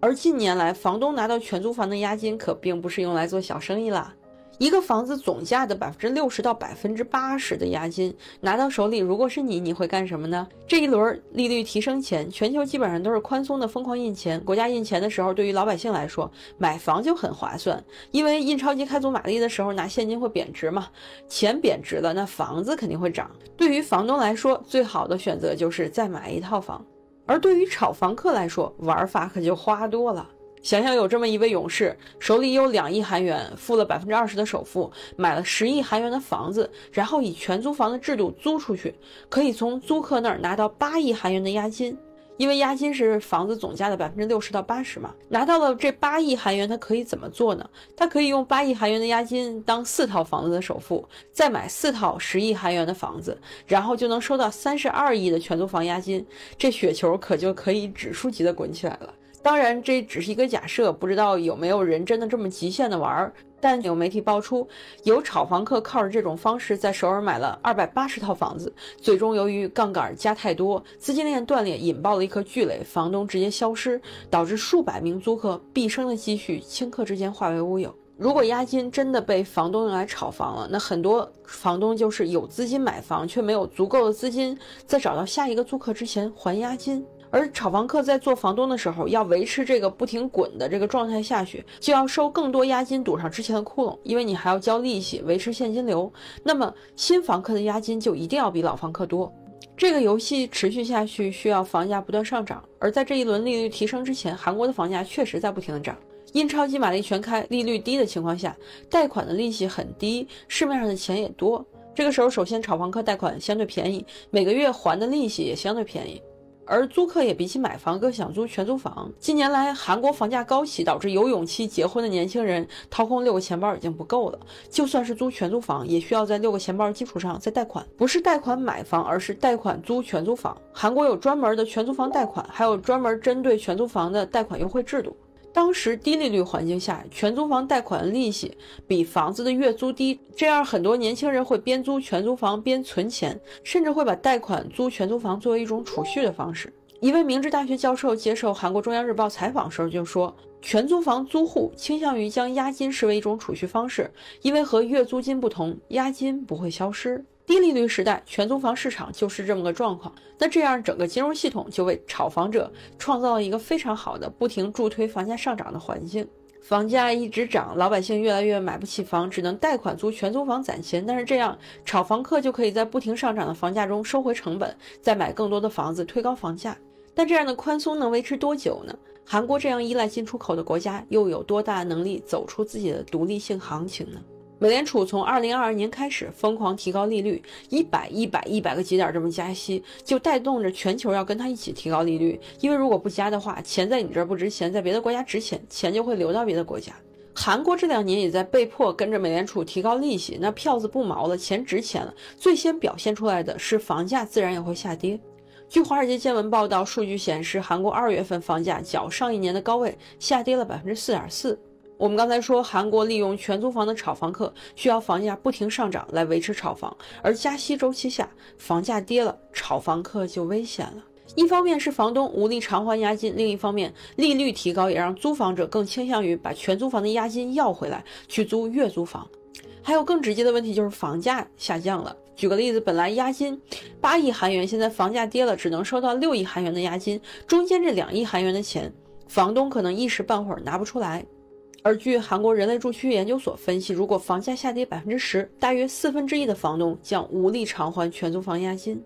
Speaker 1: 而近年来，房东拿到全租房的押金可并不是用来做小生意啦。一个房子总价的百分之六十到百分之八十的押金拿到手里，如果是你，你会干什么呢？这一轮利率提升前，全球基本上都是宽松的疯狂印钱。国家印钱的时候，对于老百姓来说，买房就很划算，因为印钞机开足马力的时候，拿现金会贬值嘛，钱贬值了，那房子肯定会涨。对于房东来说，最好的选择就是再买一套房，而对于炒房客来说，玩法可就花多了。想想有这么一位勇士，手里有两亿韩元，付了百分之二十的首付，买了十亿韩元的房子，然后以全租房的制度租出去，可以从租客那儿拿到八亿韩元的押金，因为押金是房子总价的百分之六十到八十嘛。拿到了这八亿韩元，他可以怎么做呢？他可以用八亿韩元的押金当四套房子的首付，再买四套十亿韩元的房子，然后就能收到三十二亿的全租房押金，这雪球可就可以指数级的滚起来了。当然，这只是一个假设，不知道有没有人真的这么极限的玩儿。但有媒体爆出，有炒房客靠着这种方式在首尔买了二百八十套房子，最终由于杠杆加太多，资金链断裂，引爆了一颗巨雷，房东直接消失，导致数百名租客毕生的积蓄顷刻之间化为乌有。如果押金真的被房东用来炒房了，那很多房东就是有资金买房，却没有足够的资金在找到下一个租客之前还押金。而炒房客在做房东的时候，要维持这个不停滚的这个状态下去，就要收更多押金堵上之前的窟窿，因为你还要交利息维持现金流。那么新房客的押金就一定要比老房客多。这个游戏持续下去，需要房价不断上涨。而在这一轮利率提升之前，韩国的房价确实在不停的涨。印钞机马力全开，利率低的情况下，贷款的利息很低，市面上的钱也多。这个时候，首先炒房客贷款相对便宜，每个月还的利息也相对便宜。而租客也比起买房更想租全租房。近年来，韩国房价高企，导致有勇气结婚的年轻人掏空六个钱包已经不够了。就算是租全租房，也需要在六个钱包基础上再贷款，不是贷款买房，而是贷款租全租房。韩国有专门的全租房贷款，还有专门针对全租房的贷款优惠制度。当时低利率环境下，全租房贷款利息比房子的月租低，这样很多年轻人会边租全租房边存钱，甚至会把贷款租全租房作为一种储蓄的方式。一位明治大学教授接受韩国中央日报采访时候就说，全租房租户倾向于将押金视为一种储蓄方式，因为和月租金不同，押金不会消失。低利率时代，全租房市场就是这么个状况。那这样，整个金融系统就为炒房者创造了一个非常好的、不停助推房价上涨的环境。房价一直涨，老百姓越来越买不起房，只能贷款租全租房攒钱。但是这样，炒房客就可以在不停上涨的房价中收回成本，再买更多的房子，推高房价。但这样的宽松能维持多久呢？韩国这样依赖进出口的国家，又有多大能力走出自己的独立性行情呢？美联储从二零二二年开始疯狂提高利率，一百、一百、一百个基点这么加息，就带动着全球要跟它一起提高利率。因为如果不加的话，钱在你这儿不值钱，在别的国家值钱，钱就会流到别的国家。韩国这两年也在被迫跟着美联储提高利息，那票子不毛了，钱值钱了，最先表现出来的是房价自然也会下跌。据华尔街见闻报道，数据显示，韩国二月份房价较上一年的高位下跌了百分之四点四。我们刚才说，韩国利用全租房的炒房客需要房价不停上涨来维持炒房，而加息周期下房价跌了，炒房客就危险了。一方面是房东无力偿还押金，另一方面利率提高也让租房者更倾向于把全租房的押金要回来去租月租房。还有更直接的问题就是房价下降了。举个例子，本来押金八亿韩元，现在房价跌了，只能收到六亿韩元的押金，中间这两亿韩元的钱，房东可能一时半会儿拿不出来。而据韩国人类住区研究所分析，如果房价下跌百分之十，大约四分之一的房东将无力偿还全租房押金，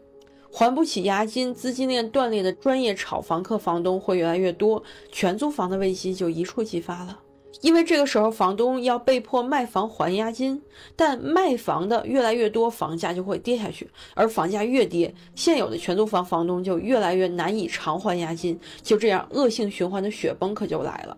Speaker 1: 还不起押金，资金链断裂的专业炒房客房东会越来越多，全租房的危机就一触即发了。因为这个时候房东要被迫卖房还押金，但卖房的越来越多，房价就会跌下去，而房价越跌，现有的全租房房东就越来越难以偿还押金，就这样恶性循环的雪崩可就来了。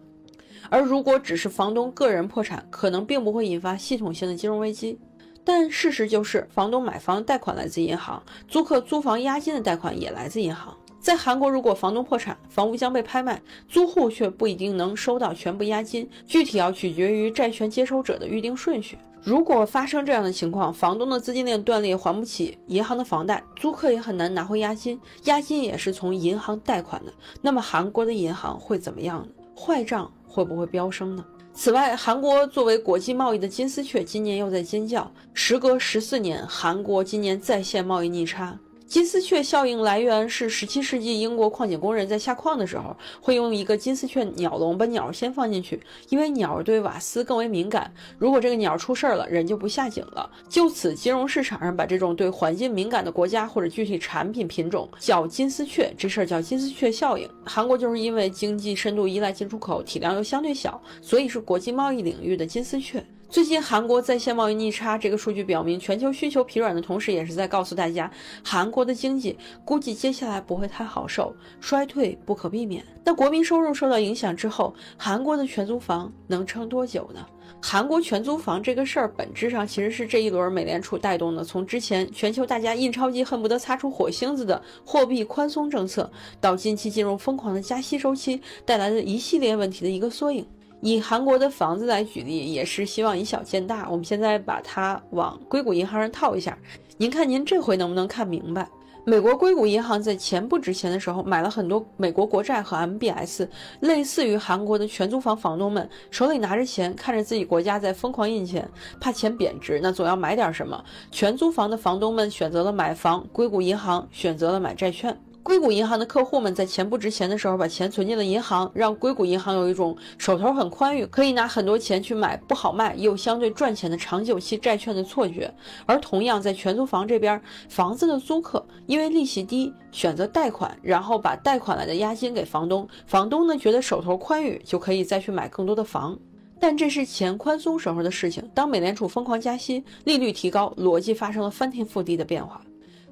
Speaker 1: 而如果只是房东个人破产，可能并不会引发系统性的金融危机。但事实就是，房东买房贷款来自银行，租客租房押金的贷款也来自银行。在韩国，如果房东破产，房屋将被拍卖，租户却不一定能收到全部押金，具体要取决于债权接收者的预定顺序。如果发生这样的情况，房东的资金链断裂，还不起银行的房贷，租客也很难拿回押金，押金也是从银行贷款的。那么韩国的银行会怎么样呢？坏账。会不会飙升呢？此外，韩国作为国际贸易的金丝雀，今年又在尖叫。时隔十四年，韩国今年再现贸易逆差。金丝雀效应来源是十七世纪英国矿井工人在下矿的时候，会用一个金丝雀鸟笼把鸟先放进去，因为鸟对瓦斯更为敏感。如果这个鸟出事儿了，人就不下井了。就此，金融市场上把这种对环境敏感的国家或者具体产品品种叫金丝雀，这事儿叫金丝雀效应。韩国就是因为经济深度依赖进出口，体量又相对小，所以是国际贸易领域的金丝雀。最近韩国在线贸易逆差这个数据表明，全球需求疲软的同时，也是在告诉大家，韩国的经济估计接下来不会太好受，衰退不可避免。那国民收入受到影响之后，韩国的全租房能撑多久呢？韩国全租房这个事儿，本质上其实是这一轮美联储带动的，从之前全球大家印钞机恨不得擦出火星子的货币宽松政策，到近期进入疯狂的加息周期带来的一系列问题的一个缩影。以韩国的房子来举例，也是希望以小见大。我们现在把它往硅谷银行上套一下，您看您这回能不能看明白？美国硅谷银行在钱不值钱的时候买了很多美国国债和 MBS，类似于韩国的全租房房东们手里拿着钱，看着自己国家在疯狂印钱，怕钱贬值，那总要买点什么。全租房的房东们选择了买房，硅谷银行选择了买债券。硅谷银行的客户们在钱不值钱的时候把钱存进了银行，让硅谷银行有一种手头很宽裕，可以拿很多钱去买不好卖又相对赚钱的长久期债券的错觉。而同样在全租房这边，房子的租客因为利息低，选择贷款，然后把贷款来的押金给房东，房东呢觉得手头宽裕，就可以再去买更多的房。但这是钱宽松时候的事情，当美联储疯狂加息，利率提高，逻辑发生了翻天覆地的变化。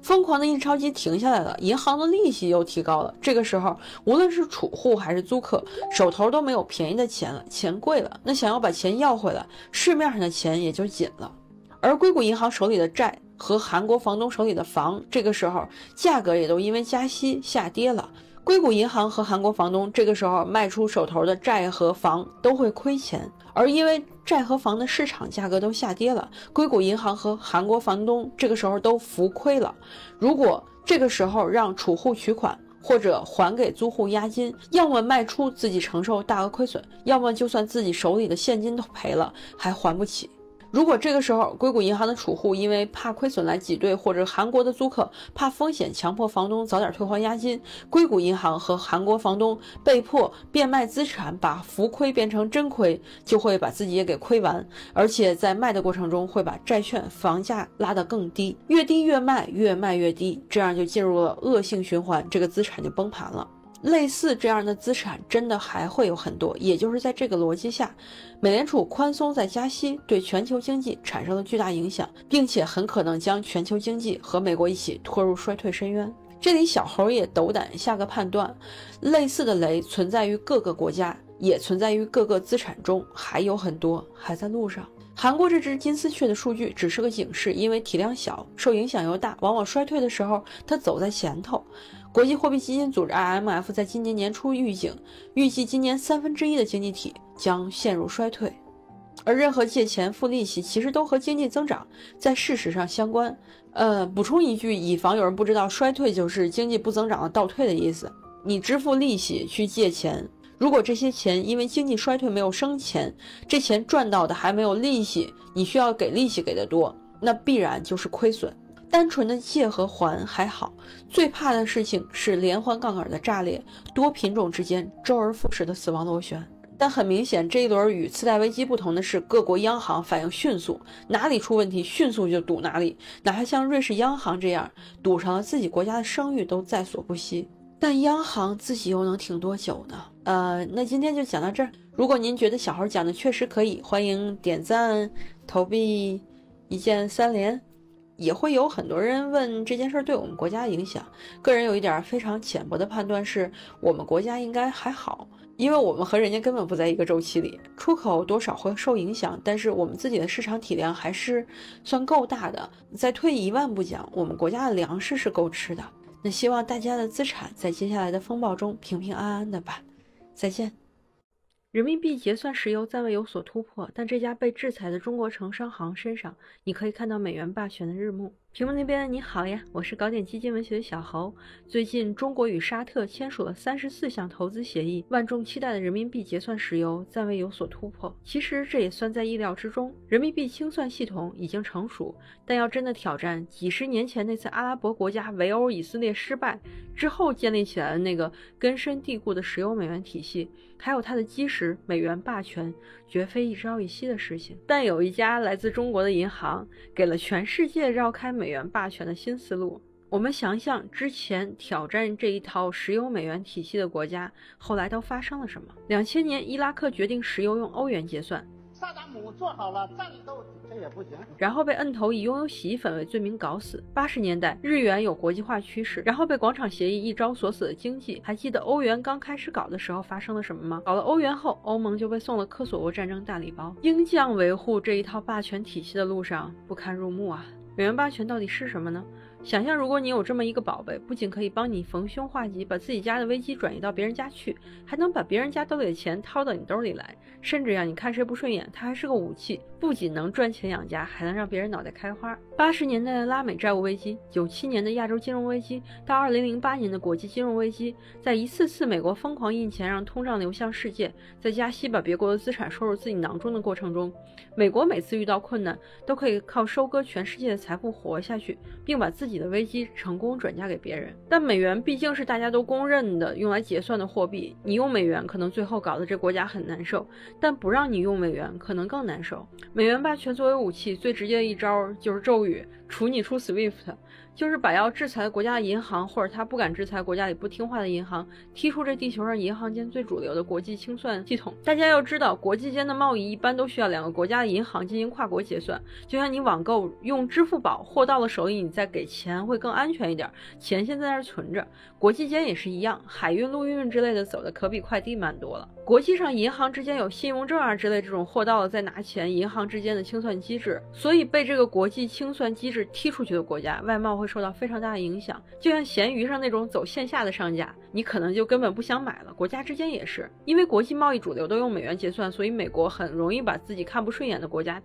Speaker 1: 疯狂的印钞机停下来了，银行的利息又提高了。这个时候，无论是储户还是租客，手头都没有便宜的钱了，钱贵了。那想要把钱要回来，市面上的钱也就紧了。而硅谷银行手里的债和韩国房东手里的房，这个时候价格也都因为加息下跌了。硅谷银行和韩国房东这个时候卖出手头的债和房都会亏钱，而因为债和房的市场价格都下跌了，硅谷银行和韩国房东这个时候都浮亏了。如果这个时候让储户取款或者还给租户押金，要么卖出自己承受大额亏损，要么就算自己手里的现金都赔了还还不起。如果这个时候硅谷银行的储户因为怕亏损来挤兑，或者韩国的租客怕风险强迫房东早点退还押金，硅谷银行和韩国房东被迫变卖资产，把浮亏变成真亏，就会把自己也给亏完，而且在卖的过程中会把债券房价拉得更低，越低越卖，越卖越低，这样就进入了恶性循环，这个资产就崩盘了。类似这样的资产真的还会有很多，也就是在这个逻辑下，美联储宽松在加息，对全球经济产生了巨大影响，并且很可能将全球经济和美国一起拖入衰退深渊。这里小猴也斗胆下个判断，类似的雷存在于各个国家，也存在于各个资产中，还有很多还在路上。韩国这只金丝雀的数据只是个警示，因为体量小，受影响又大，往往衰退的时候它走在前头。国际货币基金组织 IMF 在今年年初预警，预计今年三分之一的经济体将陷入衰退。而任何借钱付利息，其实都和经济增长在事实上相关。呃，补充一句，以防有人不知道，衰退就是经济不增长的倒退的意思。你支付利息去借钱。如果这些钱因为经济衰退没有生钱，这钱赚到的还没有利息，你需要给利息给的多，那必然就是亏损。单纯的借和还还好，最怕的事情是连环杠杆的炸裂，多品种之间周而复始的死亡螺旋。但很明显，这一轮与次贷危机不同的是，各国央行反应迅速，哪里出问题迅速就堵哪里，哪怕像瑞士央行这样堵上了，自己国家的声誉都在所不惜。但央行自己又能挺多久呢？呃，那今天就讲到这儿。如果您觉得小猴讲的确实可以，欢迎点赞、投币、一键三连。也会有很多人问这件事对我们国家影响。个人有一点非常浅薄的判断是，我们国家应该还好，因为我们和人家根本不在一个周期里，出口多少会受影响，但是我们自己的市场体量还是算够大的。再退一万步讲，我们国家的粮食是够吃的。那希望大家的资产在接下来的风暴中平平安安的吧。再见。人民币结算石油暂未有所突破，但这家被制裁的中国城商行身上，你可以看到美元霸权的日暮。屏幕那边你好呀，我是搞点基金文学的小侯。最近中国与沙特签署了三十四项投资协议，万众期待的人民币结算石油暂未有所突破。其实这也算在意料之中，人民币清算系统已经成熟，但要真的挑战几十年前那次阿拉伯国家围殴以色列失败之后建立起来的那个根深蒂固的石油美元体系，还有它的基石美元霸权，绝非一朝一夕的事情。但有一家来自中国的银行，给了全世界绕开美。元霸权的新思路。我们想想之前挑战这一套石油美元体系的国家，后来都发生了什么？两千年，伊拉克决定石油用欧元结算。
Speaker 6: 萨达姆做好了战斗，这也不行。
Speaker 1: 然后被摁头以拥有洗衣粉为罪名搞死。八十年代，日元有国际化趋势，然后被广场协议一招锁死的经济。还记得欧元刚开始搞的时候发生了什么吗？搞了欧元后，欧盟就被送了科索沃战争大礼包。英将维护这一套霸权体系的路上不堪入目啊！美元霸权到底是什么呢？想象，如果你有这么一个宝贝，不仅可以帮你逢凶化吉，把自己家的危机转移到别人家去，还能把别人家兜里的钱掏到你兜里来，甚至呀你看谁不顺眼，它还是个武器，不仅能赚钱养家，还能让别人脑袋开花。八十年代的拉美债务危机，九七年的亚洲金融危机，到二零零八年的国际金融危机，在一次次美国疯狂印钱让通胀流向世界，在加息把别国的资产收入自己囊中的过程中，美国每次遇到困难都可以靠收割全世界的财富活下去，并把自己。你的危机成功转嫁给别人，但美元毕竟是大家都公认的用来结算的货币，你用美元可能最后搞得这国家很难受，但不让你用美元可能更难受。美元霸权作为武器，最直接的一招就是咒语：除你出 SWIFT。就是把要制裁国家的银行，或者他不敢制裁国家里不听话的银行，踢出这地球上银行间最主流的国际清算系统。大家要知道，国际间的贸易一般都需要两个国家的银行进行跨国结算。就像你网购用支付宝，货到了手里你再给钱会更安全一点，钱先在那儿存着。国际间也是一样，海运、陆运之类的走的可比快递慢多了。国际上银行之间有信用证啊之类这种货到了再拿钱，银行之间的清算机制，所以被这个国际清算机制踢出去的国家，外贸会受到非常大的影响。就像闲鱼上那种走线下的商家，你可能就根本不想买了。国家之间也是，因为国际贸易主流都用美元结算，所以美国很容易把自己看不顺眼的国家